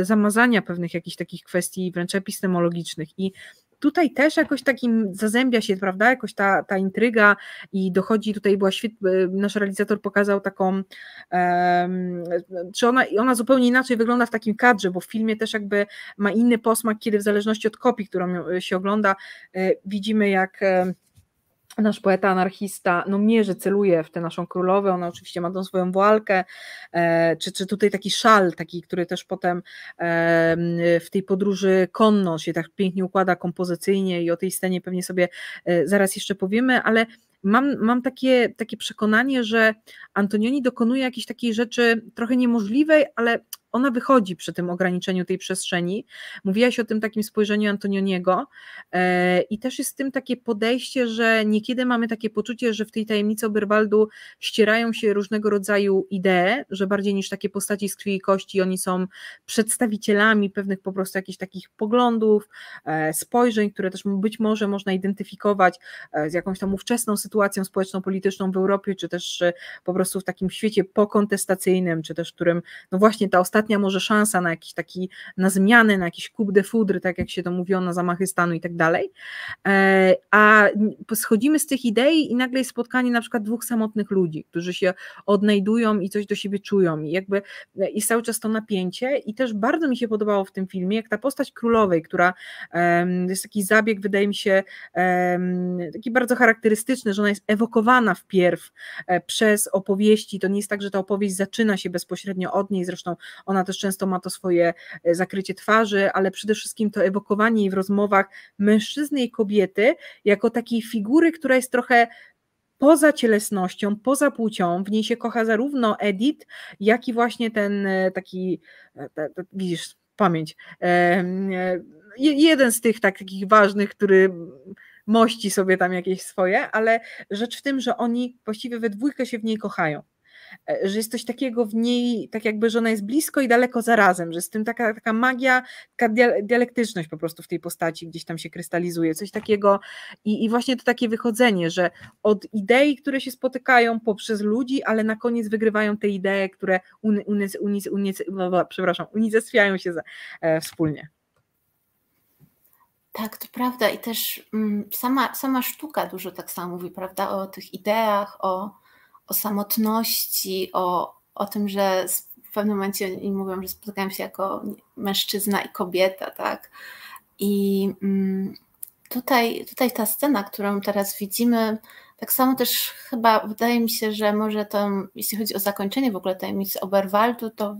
zamazania pewnych jakichś takich kwestii wręcz epistemologicznych i tutaj też jakoś takim zazębia się, prawda, jakoś ta, ta intryga i dochodzi, tutaj była świetna, nasz realizator pokazał taką, um, czy ona, ona zupełnie inaczej wygląda w takim kadrze, bo w filmie też jakby ma inny posmak, kiedy w zależności od kopii, którą się ogląda, e, widzimy jak nasz poeta anarchista, no mierzy, celuje w tę naszą królowę, ona oczywiście ma tą swoją walkę, e, czy, czy tutaj taki szal, taki, który też potem e, w tej podróży konno się tak pięknie układa kompozycyjnie i o tej scenie pewnie sobie e, zaraz jeszcze powiemy, ale mam, mam takie, takie przekonanie, że Antonioni dokonuje jakiejś takiej rzeczy trochę niemożliwej, ale ona wychodzi przy tym ograniczeniu tej przestrzeni. Mówiłaś o tym takim spojrzeniu Antonioniego e, i też jest w tym takie podejście, że niekiedy mamy takie poczucie, że w tej tajemnicy Oberwaldu ścierają się różnego rodzaju idee, że bardziej niż takie postaci z krwi i kości, oni są przedstawicielami pewnych po prostu jakichś takich poglądów, e, spojrzeń, które też być może można identyfikować e, z jakąś tam ówczesną sytuacją społeczno-polityczną w Europie, czy też po prostu w takim świecie pokontestacyjnym, czy też w którym no właśnie ta ostatnia ostatnia może szansa na jakiś taki, na zmiany, na jakiś coup de foudre, tak jak się to mówiło, na zamachy stanu i tak dalej, e, a schodzimy z tych idei i nagle jest spotkanie na przykład dwóch samotnych ludzi, którzy się odnajdują i coś do siebie czują. I jakby e, jest cały czas to napięcie i też bardzo mi się podobało w tym filmie, jak ta postać królowej, która jest taki zabieg, wydaje mi się taki bardzo charakterystyczny, że ona jest ewokowana wpierw e, przez opowieści, to nie jest tak, że ta opowieść zaczyna się bezpośrednio od niej, zresztą ona też często ma to swoje e, zakrycie twarzy, ale przede wszystkim to ewokowanie jej w rozmowach mężczyzny i kobiety jako takiej figury, która jest trochę poza cielesnością, poza płcią, w niej się kocha zarówno Edith, jak i właśnie ten e, taki, e, widzisz, pamięć, jeden z tych takich ważnych, który mości sobie tam jakieś swoje, ale rzecz w tym, że oni właściwie we dwójkę się w niej kochają. E, że jest coś takiego w niej, tak jakby, że ona jest blisko i daleko zarazem, że jest tym taka, taka magia, taka dialektyczność po prostu w tej postaci gdzieś tam się krystalizuje, coś takiego i, i właśnie to takie wychodzenie, że od idei, które się spotykają poprzez ludzi, ale na koniec wygrywają te idee, które un, un, przepraszam, unicestwiają się za, e, wspólnie. Tak, to prawda. I też mm, sama, sama sztuka dużo tak samo mówi, prawda, o tych ideach, o, o samotności, o, o tym, że w pewnym momencie oni mówią, że spotykają się jako mężczyzna i kobieta, tak? I mm, tutaj, tutaj ta scena, którą teraz widzimy, tak samo też chyba wydaje mi się, że może to, jeśli chodzi o zakończenie w ogóle tajemnicy Oberwaldu, to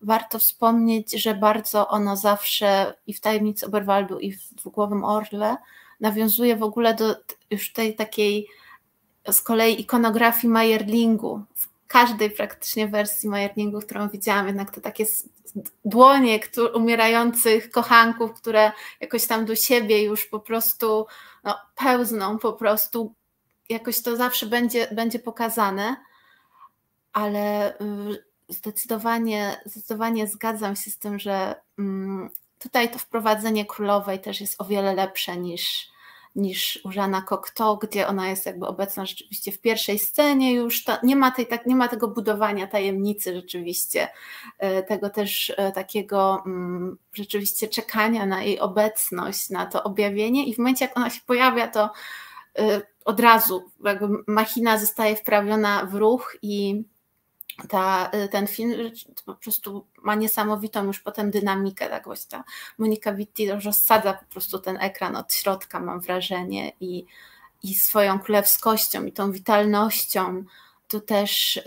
warto wspomnieć, że bardzo ono zawsze i w tajemnicy Oberwaldu, i w dwugłowym Orle nawiązuje w ogóle do już tej takiej z kolei ikonografii Mayerlingu, każdej praktycznie wersji Majerningu, którą widziałam, jednak to takie dłonie umierających kochanków, które jakoś tam do siebie już po prostu no, pełzną, po prostu jakoś to zawsze będzie, będzie pokazane, ale y, zdecydowanie, zdecydowanie zgadzam się z tym, że mm, tutaj to wprowadzenie królowej też jest o wiele lepsze niż, niż u Żana Cocteau, gdzie ona jest jakby obecna rzeczywiście w pierwszej scenie już, to nie, ma tej, tak, nie ma tego budowania tajemnicy rzeczywiście, e, tego też e, takiego mm, rzeczywiście czekania na jej obecność, na to objawienie. I w momencie jak ona się pojawia, to e, od razu jakby machina zostaje wprawiona w ruch i ta, y, ten film po prostu ma niesamowitą już potem dynamikę, tak właśnie ta Monika Witti rozsadza po prostu ten ekran od środka, mam wrażenie, i, i swoją królewskością i tą witalnością, to też y,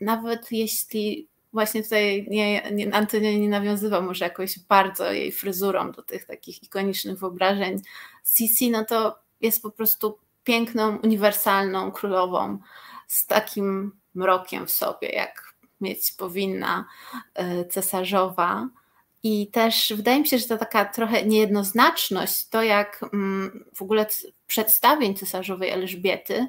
nawet jeśli właśnie tutaj nie, nie, Antonio nie nawiązywał może jakoś bardzo jej fryzurą do tych takich ikonicznych wyobrażeń Sisi, no to jest po prostu piękną, uniwersalną królową z takim mrokiem w sobie, jak mieć powinna e, cesarzowa. I też wydaje mi się, że to taka trochę niejednoznaczność, to jak mm, w ogóle przedstawień cesarzowej Elżbiety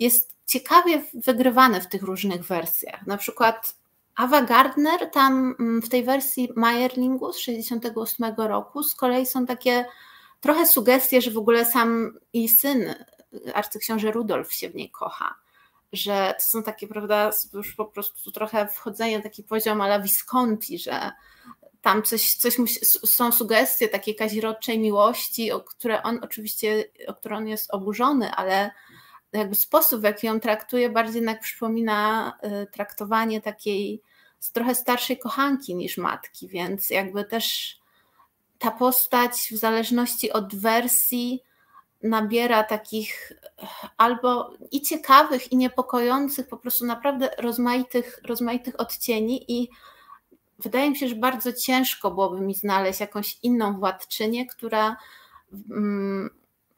jest ciekawie wygrywane w tych różnych wersjach. Na przykład Ava Gardner tam mm, w tej wersji Meyerlingu z 68 roku z kolei są takie trochę sugestie, że w ogóle sam jej syn, arcyksiąże Rudolf się w niej kocha że to są takie, prawda, już po prostu trochę wchodzenie na taki poziom ala Visconti, że tam coś, coś musi, są sugestie takiej kazirodczej miłości, o które on oczywiście, o które on jest oburzony, ale jakby sposób, w jaki ją traktuje, bardziej jednak przypomina y, traktowanie takiej trochę starszej kochanki niż matki, więc jakby też ta postać w zależności od wersji nabiera takich albo i ciekawych, i niepokojących, po prostu naprawdę rozmaitych, rozmaitych odcieni i wydaje mi się, że bardzo ciężko byłoby mi znaleźć jakąś inną władczynię, która mm,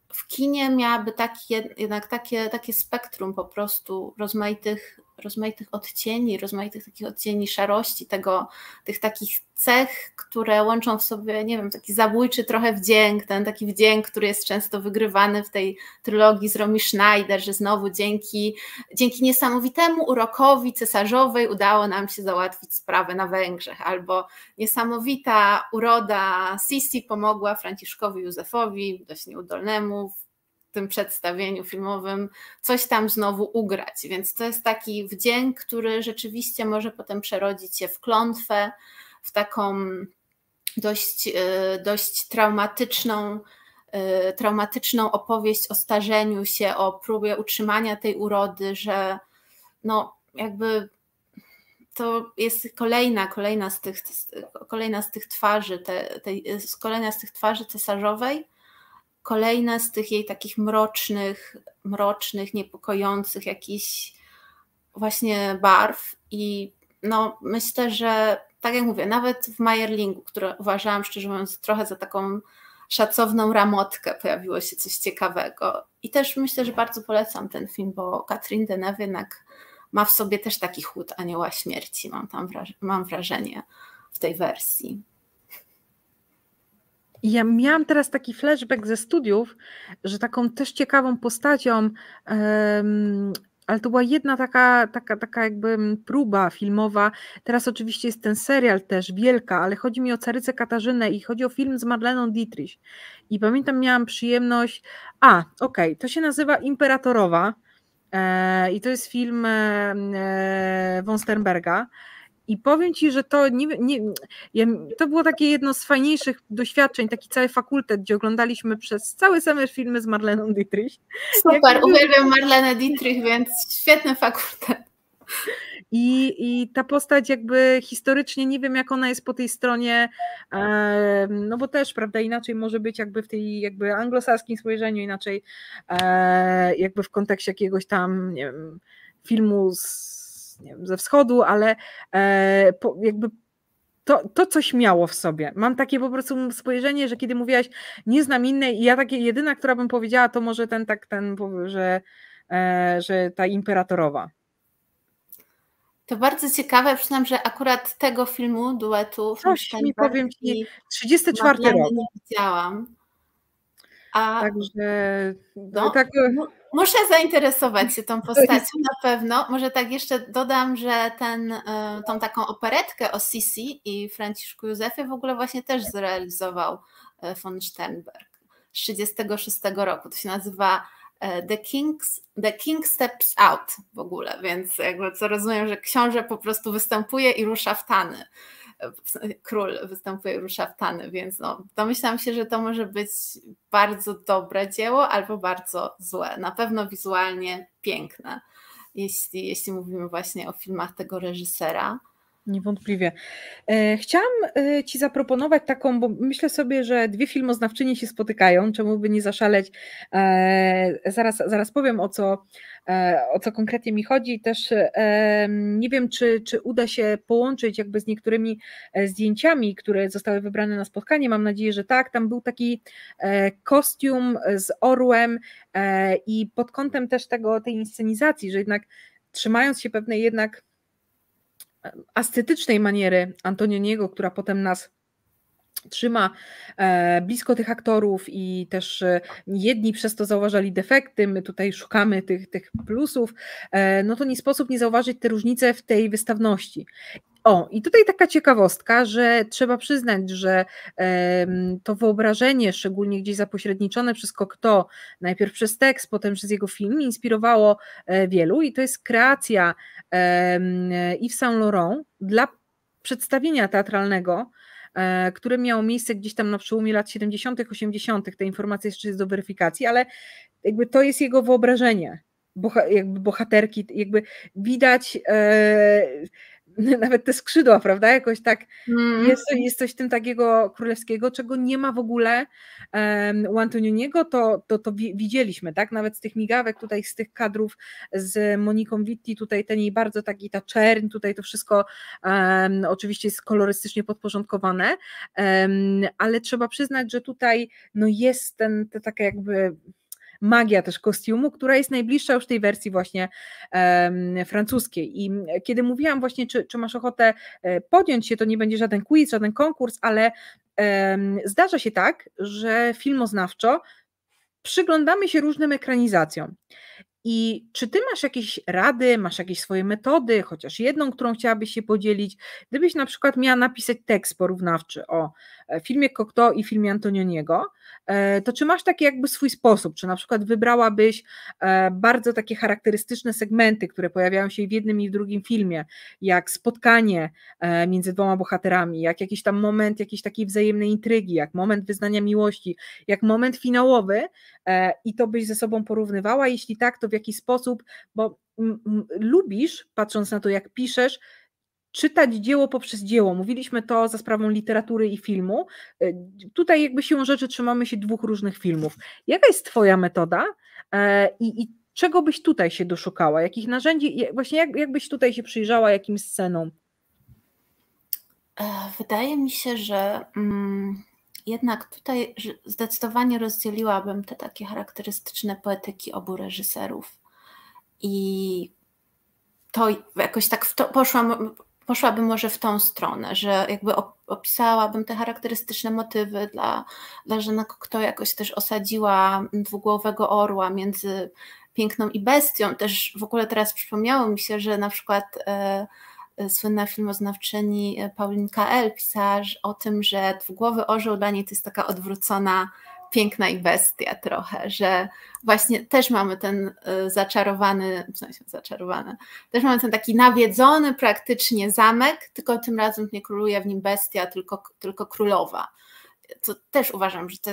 w kinie miałaby takie, jednak takie, takie spektrum po prostu rozmaitych rozmaitych odcieni, rozmaitych takich odcieni szarości, tego, tych takich cech, które łączą w sobie, nie wiem, taki zabójczy trochę wdzięk, ten taki wdzięk, który jest często wygrywany w tej trylogii z Romy Schneider, że znowu dzięki, dzięki niesamowitemu urokowi cesarzowej udało nam się załatwić sprawę na Węgrzech, albo niesamowita uroda Sisi pomogła Franciszkowi Józefowi, dość nieudolnemu, tym przedstawieniu filmowym coś tam znowu ugrać. Więc to jest taki wdzięk, który rzeczywiście może potem przerodzić się w klątwę, w taką dość, e, dość traumatyczną, e, traumatyczną opowieść o starzeniu się, o próbie utrzymania tej urody, że no jakby to jest kolejna, kolejna z tych, kolejna z tych twarzy, te, te, kolejna z tych twarzy cesarzowej, kolejna z tych jej takich mrocznych, mrocznych, niepokojących jakichś właśnie barw i no myślę, że tak jak mówię, nawet w Majerlingu, które uważałam szczerze mówiąc trochę za taką szacowną ramotkę, pojawiło się coś ciekawego. I też myślę, że bardzo polecam ten film, bo Katrin Deneuve jednak ma w sobie też taki chłód anioła śmierci, mam tam mam wrażenie w tej wersji. I ja miałam teraz taki flashback ze studiów, że taką też ciekawą postacią, ale to była jedna taka, taka, taka jakby próba filmowa. Teraz oczywiście jest ten serial też wielka, ale chodzi mi o Carycę Katarzynę i chodzi o film z Marleną Dietrich. I pamiętam, miałam przyjemność. A, okej, okay, to się nazywa Imperatorowa. E, I to jest film e, von Sternberga. I powiem ci, że to nie, nie, to było takie jedno z fajniejszych doświadczeń, taki cały fakultet, gdzie oglądaliśmy przez cały summer filmy z Marleną Dietrich. Super, Jak uwielbiam Marlenę Dietrich, więc świetny fakultet. I, I ta postać jakby historycznie nie wiem, jak ona jest po tej stronie, e, no bo też, prawda, inaczej może być jakby w tej jakby anglosaskim spojrzeniu, inaczej e, jakby w kontekście jakiegoś tam, nie wiem, filmu z nie wiem, ze wschodu, ale e, po, jakby to, to coś miało w sobie. Mam takie po prostu spojrzenie, że kiedy mówiłaś, nie znam innej, i ja takie jedyna, która bym powiedziała, to może ten tak, ten, że, e, że ta imperatorowa. To bardzo ciekawe, przyznam, że akurat tego filmu, duetu Coś mi powiem Ci, 34 rok. nie widziałam. A, Także no, tak... muszę zainteresować się tą postacią na pewno. Może tak jeszcze dodam, że ten, e, tą taką operetkę o Sisi i Franciszku Józefie w ogóle właśnie też zrealizował e, von Sternberg z 1936 roku. To się nazywa e, The, King's, The King Steps Out w ogóle, więc jakby co rozumiem, że książę po prostu występuje i rusza w tany król występuje, rusza w tany, więc no, domyślam się, że to może być bardzo dobre dzieło albo bardzo złe. Na pewno wizualnie piękne, jeśli, jeśli mówimy właśnie o filmach tego reżysera. Niewątpliwie. E, chciałam e, Ci zaproponować taką, bo myślę sobie, że dwie filmoznawczynie się spotykają, czemu by nie zaszaleć. E, zaraz, zaraz powiem o co, o co konkretnie mi chodzi. Też nie wiem, czy, czy uda się połączyć jakby z niektórymi zdjęciami, które zostały wybrane na spotkanie. Mam nadzieję, że tak. Tam był taki kostium z orłem i pod kątem też tego, tej inscenizacji, że jednak trzymając się pewnej jednak ascetycznej maniery Antonioniego, która potem nas trzyma e, blisko tych aktorów i też e, jedni przez to zauważali defekty, my tutaj szukamy tych, tych plusów, e, no to nie sposób nie zauważyć te różnice w tej wystawności. O, i tutaj taka ciekawostka, że trzeba przyznać, że to wyobrażenie, szczególnie gdzieś zapośredniczone przez Cocteau, najpierw przez tekst, potem przez jego film, inspirowało wielu i to jest kreacja Yves Saint Laurent dla przedstawienia teatralnego E, które miało miejsce gdzieś tam na przełomie lat 70., 80. Te informacje jeszcze jest do weryfikacji, ale jakby to jest jego wyobrażenie, boha, jakby bohaterki, jakby widać. E, nawet te skrzydła, prawda? Jakoś tak mm. jest, jest coś w tym takiego królewskiego, czego nie ma w ogóle um, u Antonioniego, to, to, to widzieliśmy, tak? Nawet z tych migawek, tutaj z tych kadrów z Moniką Witti, tutaj ten jej bardzo taki ta czerń, tutaj to wszystko um, oczywiście jest kolorystycznie podporządkowane, um, ale trzeba przyznać, że tutaj no jest ten, te takie jakby magia też kostiumu, która jest najbliższa już tej wersji właśnie um, francuskiej. I kiedy mówiłam właśnie, czy, czy masz ochotę e, podjąć się, to nie będzie żaden quiz, żaden konkurs, ale um, zdarza się tak, że filmoznawczo przyglądamy się różnym ekranizacjom. I czy ty masz jakieś rady, masz jakieś swoje metody, chociaż jedną, którą chciałabyś się podzielić? Gdybyś na przykład miała napisać tekst porównawczy o filmie Cocteau i filmie Antonioniego, e, to czy masz taki jakby swój sposób? Czy na przykład wybrałabyś e, bardzo takie charakterystyczne segmenty, które pojawiają się w jednym i w drugim filmie, jak spotkanie między dwoma bohaterami, jak jakiś tam moment jakiejś takiej wzajemnej intrygi, jak moment wyznania miłości, jak moment finałowy i to byś ze sobą porównywała? Jeśli tak, to w jaki sposób, bo lubisz, patrząc na to, jak piszesz, czytać dzieło poprzez dzieło. Mówiliśmy to za sprawą literatury i filmu. E, tutaj jakby siłą rzeczy trzymamy się dwóch różnych filmów. Jaka jest Twoja metoda e, i, i czego byś tutaj się doszukała? Jakich narzędzi, właśnie jak, jak byś tutaj się przyjrzała jakim scenom? E, wydaje mi się, że mm, jednak tutaj zdecydowanie rozdzieliłabym te takie charakterystyczne poetyki obu reżyserów. I to jakoś tak to, poszłam, poszłabym może w tą stronę, że jakby opisałabym te charakterystyczne motywy dla, dla Żena kto jakoś też osadziła dwugłowego orła między piękną i bestią. Też w ogóle teraz przypomniało mi się, że na przykład e, słynna filmoznawczyni e, Paulinka L. pisała o tym, że dwugłowy orzeł dla niej to jest taka odwrócona piękna i bestia trochę, że właśnie też mamy ten e, zaczarowany, w sensie zaczarowany, też mamy ten taki nawiedzony praktycznie zamek, tylko tym razem nie króluje w nim bestia, tylko, tylko królowa. To też uważam, że to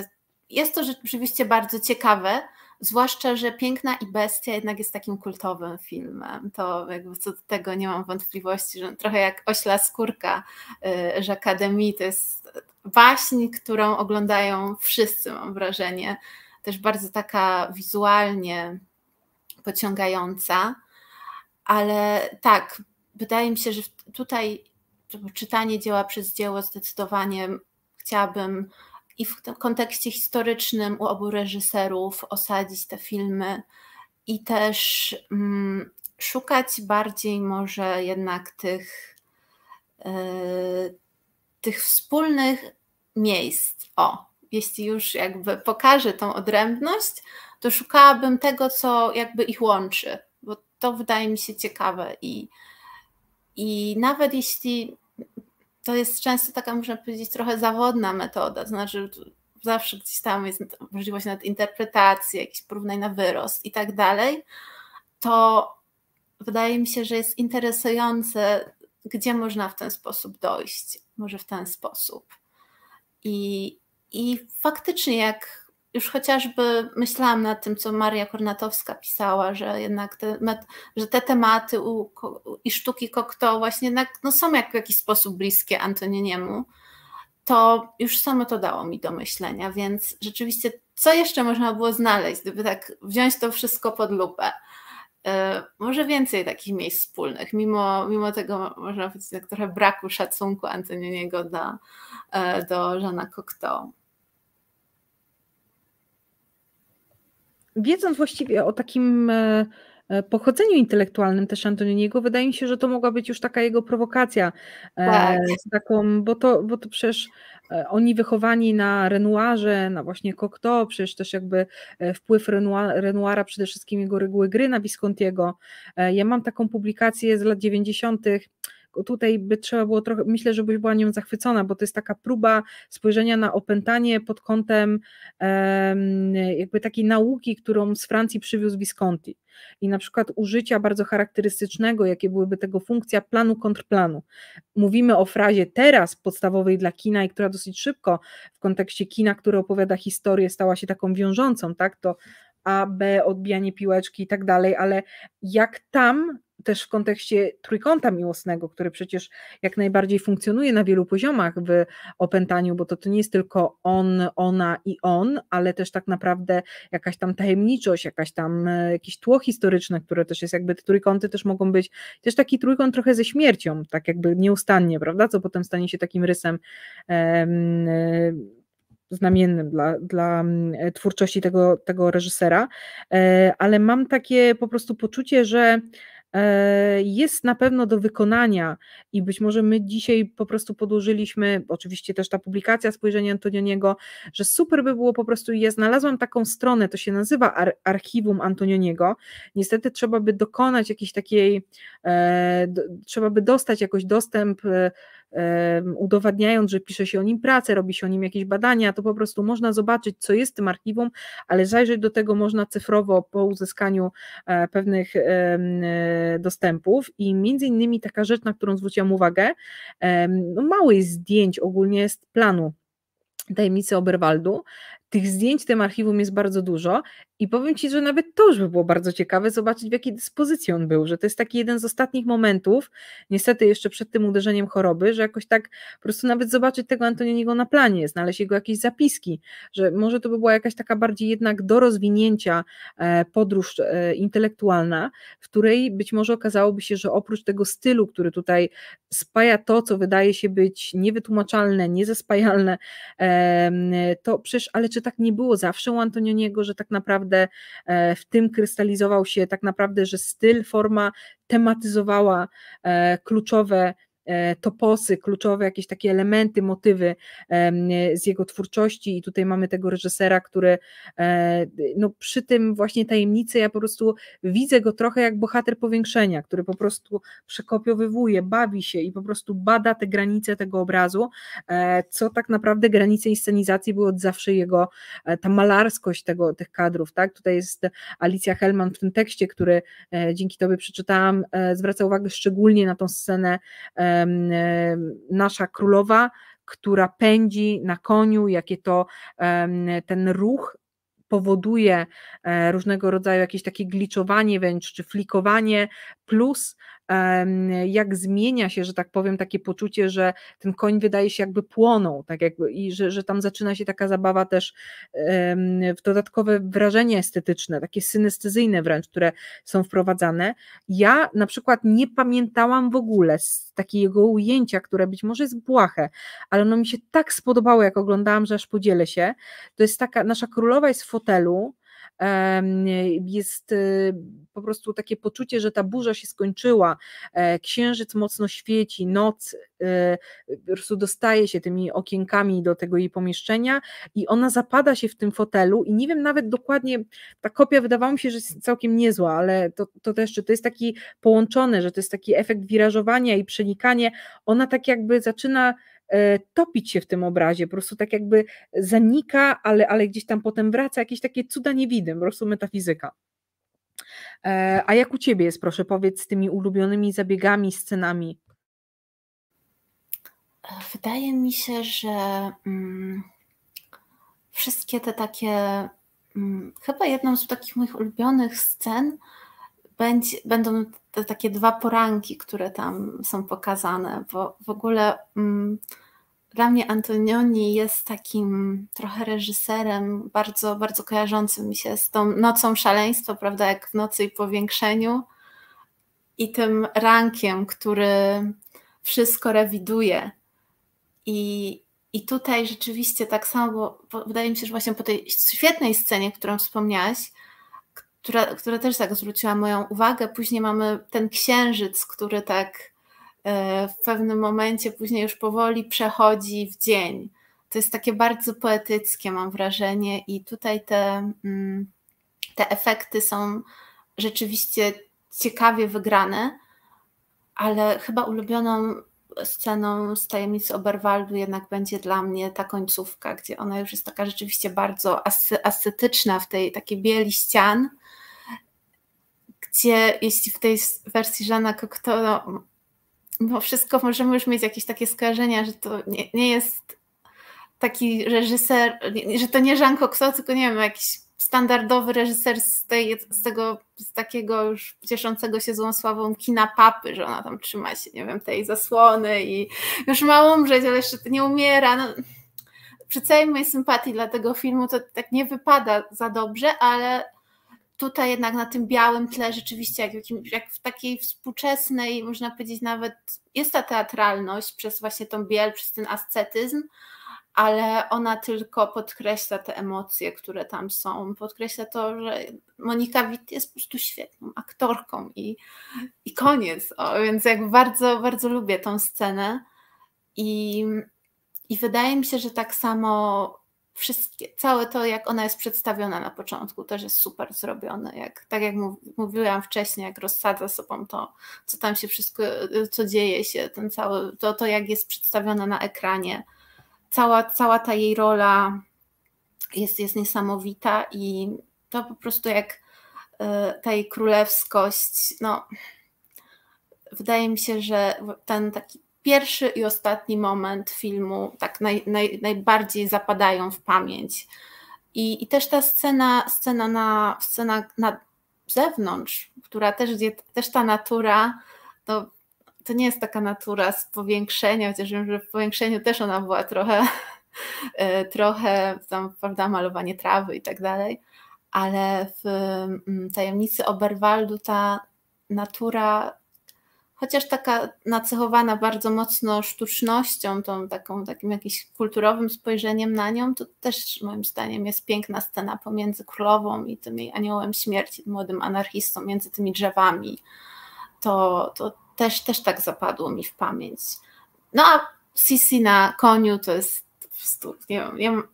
jest to rzeczywiście bardzo ciekawe, Zwłaszcza, że Piękna i Bestia jednak jest takim kultowym filmem. To jakby co do tego nie mam wątpliwości, że trochę jak Ośla Skórka że Akademii to jest baśń, którą oglądają wszyscy, mam wrażenie. Też bardzo taka wizualnie pociągająca. Ale tak, wydaje mi się, że tutaj czytanie dzieła przez dzieło zdecydowanie chciałabym i w kontekście historycznym u obu reżyserów osadzić te filmy i też mm, szukać bardziej może jednak tych, tych wspólnych miejsc. O, jeśli już jakby pokażę tą odrębność, to szukałabym tego, co jakby ich łączy, bo to wydaje mi się ciekawe i, i nawet jeśli to jest często taka, można powiedzieć, trochę zawodna metoda, to znaczy zawsze gdzieś tam jest możliwość nad interpretacji, jakiś porównań na wyrost i tak dalej, to wydaje mi się, że jest interesujące, gdzie można w ten sposób dojść, może w ten sposób. I, i faktycznie, jak już chociażby myślałam nad tym, co Maria Kornatowska pisała, że jednak te, że te tematy u, i sztuki Cocteau właśnie jednak no, są jak w jakiś sposób bliskie Antoniniemu, to już samo to dało mi do myślenia, więc rzeczywiście co jeszcze można było znaleźć, gdyby tak wziąć to wszystko pod lupę? E, może więcej takich miejsc wspólnych, mimo, mimo tego, można powiedzieć, tak trochę braku szacunku Antoniniego do, e, do Żana Cocteau. Wiedząc właściwie o takim e, pochodzeniu intelektualnym też Antoniniego, wydaje mi się, że to mogła być już taka jego prowokacja. Tak. Taką, bo, to, bo to przecież E, oni wychowani na Renoirze, na właśnie Cocteau, przecież też jakby e, wpływ Renoira, przede wszystkim jego reguły gry na Viscontiego. E, ja mam taką publikację z lat 90., tutaj by trzeba było trochę, myślę, że byś była nią zachwycona, bo to jest taka próba spojrzenia na opętanie pod kątem jakby takiej nauki, którą z Francji przywiózł Visconti i na przykład użycia bardzo charakterystycznego, jakie byłyby tego funkcja planu kontrplanu. Mówimy o frazie teraz podstawowej dla kina i która dosyć szybko w kontekście kina, które opowiada historię, stała się taką wiążącą, tak? To A, B, odbijanie piłeczki i tak dalej, ale jak tam też w kontekście trójkąta miłosnego, który przecież jak najbardziej funkcjonuje na wielu poziomach w opętaniu, bo to, to nie jest tylko on, ona i on, ale też tak naprawdę jakaś tam tajemniczość, jakaś tam e, jakieś tło historyczne, które też jest jakby te trójkąty też mogą być, też taki trójkąt trochę ze śmiercią, tak jakby nieustannie, prawda, co potem stanie się takim rysem e, znamiennym dla, dla twórczości tego, tego reżysera, e, ale mam takie po prostu poczucie, że E, jest na pewno do wykonania i być może my dzisiaj po prostu podłożyliśmy, oczywiście też ta publikacja spojrzenia Antonioniego, że super by było po prostu, ja znalazłam taką stronę, to się nazywa Ar Archiwum Antonioniego, niestety trzeba by dokonać jakiejś takiej, e, trzeba by dostać jakoś dostęp e, udowadniając, że pisze się o nim pracę, robi się o nim jakieś badania, to po prostu można zobaczyć, co jest tym archiwum, ale zajrzeć do tego można cyfrowo po uzyskaniu e, pewnych dostępów. I między innymi taka rzecz, na którą zwróciłam uwagę, no mały zdjęć ogólnie z planu tajemnicy Oberwaldu, tych zdjęć w tym archiwum jest bardzo dużo i powiem Ci, że nawet to już by było bardzo ciekawe zobaczyć, w jakiej dyspozycji on był, że to jest taki jeden z ostatnich momentów, niestety jeszcze przed tym uderzeniem choroby, że jakoś tak po prostu nawet zobaczyć tego Antonioniego na planie, znaleźć jego jakieś zapiski, że może to by była jakaś taka bardziej jednak do rozwinięcia e, podróż e, intelektualna, w której być może okazałoby się, że oprócz tego stylu, który tutaj spaja to, co wydaje się być niewytłumaczalne, niezespajalne, to przecież, ale czy tak nie było zawsze u Antonioniego, że tak naprawdę e, w tym krystalizował się tak naprawdę, że styl, forma tematyzowała e, kluczowe toposy, kluczowe jakieś takie elementy, motywy z jego twórczości. I tutaj mamy tego reżysera, który e, no przy tym właśnie tajemnicy ja po prostu widzę go trochę jak bohater powiększenia, który po prostu przekopiowywuje, bawi się i po prostu bada te granice tego obrazu, e, co tak naprawdę granice inscenizacji były od zawsze jego, ta malarskość tego, tych kadrów, tak, tutaj jest Alicja Hellman w tym tekście, który dzięki tobie przeczytałam, zwraca uwagę szczególnie na tą scenę nasza królowa, która pędzi na koniu, jakie to ten ruch powoduje e, różnego rodzaju jakieś takie gliczowanie wręcz, czy flikowanie, plus jak zmienia się, że tak powiem, takie poczucie, że ten koń wydaje się jakby płonął, tak jakby, i że, że tam zaczyna się taka zabawa też w dodatkowe wrażenie estetyczne, takie synestezyjne wręcz, które są wprowadzane. Ja na przykład nie pamiętałam w ogóle z takiego ujęcia, które być może jest błahe, ale ono mi się tak spodobało, jak oglądałam, że aż podzielę się. To jest taka, nasza królowa jest w fotelu, jest y, po prostu takie poczucie, że ta burza się skończyła, e, księżyc mocno świeci, noc e, po prostu dostaje się tymi okienkami do tego jej pomieszczenia i ona zapada się w tym fotelu i nie wiem nawet dokładnie, ta kopia wydawała mi się, że jest całkiem niezła, ale to, to też, czy to jest taki połączone, że to jest taki efekt wirażowania i przenikanie, ona tak jakby zaczyna topić się w tym obrazie, po prostu tak jakby zanika, ale, ale gdzieś tam potem wraca, jakieś takie cuda nie widzę, po prostu metafizyka. E, a jak u Ciebie jest, proszę, powiedz, z tymi ulubionymi zabiegami, scenami? Wydaje mi się, że mm, wszystkie te takie, mm, chyba jedną z takich moich ulubionych scen będzie, będą te takie dwa poranki, które tam są pokazane, bo w ogóle mm, dla mnie Antonioni jest takim trochę reżyserem bardzo, bardzo kojarzącym mi się z tą nocą szaleństwa, prawda, jak w nocy i powiększeniu i tym rankiem, który wszystko rewiduje. I, i tutaj rzeczywiście tak samo, bo, bo wydaje mi się, że właśnie po tej świetnej scenie, którą wspomniałaś, która, która też tak zwróciła moją uwagę. Później mamy ten księżyc, który tak e, w pewnym momencie później już powoli przechodzi w dzień. To jest takie bardzo poetyckie, mam wrażenie, i tutaj te, mm, te efekty są rzeczywiście ciekawie wygrane, ale chyba ulubioną sceną z tajemnicy Oberwaldu jednak będzie dla mnie ta końcówka, gdzie ona już jest taka rzeczywiście bardzo ascetyczna w tej takiej bieli ścian, gdzie jeśli w tej wersji Żana Cocteau no, wszystko możemy już mieć jakieś takie skojarzenia, że to nie, nie jest taki reżyser, że to nie Jean Cocteau, tylko nie wiem, jakiś standardowy reżyser z, tej, z tego, z takiego już cieszącego się złą sławą kina papy, że ona tam trzyma się, nie wiem, tej zasłony i już ma umrzeć, ale jeszcze nie umiera. No, przy całej mojej sympatii dla tego filmu to tak nie wypada za dobrze, ale tutaj jednak na tym białym tle rzeczywiście jak, jak w takiej współczesnej, można powiedzieć nawet, jest ta teatralność przez właśnie tą biel, przez ten ascetyzm, ale ona tylko podkreśla te emocje, które tam są. Podkreśla to, że Monika Witt jest po prostu świetną aktorką i, i koniec. O, więc jak bardzo, bardzo lubię tą scenę i, i wydaje mi się, że tak samo wszystkie, całe to, jak ona jest przedstawiona na początku, też jest super zrobione. Jak, tak jak mówiłam wcześniej, jak rozsadza sobą to, co tam się wszystko, co dzieje się, ten cały, to, to jak jest przedstawiona na ekranie. Cała, cała ta jej rola jest, jest niesamowita i to po prostu jak e, ta jej królewskość, no wydaje mi się, że ten taki pierwszy i ostatni moment filmu tak naj, naj, najbardziej zapadają w pamięć. I, I, też ta scena, scena, na, scena na zewnątrz, która też, gdzie też ta natura, to, to nie jest taka natura z powiększenia, chociaż wiem, że w powiększeniu też ona była trochę, e, trochę tam, prawda, malowanie trawy i tak dalej, ale w mm, tajemnicy Oberwaldu ta natura chociaż taka nacechowana bardzo mocno sztucznością, tą taką, takim jakimś kulturowym spojrzeniem na nią, to też moim zdaniem jest piękna scena pomiędzy królową i tym jej aniołem śmierci, młodym anarchistą, między tymi drzewami. To, to też, też tak zapadło mi w pamięć. No a Sisi na koniu to jest po prostu, nie wiem, nie wiem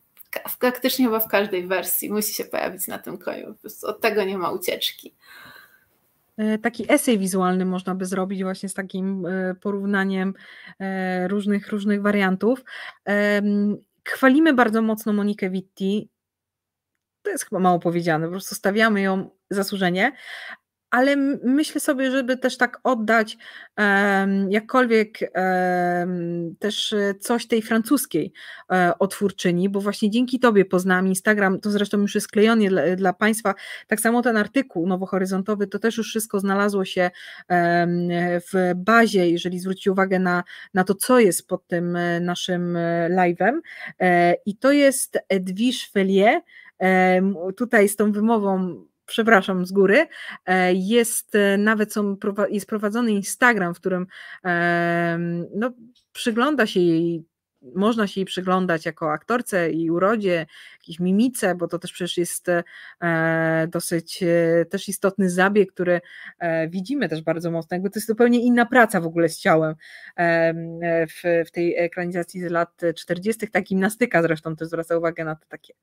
praktycznie chyba w każdej wersji musi się pojawić na tym koniu, po prostu od tego nie ma ucieczki. E, taki esej wizualny można by zrobić właśnie z takim e, porównaniem e, różnych, różnych wariantów. Chwalimy bardzo mocno Monikę Witti. To jest chyba mało powiedziane, po prostu stawiamy ją zasłużenie, ale myślę sobie, żeby też tak oddać um, jakkolwiek um, też coś tej francuskiej um, otwórczyni, bo właśnie dzięki Tobie poznałam Instagram, to zresztą już jest klejony dla, dla, Państwa, tak samo ten artykuł nowohoryzontowy, to też już wszystko znalazło się w bazie, jeżeli zwrócić uwagę na, na to, co jest pod tym e, naszym e, live'em. E, i to jest Edwige Fellier, tutaj z tą wymową przepraszam z góry, e, jest e, nawet są, jest prowadzony Instagram, w którym no, przygląda się jej można się jej przyglądać jako aktorce i urodzie, jakiejś mimice, bo to też przecież jest e, dosyć e, też istotny zabieg, który e, widzimy też bardzo mocno, jakby to jest zupełnie inna praca w ogóle z ciałem w, w tej ekranizacji z lat 40., ta gimnastyka zresztą też zwraca uwagę na to takie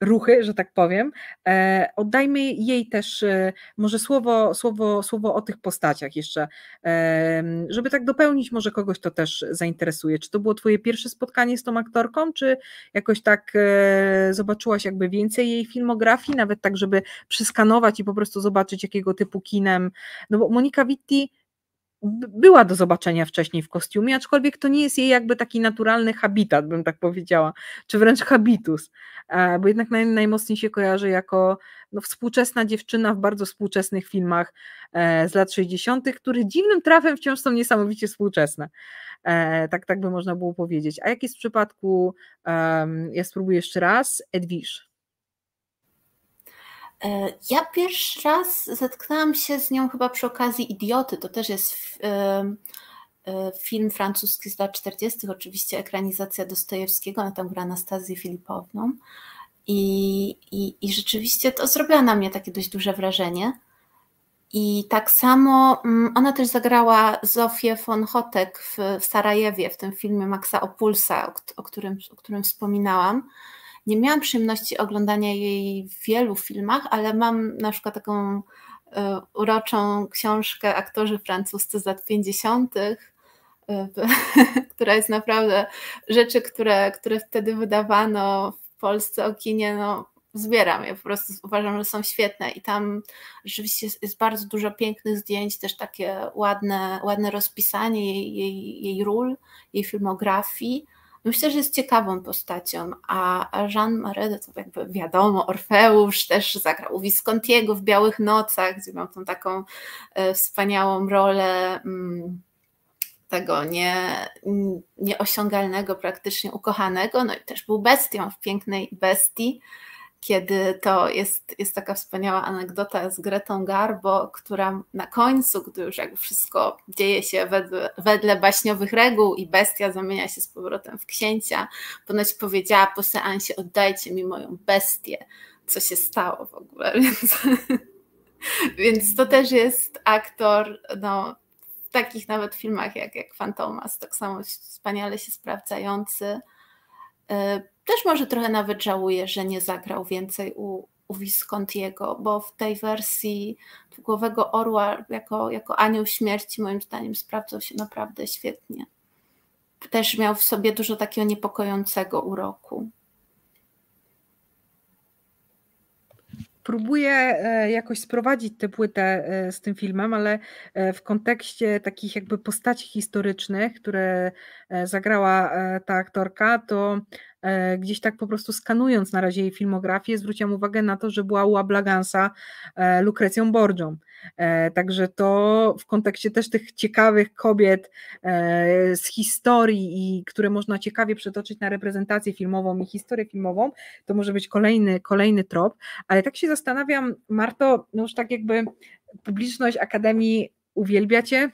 ruchy, że tak powiem. E, oddajmy jej też e, może słowo, słowo, słowo o tych postaciach jeszcze, e, żeby tak dopełnić, może kogoś to też zainteresuje. Czy to było twoje pierwsze spotkanie z tą aktorką, czy jakoś tak zobaczyłaś jakby więcej jej filmografii, nawet tak, żeby przyskanować i po prostu zobaczyć jakiego typu kinem, no bo Monika Witti była do zobaczenia wcześniej w kostiumie, aczkolwiek to nie jest jej jakby taki naturalny habitat, bym tak powiedziała, czy wręcz habitus, e, bo jednak naj, najmocniej się kojarzy jako no, współczesna dziewczyna w bardzo współczesnych filmach e, z lat 60., które dziwnym trafem wciąż są niesamowicie współczesne. E, tak, tak by można było powiedzieć. A jak jest w przypadku, ja spróbuję jeszcze raz, Edwish. E, ja pierwszy raz zetknęłam się z nią chyba przy okazji Idioty. To też jest e, e, film francuski z lat 40., oczywiście ekranizacja Dostojewskiego, ona tam gra Anastazję Filipowną. I, i, I rzeczywiście to zrobiła na mnie takie dość duże wrażenie. I tak samo mm, ona też zagrała Zofię von Hotek w, w Sarajewie, w tym filmie Maxa Opulsa, o, o, którym, o którym wspominałam. Nie miałam przyjemności oglądania jej w wielu filmach, ale mam na przykład taką e, uroczą książkę Aktorzy francuscy z lat 50., e, która jest naprawdę rzeczy, które, które wtedy wydawano w Polsce o kinie, no zbieram je, po prostu uważam, że są świetne i tam rzeczywiście jest, jest bardzo dużo pięknych zdjęć, też takie ładne, ładne rozpisanie jej, jej, jej ról, jej filmografii. Myślę, że jest ciekawą postacią, a, Jean Marais to jakby wiadomo, Orfeusz też zagrał u Viscontiego w Białych Nocach, gdzie miał tą taką e, wspaniałą rolę mm, tego nie, nieosiągalnego, praktycznie ukochanego, no i też był bestią w Pięknej Bestii, kiedy to jest, jest taka wspaniała anegdota z Gretą Garbo, która na końcu, gdy już jakby wszystko dzieje się wedle, wedle baśniowych reguł i bestia zamienia się z powrotem w księcia, ponoć powiedziała po seansie oddajcie mi moją bestię, co się stało w ogóle, więc, więc to też jest aktor, no, w takich nawet filmach jak, jak Fantomas, tak samo wspaniale się sprawdzający. Też może trochę nawet żałuję, że nie zagrał więcej u, u Viscontiego, bo w tej wersji Długowego Orła jako, jako anioł śmierci moim zdaniem sprawdzał się naprawdę świetnie. Też miał w sobie dużo takiego niepokojącego uroku. próbuję e, jakoś sprowadzić tę płytę e, z tym filmem, ale e, w kontekście takich jakby postaci historycznych, które zagrała ta aktorka, to gdzieś tak po prostu skanując na razie jej filmografię, zwróciłam uwagę na to, że była u Ablagansa e, Lukrecją Borgią. E, także to w kontekście też tych ciekawych kobiet z historii i które można ciekawie przetoczyć na reprezentację filmową i historię filmową, to może być kolejny, kolejny trop. Ale tak się zastanawiam, Marto, no już tak jakby publiczność Akademii uwielbia Cię,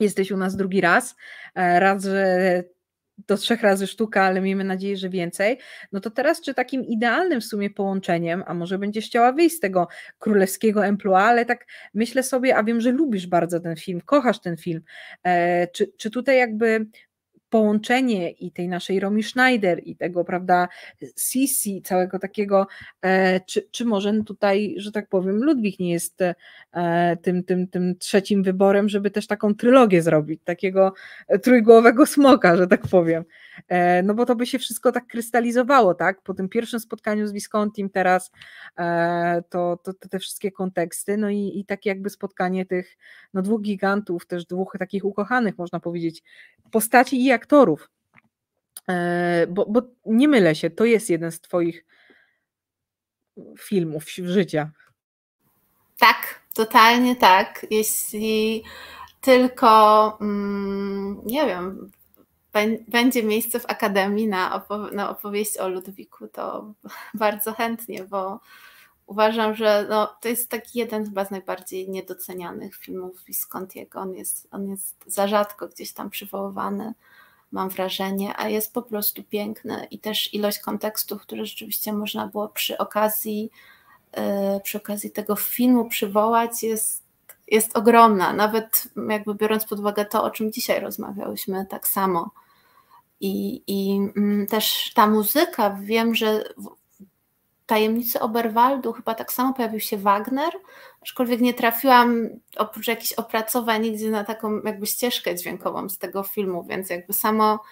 jesteś u nas drugi raz. Raz, że do trzech razy sztuka, ale miejmy nadzieję, że więcej, no to teraz czy takim idealnym w sumie połączeniem, a może będziesz chciała wyjść z tego królewskiego emploi, ale tak myślę sobie, a wiem, że lubisz bardzo ten film, kochasz ten film, e, czy, czy tutaj jakby połączenie i tej naszej Romy Schneider i tego, prawda, Sisi, całego takiego, e, czy, czy może tutaj, że tak powiem, Ludwik nie jest e, tym, tym, tym trzecim wyborem, żeby też taką trylogię zrobić, takiego trójgłowego smoka, że tak powiem. E, no bo to by się wszystko tak krystalizowało, tak? Po tym pierwszym spotkaniu z Viscontim teraz to, to, to te wszystkie konteksty, no i, i takie jakby spotkanie tych no, dwóch gigantów, też dwóch takich ukochanych, można powiedzieć, postaci i aktorów. E, bo, bo nie mylę się, to jest jeden z Twoich filmów życia. Tak, totalnie tak. Jeśli tylko, mm, nie wiem, będzie miejsce w Akademii na, na opowieść o Ludwiku, to bardzo chętnie, bo uważam, że no, to jest taki jeden chyba z najbardziej niedocenianych filmów Viscontiego. On jest, on jest za rzadko gdzieś tam przywoływany mam wrażenie, a jest po prostu piękny i też ilość kontekstów, które rzeczywiście można było przy okazji, e, przy okazji tego filmu przywołać, jest, jest ogromna. Nawet jakby biorąc pod uwagę to, o czym dzisiaj rozmawiałyśmy, tak samo. I, i mm, też ta muzyka, wiem, że Tajemnicy Oberwaldu chyba tak samo pojawił się Wagner, aczkolwiek nie trafiłam oprócz jakichś opracowań nigdzie na taką jakby ścieżkę dźwiękową z tego filmu, więc jakby samo,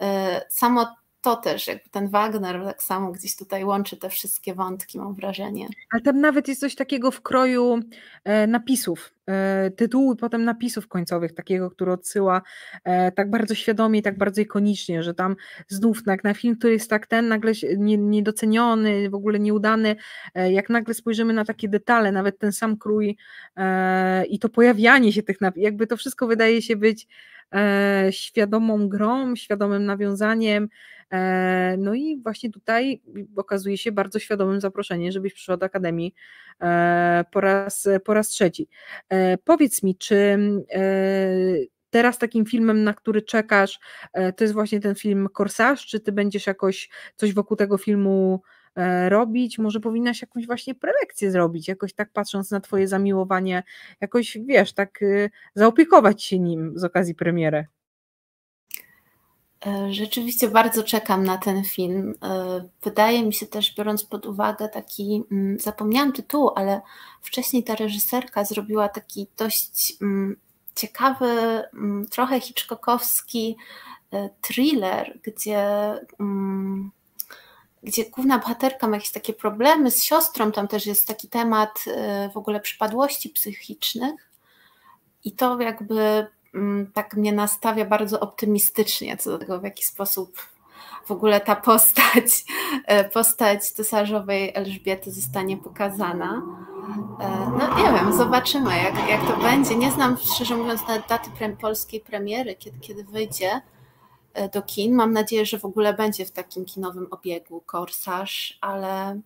e, samo to też, jakby ten Wagner tak samo gdzieś tutaj łączy te wszystkie wątki, mam wrażenie. Ale tam nawet jest coś takiego w kroju e, napisów, e, tytułu potem napisów końcowych, takiego, który odsyła e, tak bardzo świadomie, tak bardzo ikonicznie, że tam znów na film, który jest tak ten nagle niedoceniony, w ogóle nieudany, jak nagle spojrzymy na takie detale, nawet ten sam krój i to pojawianie się tych jakby to wszystko wydaje się być świadomą grą, świadomym nawiązaniem, E, no i właśnie tutaj okazuje się bardzo świadomym zaproszenie, żebyś przyszła do Akademii e, po raz, po raz trzeci. E, powiedz mi, czy teraz takim filmem, na który czekasz, to jest właśnie ten film Korsarz, czy ty będziesz jakoś coś wokół tego filmu robić, może powinnaś jakąś właśnie prelekcję zrobić, jakoś tak patrząc na twoje zamiłowanie, jakoś wiesz, tak zaopiekować się nim z okazji premiery. E, rzeczywiście bardzo czekam na ten film. E, wydaje mi się też, biorąc pod uwagę taki, mm, zapomniałam tytułu, ale wcześniej ta reżyserka zrobiła taki dość mm, ciekawy, mm, trochę hitchcockowski e, thriller, gdzie, gdzie główna bohaterka ma jakieś takie problemy z siostrą, tam też jest taki temat w ogóle przypadłości psychicznych. I to jakby Mm, tak mnie nastawia bardzo optymistycznie co do tego, w jaki sposób w ogóle ta postać, e, postać cesarzowej Elżbiety zostanie pokazana. E, no nie wiem, zobaczymy jak, jak to będzie. Nie znam szczerze mówiąc daty pre polskiej premiery, kiedy, kiedy wyjdzie do kin. Mam nadzieję, że w ogóle będzie w takim kinowym obiegu Korsarz, ale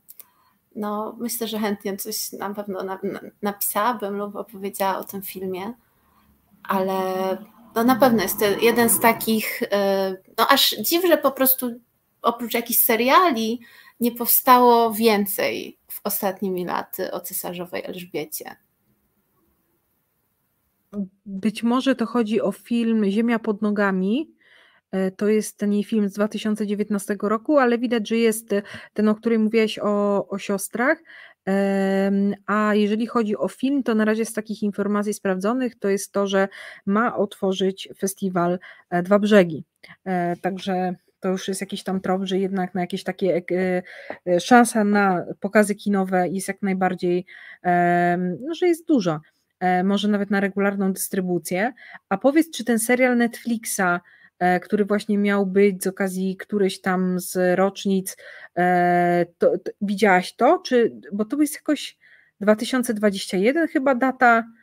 no, myślę, że chętnie coś na pewno na, na, napisałabym lub opowiedziała o tym filmie ale no na pewno jest to jeden z takich, e, no aż dziw, że po prostu oprócz jakichś seriali nie powstało więcej w ostatnimi laty o cesarzowej Elżbiecie. Być może to chodzi o film Ziemia pod nogami. E, to jest ten jej film z 2019 roku, ale widać, że jest ten, o którym mówiłaś o, o siostrach. A jeżeli chodzi o film, to na razie z takich informacji sprawdzonych to jest to, że ma otworzyć festiwal e, Dwa Brzegi. E, także to już jest jakiś tam trop, że jednak na jakieś takie e, szansa na pokazy kinowe jest jak najbardziej, no, że jest duża. Może nawet na regularną dystrybucję. A powiedz, czy ten serial Netflixa E, który właśnie miał być z okazji którejś tam z rocznic. E, to, to, widziałaś to? Czy, bo to jest jakoś 2021 chyba data E,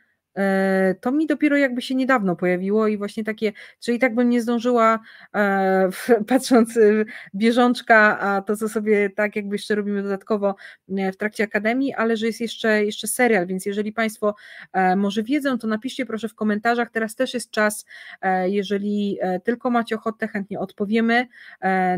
to mi dopiero jakby się niedawno pojawiło i właśnie takie, czyli tak bym nie zdążyła e, patrząc bieżączka, a to co sobie tak jakby jeszcze robimy dodatkowo e, w trakcie akademii, ale że jest jeszcze, jeszcze serial, więc jeżeli Państwo może wiedzą, to napiszcie proszę w komentarzach, teraz też jest czas, jeżeli tylko macie ochotę, chętnie odpowiemy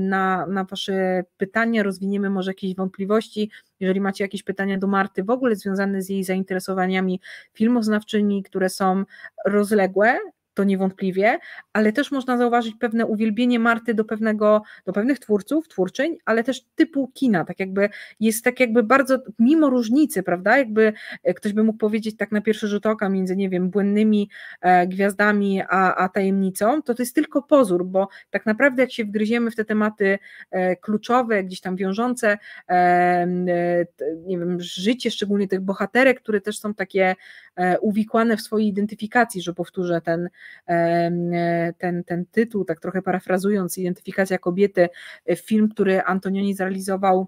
na, na Wasze pytania, rozwiniemy może jakieś wątpliwości, jeżeli macie jakieś pytania do Marty w ogóle związane z jej zainteresowaniami filmoznawczymi, które są rozległe, to niewątpliwie, ale też można zauważyć pewne uwielbienie Marty do pewnego, do pewnych twórców, twórczyń, ale też typu kina, tak jakby jest tak jakby bardzo, mimo różnicy, prawda, jakby e, ktoś by mógł powiedzieć tak na pierwszy rzut oka między, nie wiem, błędnymi e, gwiazdami a, a tajemnicą, to to jest tylko pozór, bo tak naprawdę jak się wgryziemy w te tematy e, kluczowe, gdzieś tam wiążące, e, e, nie wiem, życie szczególnie tych bohaterek, które też są takie uwikłane w swojej identyfikacji, że powtórzę ten, ten, ten tytuł, tak trochę parafrazując, Identyfikacja kobiety, e, film, który Antonioni zrealizował,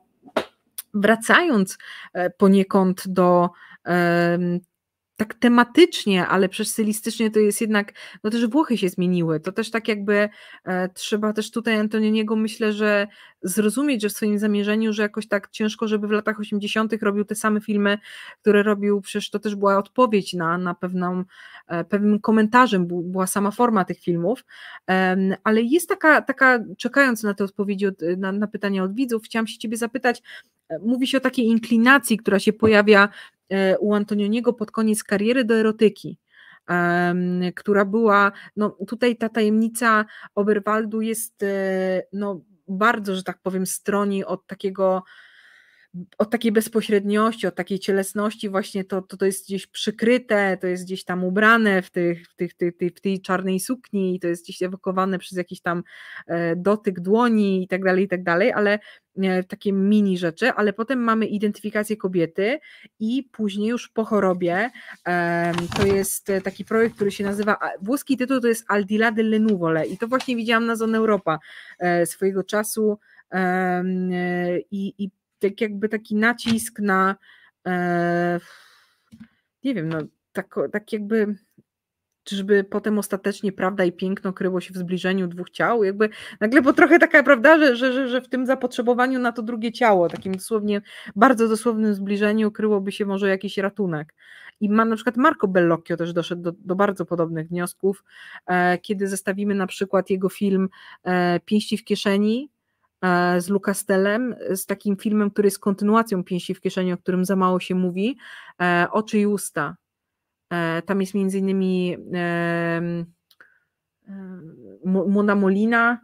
wracając e, poniekąd do tak tematycznie, ale przez stylistycznie to jest jednak, no też Włochy się zmieniły, to też tak jakby e, trzeba też tutaj Antoniniego myślę, że zrozumieć, że w swoim zamierzeniu, że jakoś tak ciężko, żeby w latach 80. robił te same filmy, które robił, przecież to też była odpowiedź na, na pewną, e, pewnym komentarzem, była sama forma tych filmów, e, ale jest taka, taka czekając na te odpowiedzi, od, na, na pytania od widzów, chciałam się ciebie zapytać, e, mówi się o takiej inklinacji, która się pojawia u Antonioniego pod koniec kariery do erotyki która była, no tutaj ta tajemnica Oberwaldu jest e, no, bardzo, że tak powiem, stroni od takiego od takiej bezpośredniości, od takiej cielesności, właśnie to, to, to jest gdzieś przykryte, to jest gdzieś tam ubrane w, tych, w, tych, tych, w tej czarnej sukni, to jest gdzieś ewokowane przez jakiś tam e, dotyk dłoni i tak dalej, i tak dalej, ale e, takie mini rzeczy, ale potem mamy identyfikację kobiety i później już po chorobie to jest taki projekt, który się nazywa, włoski tytuł to jest Al di là delle nuvole i to właśnie widziałam na Zone Europa e, swojego czasu i tak jakby taki nacisk na e, nie wiem, no tak, tak jakby czyżby potem ostatecznie prawda i piękno kryło się w zbliżeniu dwóch ciał, jakby nagle bo trochę taka prawda, że, że, że, w tym zapotrzebowaniu na to drugie ciało, takim dosłownie, bardzo dosłownym zbliżeniu kryłoby się może jakiś ratunek. I ma na przykład Marco Bellocchio też doszedł do, do bardzo podobnych wniosków, e, kiedy zestawimy na przykład jego film e, Pięści w kieszeni, z Lukastelem, z takim filmem, który jest kontynuacją Pięści w kieszeni, o którym za mało się mówi, e, Oczy i usta. E, tam jest między innymi Mona Molina,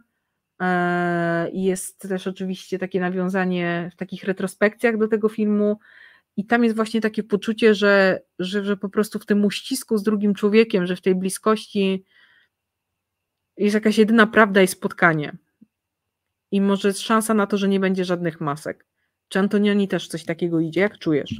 jest też oczywiście takie nawiązanie w takich retrospekcjach do tego filmu. I tam jest właśnie takie poczucie, że, że, że po prostu w tym uścisku z drugim człowiekiem, że w tej bliskości jest jakaś jedyna prawda i spotkanie i może jest szansa na to, że nie będzie żadnych masek. Czy Antonioni też coś takiego idzie? Jak czujesz?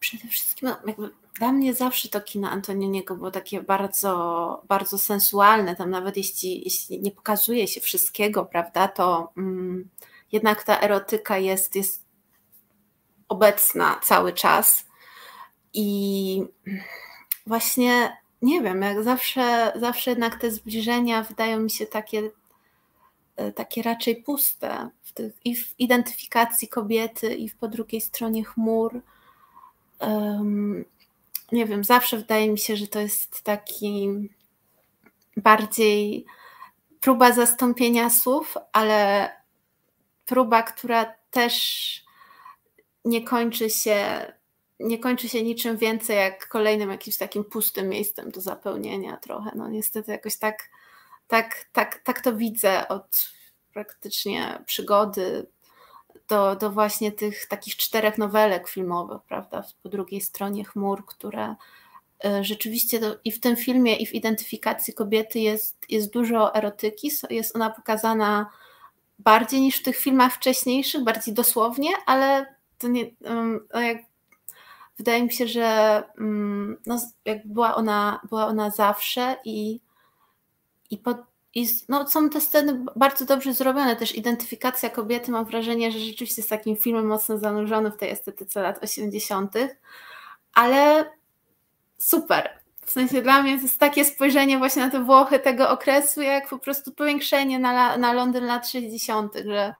Przede wszystkim no, jakby dla mnie zawsze to kino Antonioniego było takie bardzo, bardzo sensualne. Tam nawet jeśli, jeśli nie pokazuje się wszystkiego, prawda, to mm, jednak ta erotyka jest, jest obecna cały czas. I właśnie nie wiem, jak zawsze, zawsze jednak te zbliżenia wydają mi się takie, e, takie raczej puste w tych, i w identyfikacji kobiety, i w po drugiej stronie chmur. Um, nie wiem, zawsze wydaje mi się, że to jest taki bardziej próba zastąpienia słów, ale próba, która też nie kończy się nie kończy się niczym więcej jak kolejnym jakimś takim pustym miejscem do zapełnienia trochę. No niestety jakoś tak, tak, tak, tak to widzę od praktycznie przygody do, do właśnie tych takich czterech nowelek filmowych, prawda, po drugiej stronie chmur, które e, rzeczywiście to, i w tym filmie, i w identyfikacji kobiety jest, jest dużo erotyki, jest ona pokazana bardziej niż w tych filmach wcześniejszych, bardziej dosłownie, ale to nie, no jak wydaje mi się, że mm, no, jak była ona, była ona zawsze i, i, pod, i no, są te sceny bardzo dobrze zrobione. Też identyfikacja kobiety, mam wrażenie, że rzeczywiście jest takim filmem mocno zanurzony w tej estetyce lat 80., ale super. W sensie dla mnie to jest takie spojrzenie właśnie na te Włochy tego okresu, jak po prostu powiększenie na, na Londyn lat 60., że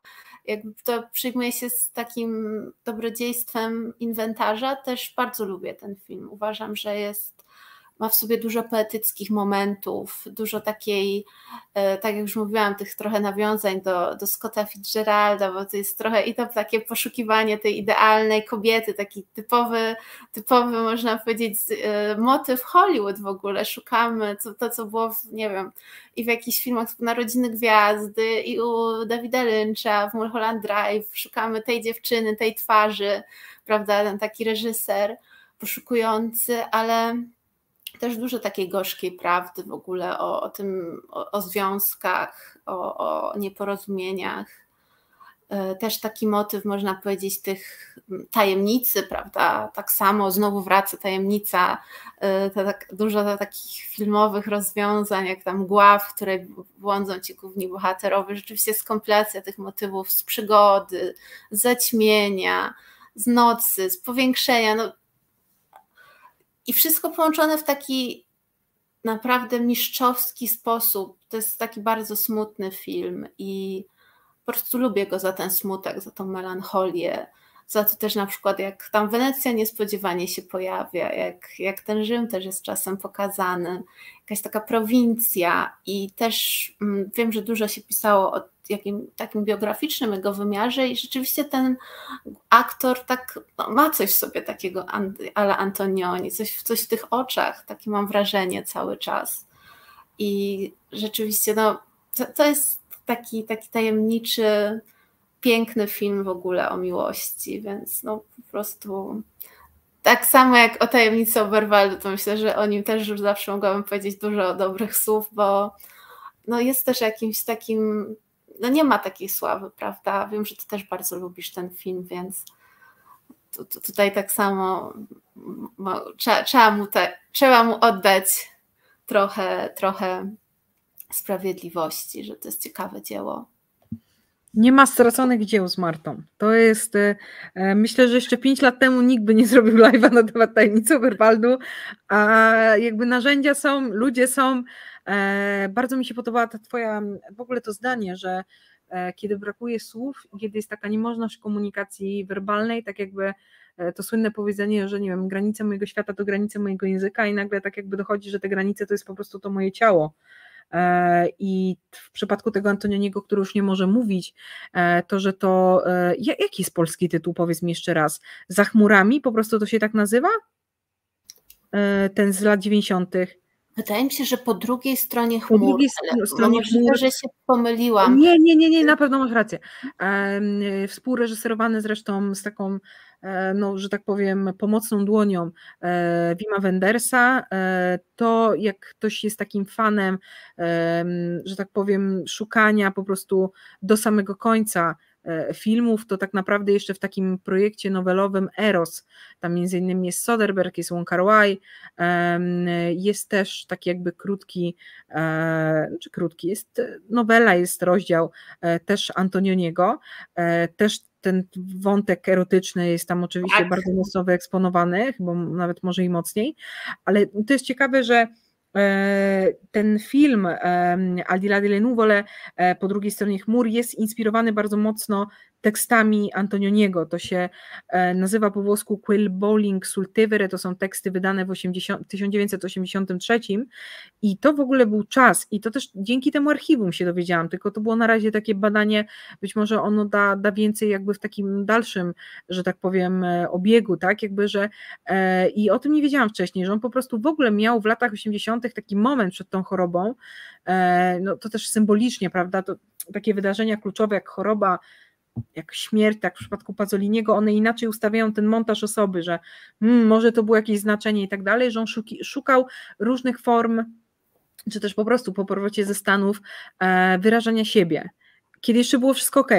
jakby to przyjmuje się z takim dobrodziejstwem inwentarza. Też bardzo lubię ten film. Uważam, że jest ma w sobie dużo poetyckich momentów, dużo takiej, e, tak jak już mówiłam, tych trochę nawiązań do, do Scotta Fitzgeralda, bo to jest trochę i to takie poszukiwanie tej idealnej kobiety, taki typowy, typowy można powiedzieć, e, motyw Hollywood w ogóle. Szukamy to, co było, w, nie wiem, i w jakichś filmach Narodziny Gwiazdy, i u Davida Lyncha w Mulholland Drive. Szukamy tej dziewczyny, tej twarzy, prawda, ten taki reżyser poszukujący, ale też dużo takiej gorzkiej prawdy w ogóle o, o tym, o, o związkach, o, o, nieporozumieniach. e, też taki motyw, można powiedzieć, tych tajemnicy, prawda? Tak samo znowu wraca tajemnica, e, to tak, dużo takich filmowych rozwiązań, jak tam mgła, w której błądzą ci główni bohaterowie. Rzeczywiście jest kompilacja tych motywów z przygody, z zaćmienia, z nocy, z powiększenia. No. I wszystko połączone w taki naprawdę mistrzowski sposób. To jest taki bardzo smutny film i po prostu lubię go za ten smutek, za tą melancholię, za to też na przykład jak tam Wenecja niespodziewanie się pojawia, jak, jak ten Rzym też jest czasem pokazany, jakaś taka prowincja i też mm, wiem, że dużo się pisało o jakim, takim biograficznym jego wymiarze i rzeczywiście ten aktor tak no, ma coś w sobie takiego ale Antonioni, coś, coś w tych oczach, takie mam wrażenie cały czas. I rzeczywiście no, to, to jest taki, taki tajemniczy, piękny film w ogóle o miłości, więc no po prostu tak samo jak o tajemnicy Oberwaldu, to myślę, że o nim też już zawsze mogłabym powiedzieć dużo dobrych słów, bo no jest też jakimś takim, no nie ma takiej sławy, prawda? Wiem, że ty też bardzo lubisz ten film, więc tutaj tak samo trzeba, trzeba, mu te, trzeba mu oddać trochę, trochę sprawiedliwości, że to jest ciekawe dzieło. Nie ma straconych dzieł z Martą. To jest, e, myślę, że jeszcze pięć lat temu nikt by nie zrobił live'a na temat tajemnicy Oberwaldu, a jakby narzędzia są, ludzie są. E, bardzo mi się podobała ta twoja, w ogóle to zdanie, że kiedy brakuje słów, kiedy jest taka niemożność komunikacji werbalnej, tak jakby to słynne powiedzenie, że nie wiem, granice mojego świata to granice mojego języka i nagle tak jakby dochodzi, że te granice to jest po prostu to moje ciało E, I w przypadku tego Antonioniego, który już nie może mówić, e, to że to. E, jaki jest polski tytuł? Powiedz mi jeszcze raz. Za chmurami po prostu to się tak nazywa? Ten z lat 90. Wydaje mi się, że po drugiej stronie chmur. Po drugiej stronie chmur. że się pomyliłam. Nie, nie, nie, nie, na pewno masz rację. Współreżyserowany zresztą z taką E, no, że tak powiem, pomocną dłonią e, Wima Wendersa, e, to jak ktoś jest takim fanem, że tak powiem, szukania po prostu do samego końca filmów, to tak naprawdę jeszcze w takim projekcie nowelowym Eros, tam między innymi jest Soderbergh, jest Wong Kar Wai, jest też taki jakby krótki, czy krótki, jest nowela, jest rozdział też Antonioniego, też ten wątek erotyczny jest tam oczywiście tak. bardzo mocno wyeksponowany, chyba nawet może i mocniej, ale to jest ciekawe, że e, ten film Al di là delle nuvole e, po drugiej stronie chmur jest inspirowany bardzo mocno tekstami Antonioniego. To się e, nazywa po włosku Quill Bowling sul Tevere, to są teksty wydane w 80, 1983 i to w ogóle był czas. I to też dzięki temu archiwum się dowiedziałam, tylko to było na razie takie badanie, być może ono da, da więcej jakby w takim dalszym, że tak powiem, e, obiegu, tak, jakby, że e, i o tym nie wiedziałam wcześniej, że on po prostu w ogóle miał w latach 80. taki moment przed tą chorobą, no to też symbolicznie, prawda, to takie wydarzenia kluczowe jak choroba, jak śmierć, tak w przypadku Pazoliniego, one inaczej ustawiają ten montaż osoby, że hmm, może to było jakieś znaczenie i tak dalej, że on szuki, szukał różnych form, czy też po prostu po powrocie ze Stanów e, wyrażania siebie. Kiedy jeszcze było wszystko ok,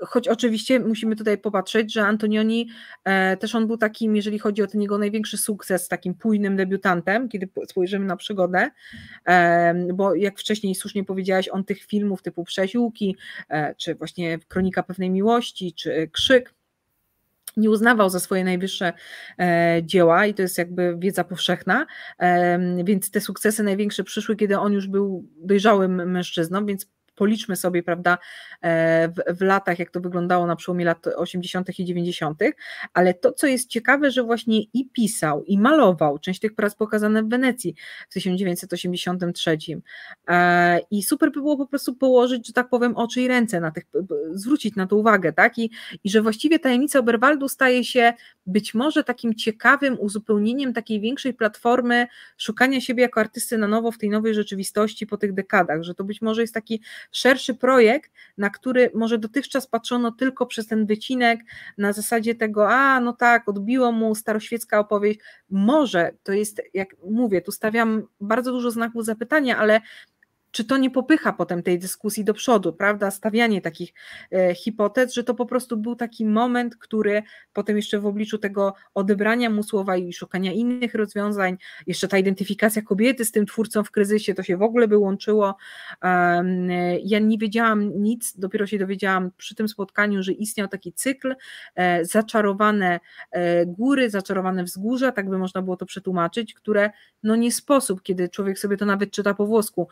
choć oczywiście musimy tutaj popatrzeć, że Antonioni e, też on był takim, jeżeli chodzi o ten jego największy sukces, takim pójnym debiutantem, kiedy spojrzymy na przygodę, e, bo jak wcześniej słusznie powiedziałaś, on tych filmów typu Przesiłki, e, czy właśnie Kronika pewnej miłości, czy Krzyk, nie uznawał za swoje najwyższe e, dzieła i to jest jakby wiedza powszechna, e, więc te sukcesy największe przyszły, kiedy on już był dojrzałym mężczyzną, więc policzmy sobie, prawda, e, w, w, latach, jak to wyglądało na przełomie lat 80. i 90., ale to, co jest ciekawe, że właśnie i pisał, i malował, część tych prac pokazane w Wenecji w 1983. E, I super by było po prostu położyć, że tak powiem, oczy i ręce na tych, zwrócić na to uwagę, tak? I, i że właściwie tajemnica Oberwaldu staje się być może takim ciekawym uzupełnieniem takiej większej platformy szukania siebie jako artysty na nowo w tej nowej rzeczywistości po tych dekadach, że to być może jest taki szerszy projekt, na który może dotychczas patrzono tylko przez ten wycinek na zasadzie tego, a no tak, odbiło mu staroświecka opowieść. Może to jest, jak mówię, tu stawiam bardzo dużo znaków zapytania, ale czy to nie popycha potem tej dyskusji do przodu, prawda? Stawianie takich e, hipotez, że to po prostu był taki moment, który potem jeszcze w obliczu tego odebrania mu słowa i szukania innych rozwiązań, jeszcze ta identyfikacja kobiety z tym twórcą w kryzysie, to się w ogóle by łączyło. Ja nie wiedziałam nic, dopiero się dowiedziałam przy tym spotkaniu, że istniał taki cykl e, zaczarowane e, góry, zaczarowane wzgórza, tak by można było to przetłumaczyć, które no nie sposób, kiedy człowiek sobie to nawet czyta po włosku,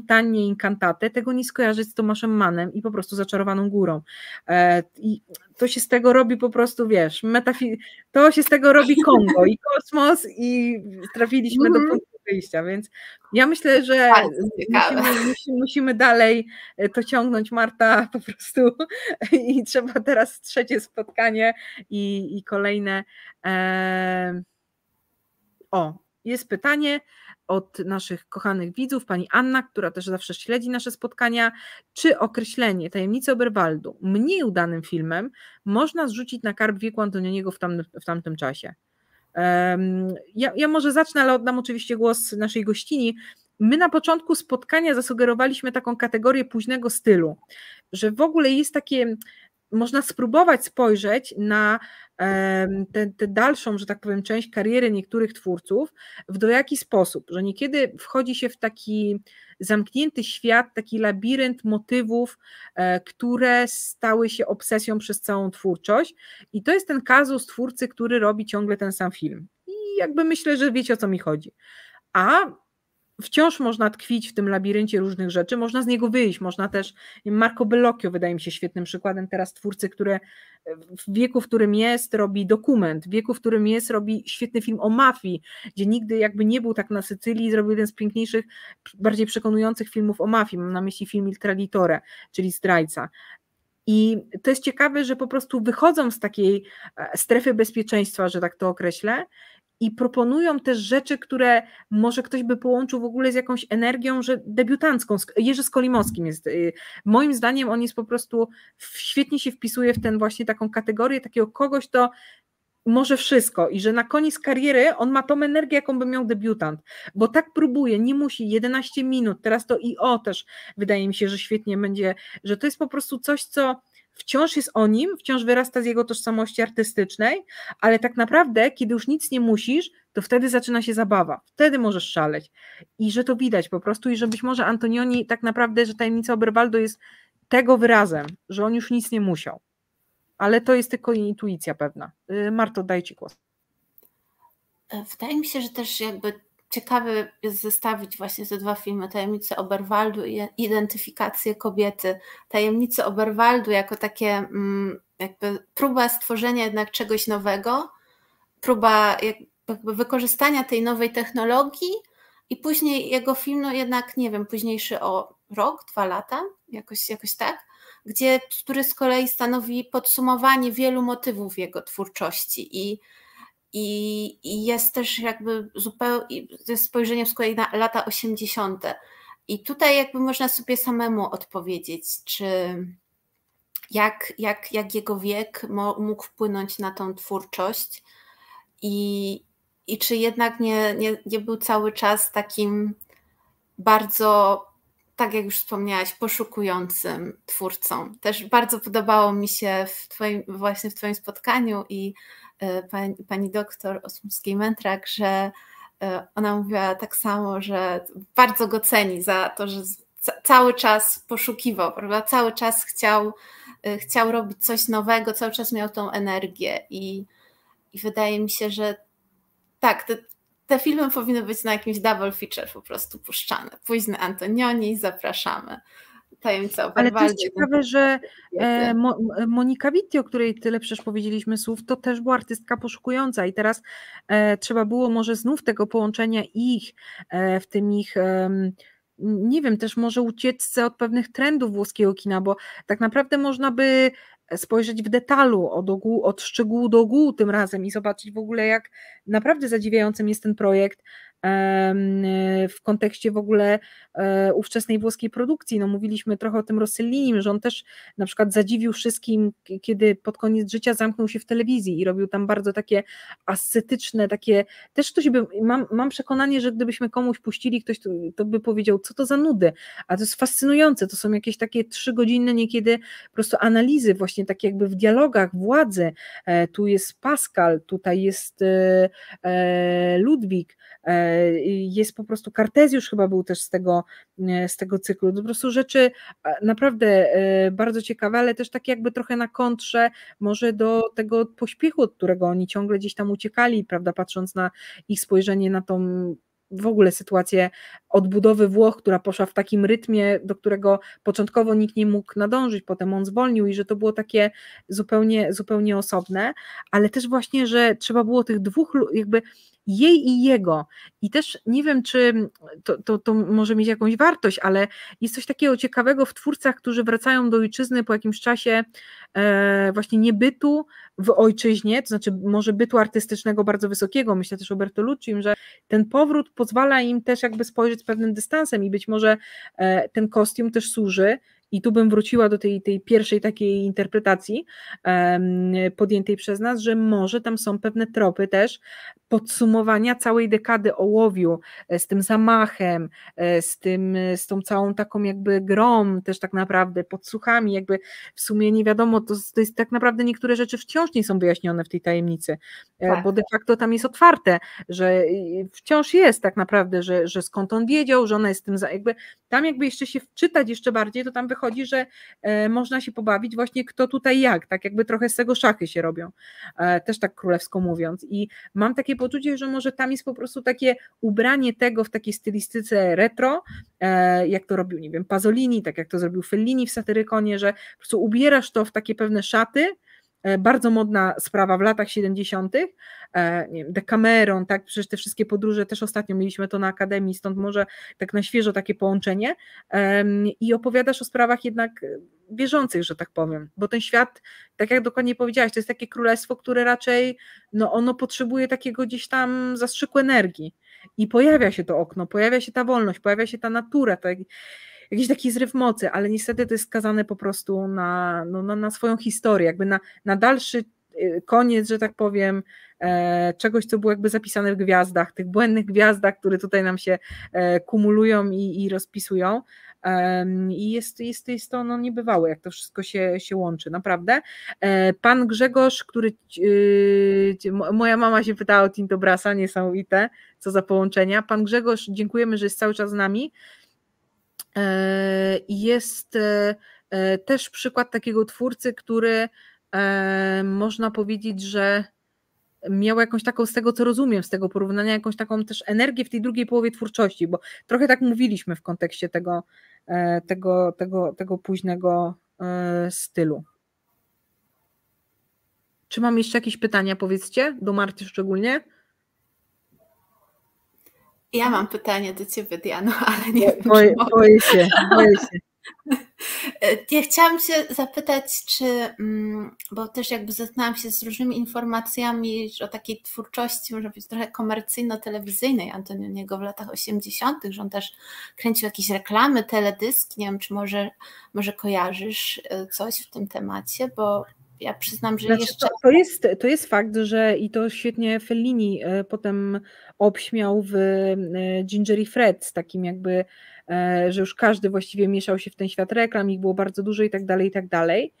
Montanie Incantate, tego nie skojarzyć z Tomaszem Manem i po prostu zaczarowaną górą. E, I to się z tego robi po prostu, wiesz, metafi- to się z tego robi Kongo i kosmos i trafiliśmy mm -hmm. do mhm. punktu wyjścia, więc ja myślę, że musimy, musimy, musimy, dalej e, to ciągnąć, Marta, po prostu i trzeba teraz trzecie spotkanie i, i kolejne. E... O, jest pytanie, od naszych kochanych widzów, pani Anna, która też zawsze śledzi nasze spotkania, czy określenie tajemnicy Oberwaldu mniej udanym filmem można zrzucić na karb wieku Antonioniego w, tam, w tamtym czasie. Ja, ja może zacznę, ale oddam oczywiście głos naszej gościni. My na początku spotkania zasugerowaliśmy taką kategorię późnego stylu, że w ogóle jest takie można spróbować spojrzeć na tę dalszą, że tak powiem, część kariery niektórych twórców, w do jaki sposób, że niekiedy wchodzi się w taki zamknięty świat, taki labirynt motywów, e, które stały się obsesją przez całą twórczość i to jest ten kazus twórcy, który robi ciągle ten sam film. I jakby myślę, że wiecie o co mi chodzi. A wciąż można tkwić w tym labiryncie różnych rzeczy, można z niego wyjść, można też, Marco Bellocchio wydaje mi się świetnym przykładem teraz twórcy, który w wieku, w którym jest, robi dokument, w wieku, w którym jest, robi świetny film o mafii, gdzie nigdy jakby nie był tak na Sycylii, zrobił jeden z piękniejszych, bardziej przekonujących filmów o mafii, mam na myśli film Il Traditore, czyli Zdrajca. I to jest ciekawe, że po prostu wychodzą z takiej e, strefy bezpieczeństwa, że tak to określę, i proponują też rzeczy, które może ktoś by połączył w ogóle z jakąś energią, że debiutancką. Jerzy Skolimowskim jest, y, moim zdaniem on jest po prostu, świetnie się wpisuje w ten właśnie taką kategorię takiego kogoś, to może wszystko i że na koniec kariery on ma tą energię, jaką by miał debiutant, bo tak próbuje, nie musi, 11 minut, teraz to i o też wydaje mi się, że świetnie będzie, że to jest po prostu coś, co wciąż jest o nim, wciąż wyrasta z jego tożsamości artystycznej, ale tak naprawdę, kiedy już nic nie musisz, to wtedy zaczyna się zabawa, wtedy możesz szaleć. I że to widać po prostu, i że być może Antonioni tak naprawdę, że tajemnica Oberwaldo jest tego wyrazem, że on już nic nie musiał. Ale to jest tylko intuicja pewna. Y, Marto, daj ci głos. E, wydaje mi się, że też jakby ciekawe jest zestawić właśnie te dwa filmy, Tajemnice Oberwaldu i Identyfikację kobiety. Tajemnice Oberwaldu jako takie mm, jakby próba stworzenia jednak czegoś nowego, próba jakby wykorzystania tej nowej technologii i później jego film, no jednak nie wiem, późniejszy o rok, dwa lata, jakoś, jakoś tak, gdzie, który z kolei stanowi podsumowanie wielu motywów jego twórczości i i, jest też jakby zupełnie, spojrzenie z kolei na lata 80. I tutaj jakby można sobie samemu odpowiedzieć, czy jak, jak, jak jego wiek mógł wpłynąć na tą twórczość i, i czy jednak nie, nie, nie był cały czas takim bardzo, tak jak już wspomniałaś, poszukującym twórcą. Też bardzo podobało mi się w twoim, właśnie w Twoim spotkaniu i pani, pani doktor Osmowskiej-Mentrak, że e, ona mówiła tak samo, że bardzo go ceni za to, że cały czas poszukiwał, prawda? cały czas chciał, e, chciał robić coś nowego, cały czas miał tą energię i, i wydaje mi się, że tak, te, te filmy powinny być na jakimś double feature po prostu puszczane. Późny Antonioni, zapraszamy tajemnica Ale to jest ciekawe, że e, Mo, Monika Witti, o której tyle przecież powiedzieliśmy słów, to też była artystka poszukująca i teraz e, trzeba było może znów tego połączenia ich e, w tym ich nie wiem, też może ucieczce od pewnych trendów włoskiego kina, bo tak naprawdę można by spojrzeć w detalu od, ogółu, od szczegółu do ogółu tym razem i zobaczyć w ogóle, jak naprawdę zadziwiającym jest ten projekt, w kontekście w ogóle e, ówczesnej włoskiej produkcji. No, mówiliśmy trochę o tym Rossellinim, że on też na przykład zadziwił wszystkim, kiedy pod koniec życia zamknął się w telewizji i robił tam bardzo takie ascetyczne, takie też ktoś by, mam, mam przekonanie, że gdybyśmy komuś puścili, ktoś to, to by powiedział, co to za nudy, a to jest fascynujące, to są jakieś takie trzygodzinne niekiedy po prostu analizy, właśnie takie jakby w dialogach władzy, e, tu jest Pascal, tutaj jest e, Ludwik, jest po prostu Kartezjusz chyba był też z tego, z tego cyklu, po prostu rzeczy naprawdę bardzo ciekawe, ale też takie jakby trochę na kontrze może do tego pośpiechu, od którego oni ciągle gdzieś tam uciekali, prawda, patrząc na ich spojrzenie na tą w ogóle sytuację odbudowy Włoch, która poszła w takim rytmie, do którego początkowo nikt nie mógł nadążyć, potem on zwolnił i że to było takie zupełnie, zupełnie osobne, ale też właśnie, że trzeba było tych dwóch jakby jej i jego. I też nie wiem, czy to, to, to może mieć jakąś wartość, ale jest coś takiego ciekawego w twórcach, którzy wracają do ojczyzny po jakimś czasie e, właśnie niebytu w ojczyźnie, to znaczy może bytu artystycznego bardzo wysokiego, myślę też o Bertolucci, że ten powrót pozwala im też jakby spojrzeć z pewnym dystansem i być może e, ten kostium też służy i tu bym wróciła do tej, tej pierwszej takiej interpretacji podjętej przez nas, że może tam są pewne tropy też podsumowania całej dekady ołowiu e, z tym zamachem, e, z, tym, z tą całą taką jakby grom też tak naprawdę, podsłuchami, jakby w sumie nie wiadomo, to, to jest tak naprawdę niektóre rzeczy wciąż nie są wyjaśnione w tej tajemnicy, e, tak. bo de facto tam jest otwarte, że wciąż jest tak naprawdę, że, że skąd on wiedział, że ona jest tym, za, jakby tam jakby jeszcze się wczytać jeszcze bardziej, to tam wychodzi, że e, można się pobawić właśnie kto tutaj jak, tak jakby trochę z tego szachy się robią, e, też tak królewsko mówiąc. I mam takie poczucie, że może tam jest po prostu takie ubranie tego w takiej stylistyce retro, e, jak to robił, nie wiem, Pasolini, tak jak to zrobił Fellini w Satyrykonie, że po prostu ubierasz to w takie pewne szaty, bardzo modna sprawa w latach 70. E, nie Decameron, tak, przecież te wszystkie podróże też ostatnio mieliśmy to na Akademii, stąd może tak na świeżo takie połączenie. I opowiadasz o sprawach jednak bieżących, że tak powiem, bo ten świat, tak jak dokładnie powiedziałaś, to jest takie królestwo, które raczej, no ono potrzebuje takiego gdzieś tam zastrzyku energii. I pojawia się to okno, pojawia się ta wolność, pojawia się ta natura, tak, jakiś taki zryw mocy, ale niestety to jest skazane po prostu na, no, na, na swoją historię, jakby na, na dalszy y, koniec, że tak powiem, e, czegoś, co było jakby zapisane w gwiazdach, tych błędnych gwiazdach, które tutaj nam się e, kumulują i, i rozpisują. I jest, jest, jest to no, niebywałe, jak to wszystko się, się łączy, naprawdę. E, pan Grzegorz, który y, moja mama się pytała o Tinto Brasa, niesamowite, co za połączenia. Pan Grzegorz, dziękujemy, że jest cały czas z nami. E, jest e, e, też przykład takiego twórcy, który można powiedzieć, że miał jakąś taką, z tego co rozumiem, z tego porównania, jakąś taką też energię w tej drugiej połowie twórczości, bo trochę tak mówiliśmy w kontekście tego, tego, tego, tego późnego stylu. Czy mam jeszcze jakieś pytania, powiedzcie, do Marty szczególnie? Ja mam pytanie do Ciebie, Diano, ale nie wiem, boję, boję się, boję się. Ja chciałam się zapytać, czy, mm, bo też jakby zetknęłam się z różnymi informacjami o takiej twórczości, może być trochę komercyjno-telewizyjnej Antonioniego w latach 80., że on też kręcił jakieś reklamy, teledyski, nie wiem, czy może, może kojarzysz e, coś w tym temacie, bo ja przyznam, że znaczy, jeszcze. To, to, jest, to jest fakt, że i to świetnie Fellini e, potem obśmiał w e, Ginger i Fred z takim jakby, e, że już każdy właściwie mieszał się w ten świat reklam, ich było bardzo dużo i tak dalej, i tak dalej.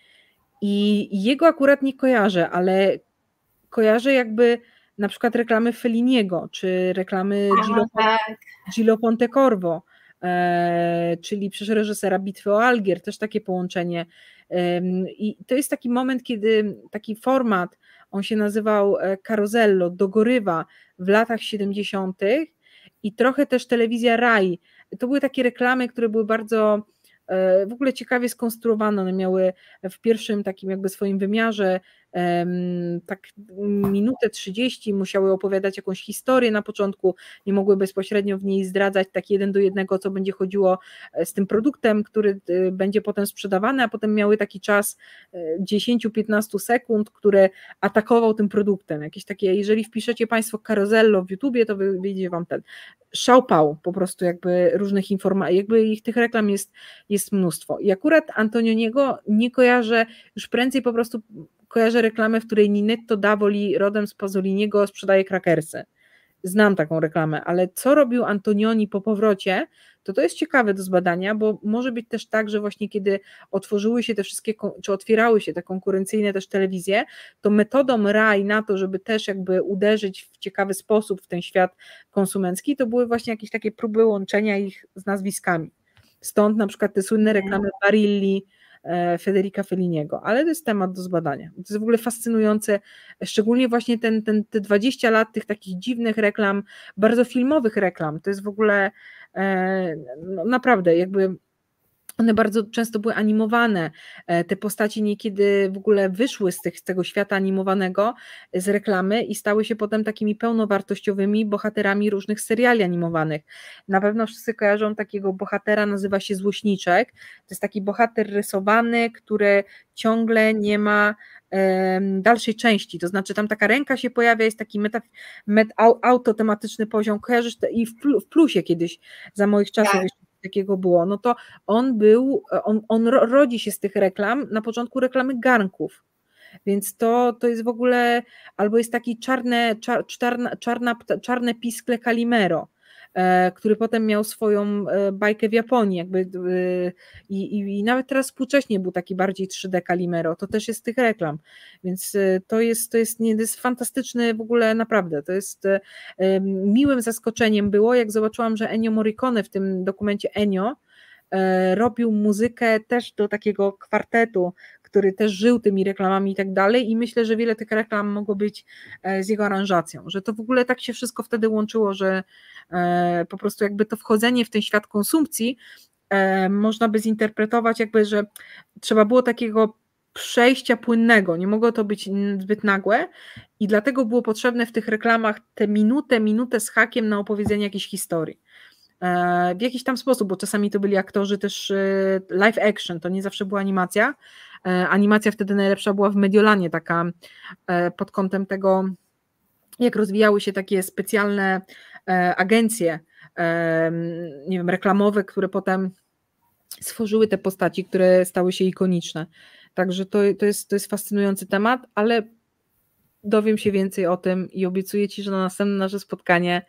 I jego akurat nie kojarzę, ale kojarzę jakby na przykład reklamy Felliniego, czy reklamy Gillo, tak. Gillo Pontecorvo, czyli przecież reżysera Bitwy o Algier, też takie połączenie i to jest taki moment, kiedy taki format, on się nazywał e, Carosello, dogorywa w latach 70. i trochę też telewizja Rai. To były takie reklamy, które były bardzo e, w ogóle ciekawie skonstruowane. One miały w pierwszym takim jakby swoim wymiarze tak minutę 30 musiały opowiadać jakąś historię na początku, nie mogły bezpośrednio w niej zdradzać tak jeden do jednego, co będzie chodziło e, z tym produktem, który e, będzie potem sprzedawany, a potem miały taki czas 10-15 sekund, który atakował tym produktem. Jakieś takie, jeżeli wpiszecie Państwo karozello w YouTubie, to wyjdzie Wam ten szałpał po prostu jakby różnych informacji, jakby ich tych reklam jest, jest mnóstwo. I akurat Antonioniego nie kojarzę, już prędzej po prostu kojarzę reklamę, w której Ninetto Davoli rodem z Pazoliniego sprzedaje krakersy. Znam taką reklamę, ale co robił Antonioni po powrocie, to to jest ciekawe do zbadania, bo może być też tak, że właśnie kiedy otworzyły się te wszystkie, czy otwierały się te konkurencyjne też telewizje, to metodą RAI na to, żeby też jakby uderzyć w ciekawy sposób w ten świat konsumencki, to były właśnie jakieś takie próby łączenia ich z nazwiskami. Stąd na przykład te słynne reklamy Barilli, Federica Felliniego, ale to jest temat do zbadania. To jest w ogóle fascynujące, szczególnie właśnie ten, ten, te 20 lat tych takich dziwnych reklam, bardzo filmowych reklam, to jest w ogóle E, no naprawdę jakby one bardzo często były animowane. E, te postaci niekiedy w ogóle wyszły z, tych, z tego świata animowanego, z reklamy i stały się potem takimi pełnowartościowymi bohaterami różnych seriali animowanych. Na pewno wszyscy kojarzą takiego bohatera, nazywa się Złośniczek. To jest taki bohater rysowany, który ciągle nie ma dalszej części, to znaczy tam taka ręka się pojawia, jest taki meta, met, autotematyczny poziom, kojarzysz to i w, w plusie kiedyś za moich czasów tak. Takiego było, no to on był, on, on rodzi się z tych reklam, na początku reklamy garnków, więc to, to jest w ogóle, albo jest taki czarne, czar, czarna, czarna, czarne piskle Calimero, E, który potem miał swoją e, bajkę w Japonii, jakby e, i, i, i nawet teraz współcześnie był taki bardziej 3D Calimero, to też jest z tych reklam, więc to jest, to jest, nie, to jest fantastyczne w ogóle naprawdę, to jest miłym zaskoczeniem było, jak zobaczyłam, że Ennio Morricone w tym dokumencie Ennio robił muzykę też do takiego kwartetu, który też żył tymi reklamami i tak dalej i myślę, że wiele tych reklam mogło być z jego aranżacją, że to w ogóle tak się wszystko wtedy łączyło, że E, po prostu jakby to wchodzenie w ten świat konsumpcji e, można by zinterpretować jakby, że trzeba było takiego przejścia płynnego, nie mogło to być zbyt nagłe i dlatego było potrzebne w tych reklamach te minutę, minutę z hakiem na opowiedzenie jakiejś historii. E, w jakiś tam sposób, bo czasami to byli aktorzy też live action, to nie zawsze była animacja. Animacja wtedy najlepsza była w Mediolanie, taka pod kątem tego, jak rozwijały się takie specjalne E, agencje nie wiem, reklamowe, które potem stworzyły te postaci, które stały się ikoniczne. Także to, to, jest, to jest fascynujący temat, ale dowiem się więcej o tym i obiecuję Ci, że na następne nasze spotkanie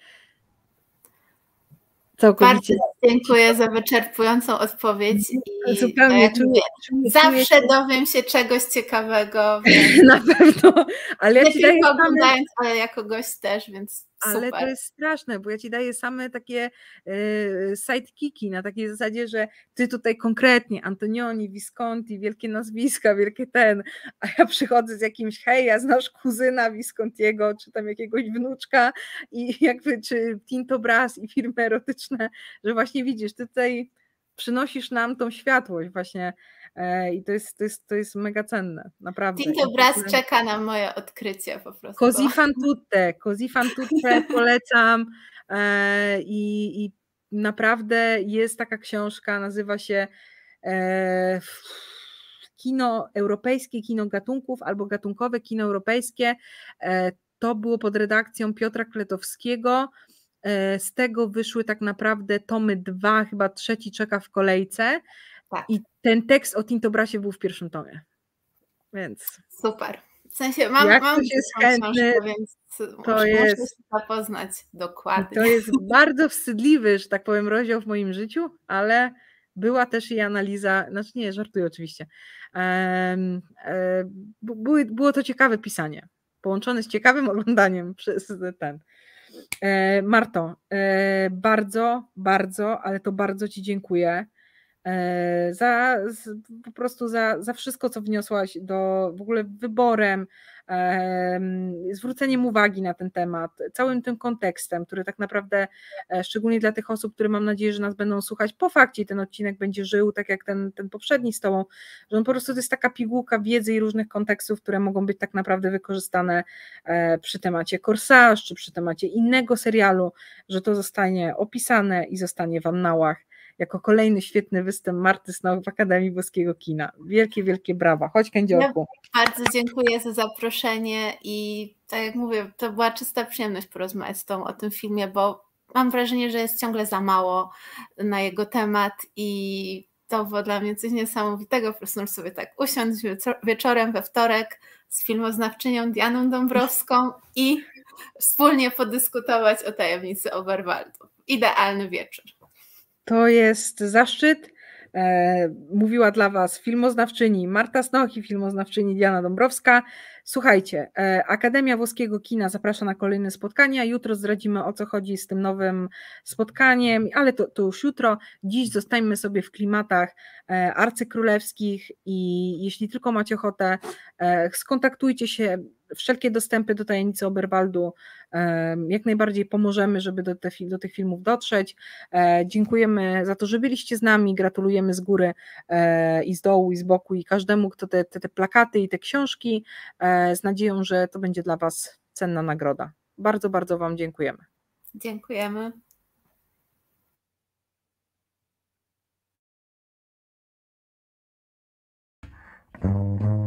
Całkowicie. Bardzo dziękuję za wyczerpującą odpowiedź. I Zupełnie. Tak czuję, czuję, zawsze czuję. dowiem się czegoś ciekawego. Na pewno. Ale ja Nie tylko oglądając, ale jako gość też, więc ale Super. to jest straszne, bo ja ci daję same takie y, sidekicki na takiej zasadzie, że ty tutaj konkretnie Antonioni, Visconti, wielkie nazwiska, wielkie ten, a ja przychodzę z jakimś hej, ja znasz kuzyna Viscontiego, czy tam jakiegoś wnuczka i jakby, czy Tinto Brass i firmy erotyczne, że właśnie widzisz, ty tutaj przynosisz nam tą światłość właśnie E, i to jest, to jest, to jest mega cenne, naprawdę. Tinto Brass czeka na moje odkrycie po prostu. Così fan tutte, così fan tutte polecam e, i, i naprawdę jest taka książka, nazywa się e, Kino Europejskie, Kino Gatunków albo Gatunkowe Kino Europejskie. To było pod redakcją Piotra Kletowskiego. Z tego wyszły tak naprawdę tomy dwa, chyba trzeci czeka w kolejce. Tak. I ten tekst o Tintobrasie był w pierwszym tomie. Więc. Super. W sensie mam, Jak mam jest chętny, więc to muszę, jest, muszę się zapoznać dokładnie. To jest bardzo wstydliwy, że tak powiem, rozdział w moim życiu, ale była też i analiza, znaczy nie, żartuję oczywiście. Um, um, było to ciekawe pisanie, połączone z ciekawym oglądaniem przez ten. E, Marto, e, bardzo, bardzo, ale to bardzo Ci dziękuję za, po prostu za, za wszystko, co wniosłaś do w ogóle wyborem, zwróceniem uwagi na ten temat, całym tym kontekstem, który tak naprawdę, e, szczególnie dla tych osób, które mam nadzieję, że nas będą słuchać po fakcie, ten odcinek będzie żył tak jak ten, ten poprzedni z Tobą, że on po prostu to jest taka pigułka wiedzy i różnych kontekstów, które mogą być tak naprawdę wykorzystane e, przy temacie Corsage, czy przy temacie innego serialu, że to zostanie opisane i zostanie w annałach jako kolejny świetny występ Marty Snow w Akademii Boskiego Kina. Wielkie, wielkie brawa. Chodź Kędziorku. Ja bardzo dziękuję za zaproszenie i tak jak mówię, to była czysta przyjemność porozmawiać z tą o tym filmie, bo mam wrażenie, że jest ciągle za mało na jego temat i to było dla mnie coś niesamowitego, po prostu sobie tak usiąść wieczorem we wtorek z filmoznawczynią Dianą Dąbrowską i wspólnie podyskutować o tajemnicy Oberwaldu. Idealny wieczór. To jest zaszczyt. E, mówiła dla Was filmoznawczyni Marta Snoch i filmoznawczyni Diana Dąbrowska. Słuchajcie, e, Akademia Włoskiego Kina zaprasza na kolejne spotkania. Jutro zdradzimy o co chodzi z tym nowym spotkaniem, ale to, to już jutro. Dziś zostańmy sobie w klimatach e, arcykrólewskich i jeśli tylko macie ochotę, skontaktujcie się wszelkie dostępy do tajemnicy Oberwaldu jak najbardziej pomożemy, żeby do, te, do, tych filmów dotrzeć. E, dziękujemy za to, że byliście z nami, gratulujemy z góry e, i z dołu, i z boku, i każdemu, kto te, te, te plakaty i te książki, e, z nadzieją, że to będzie dla Was cenna nagroda. Bardzo, bardzo Wam dziękujemy. Dziękujemy. You.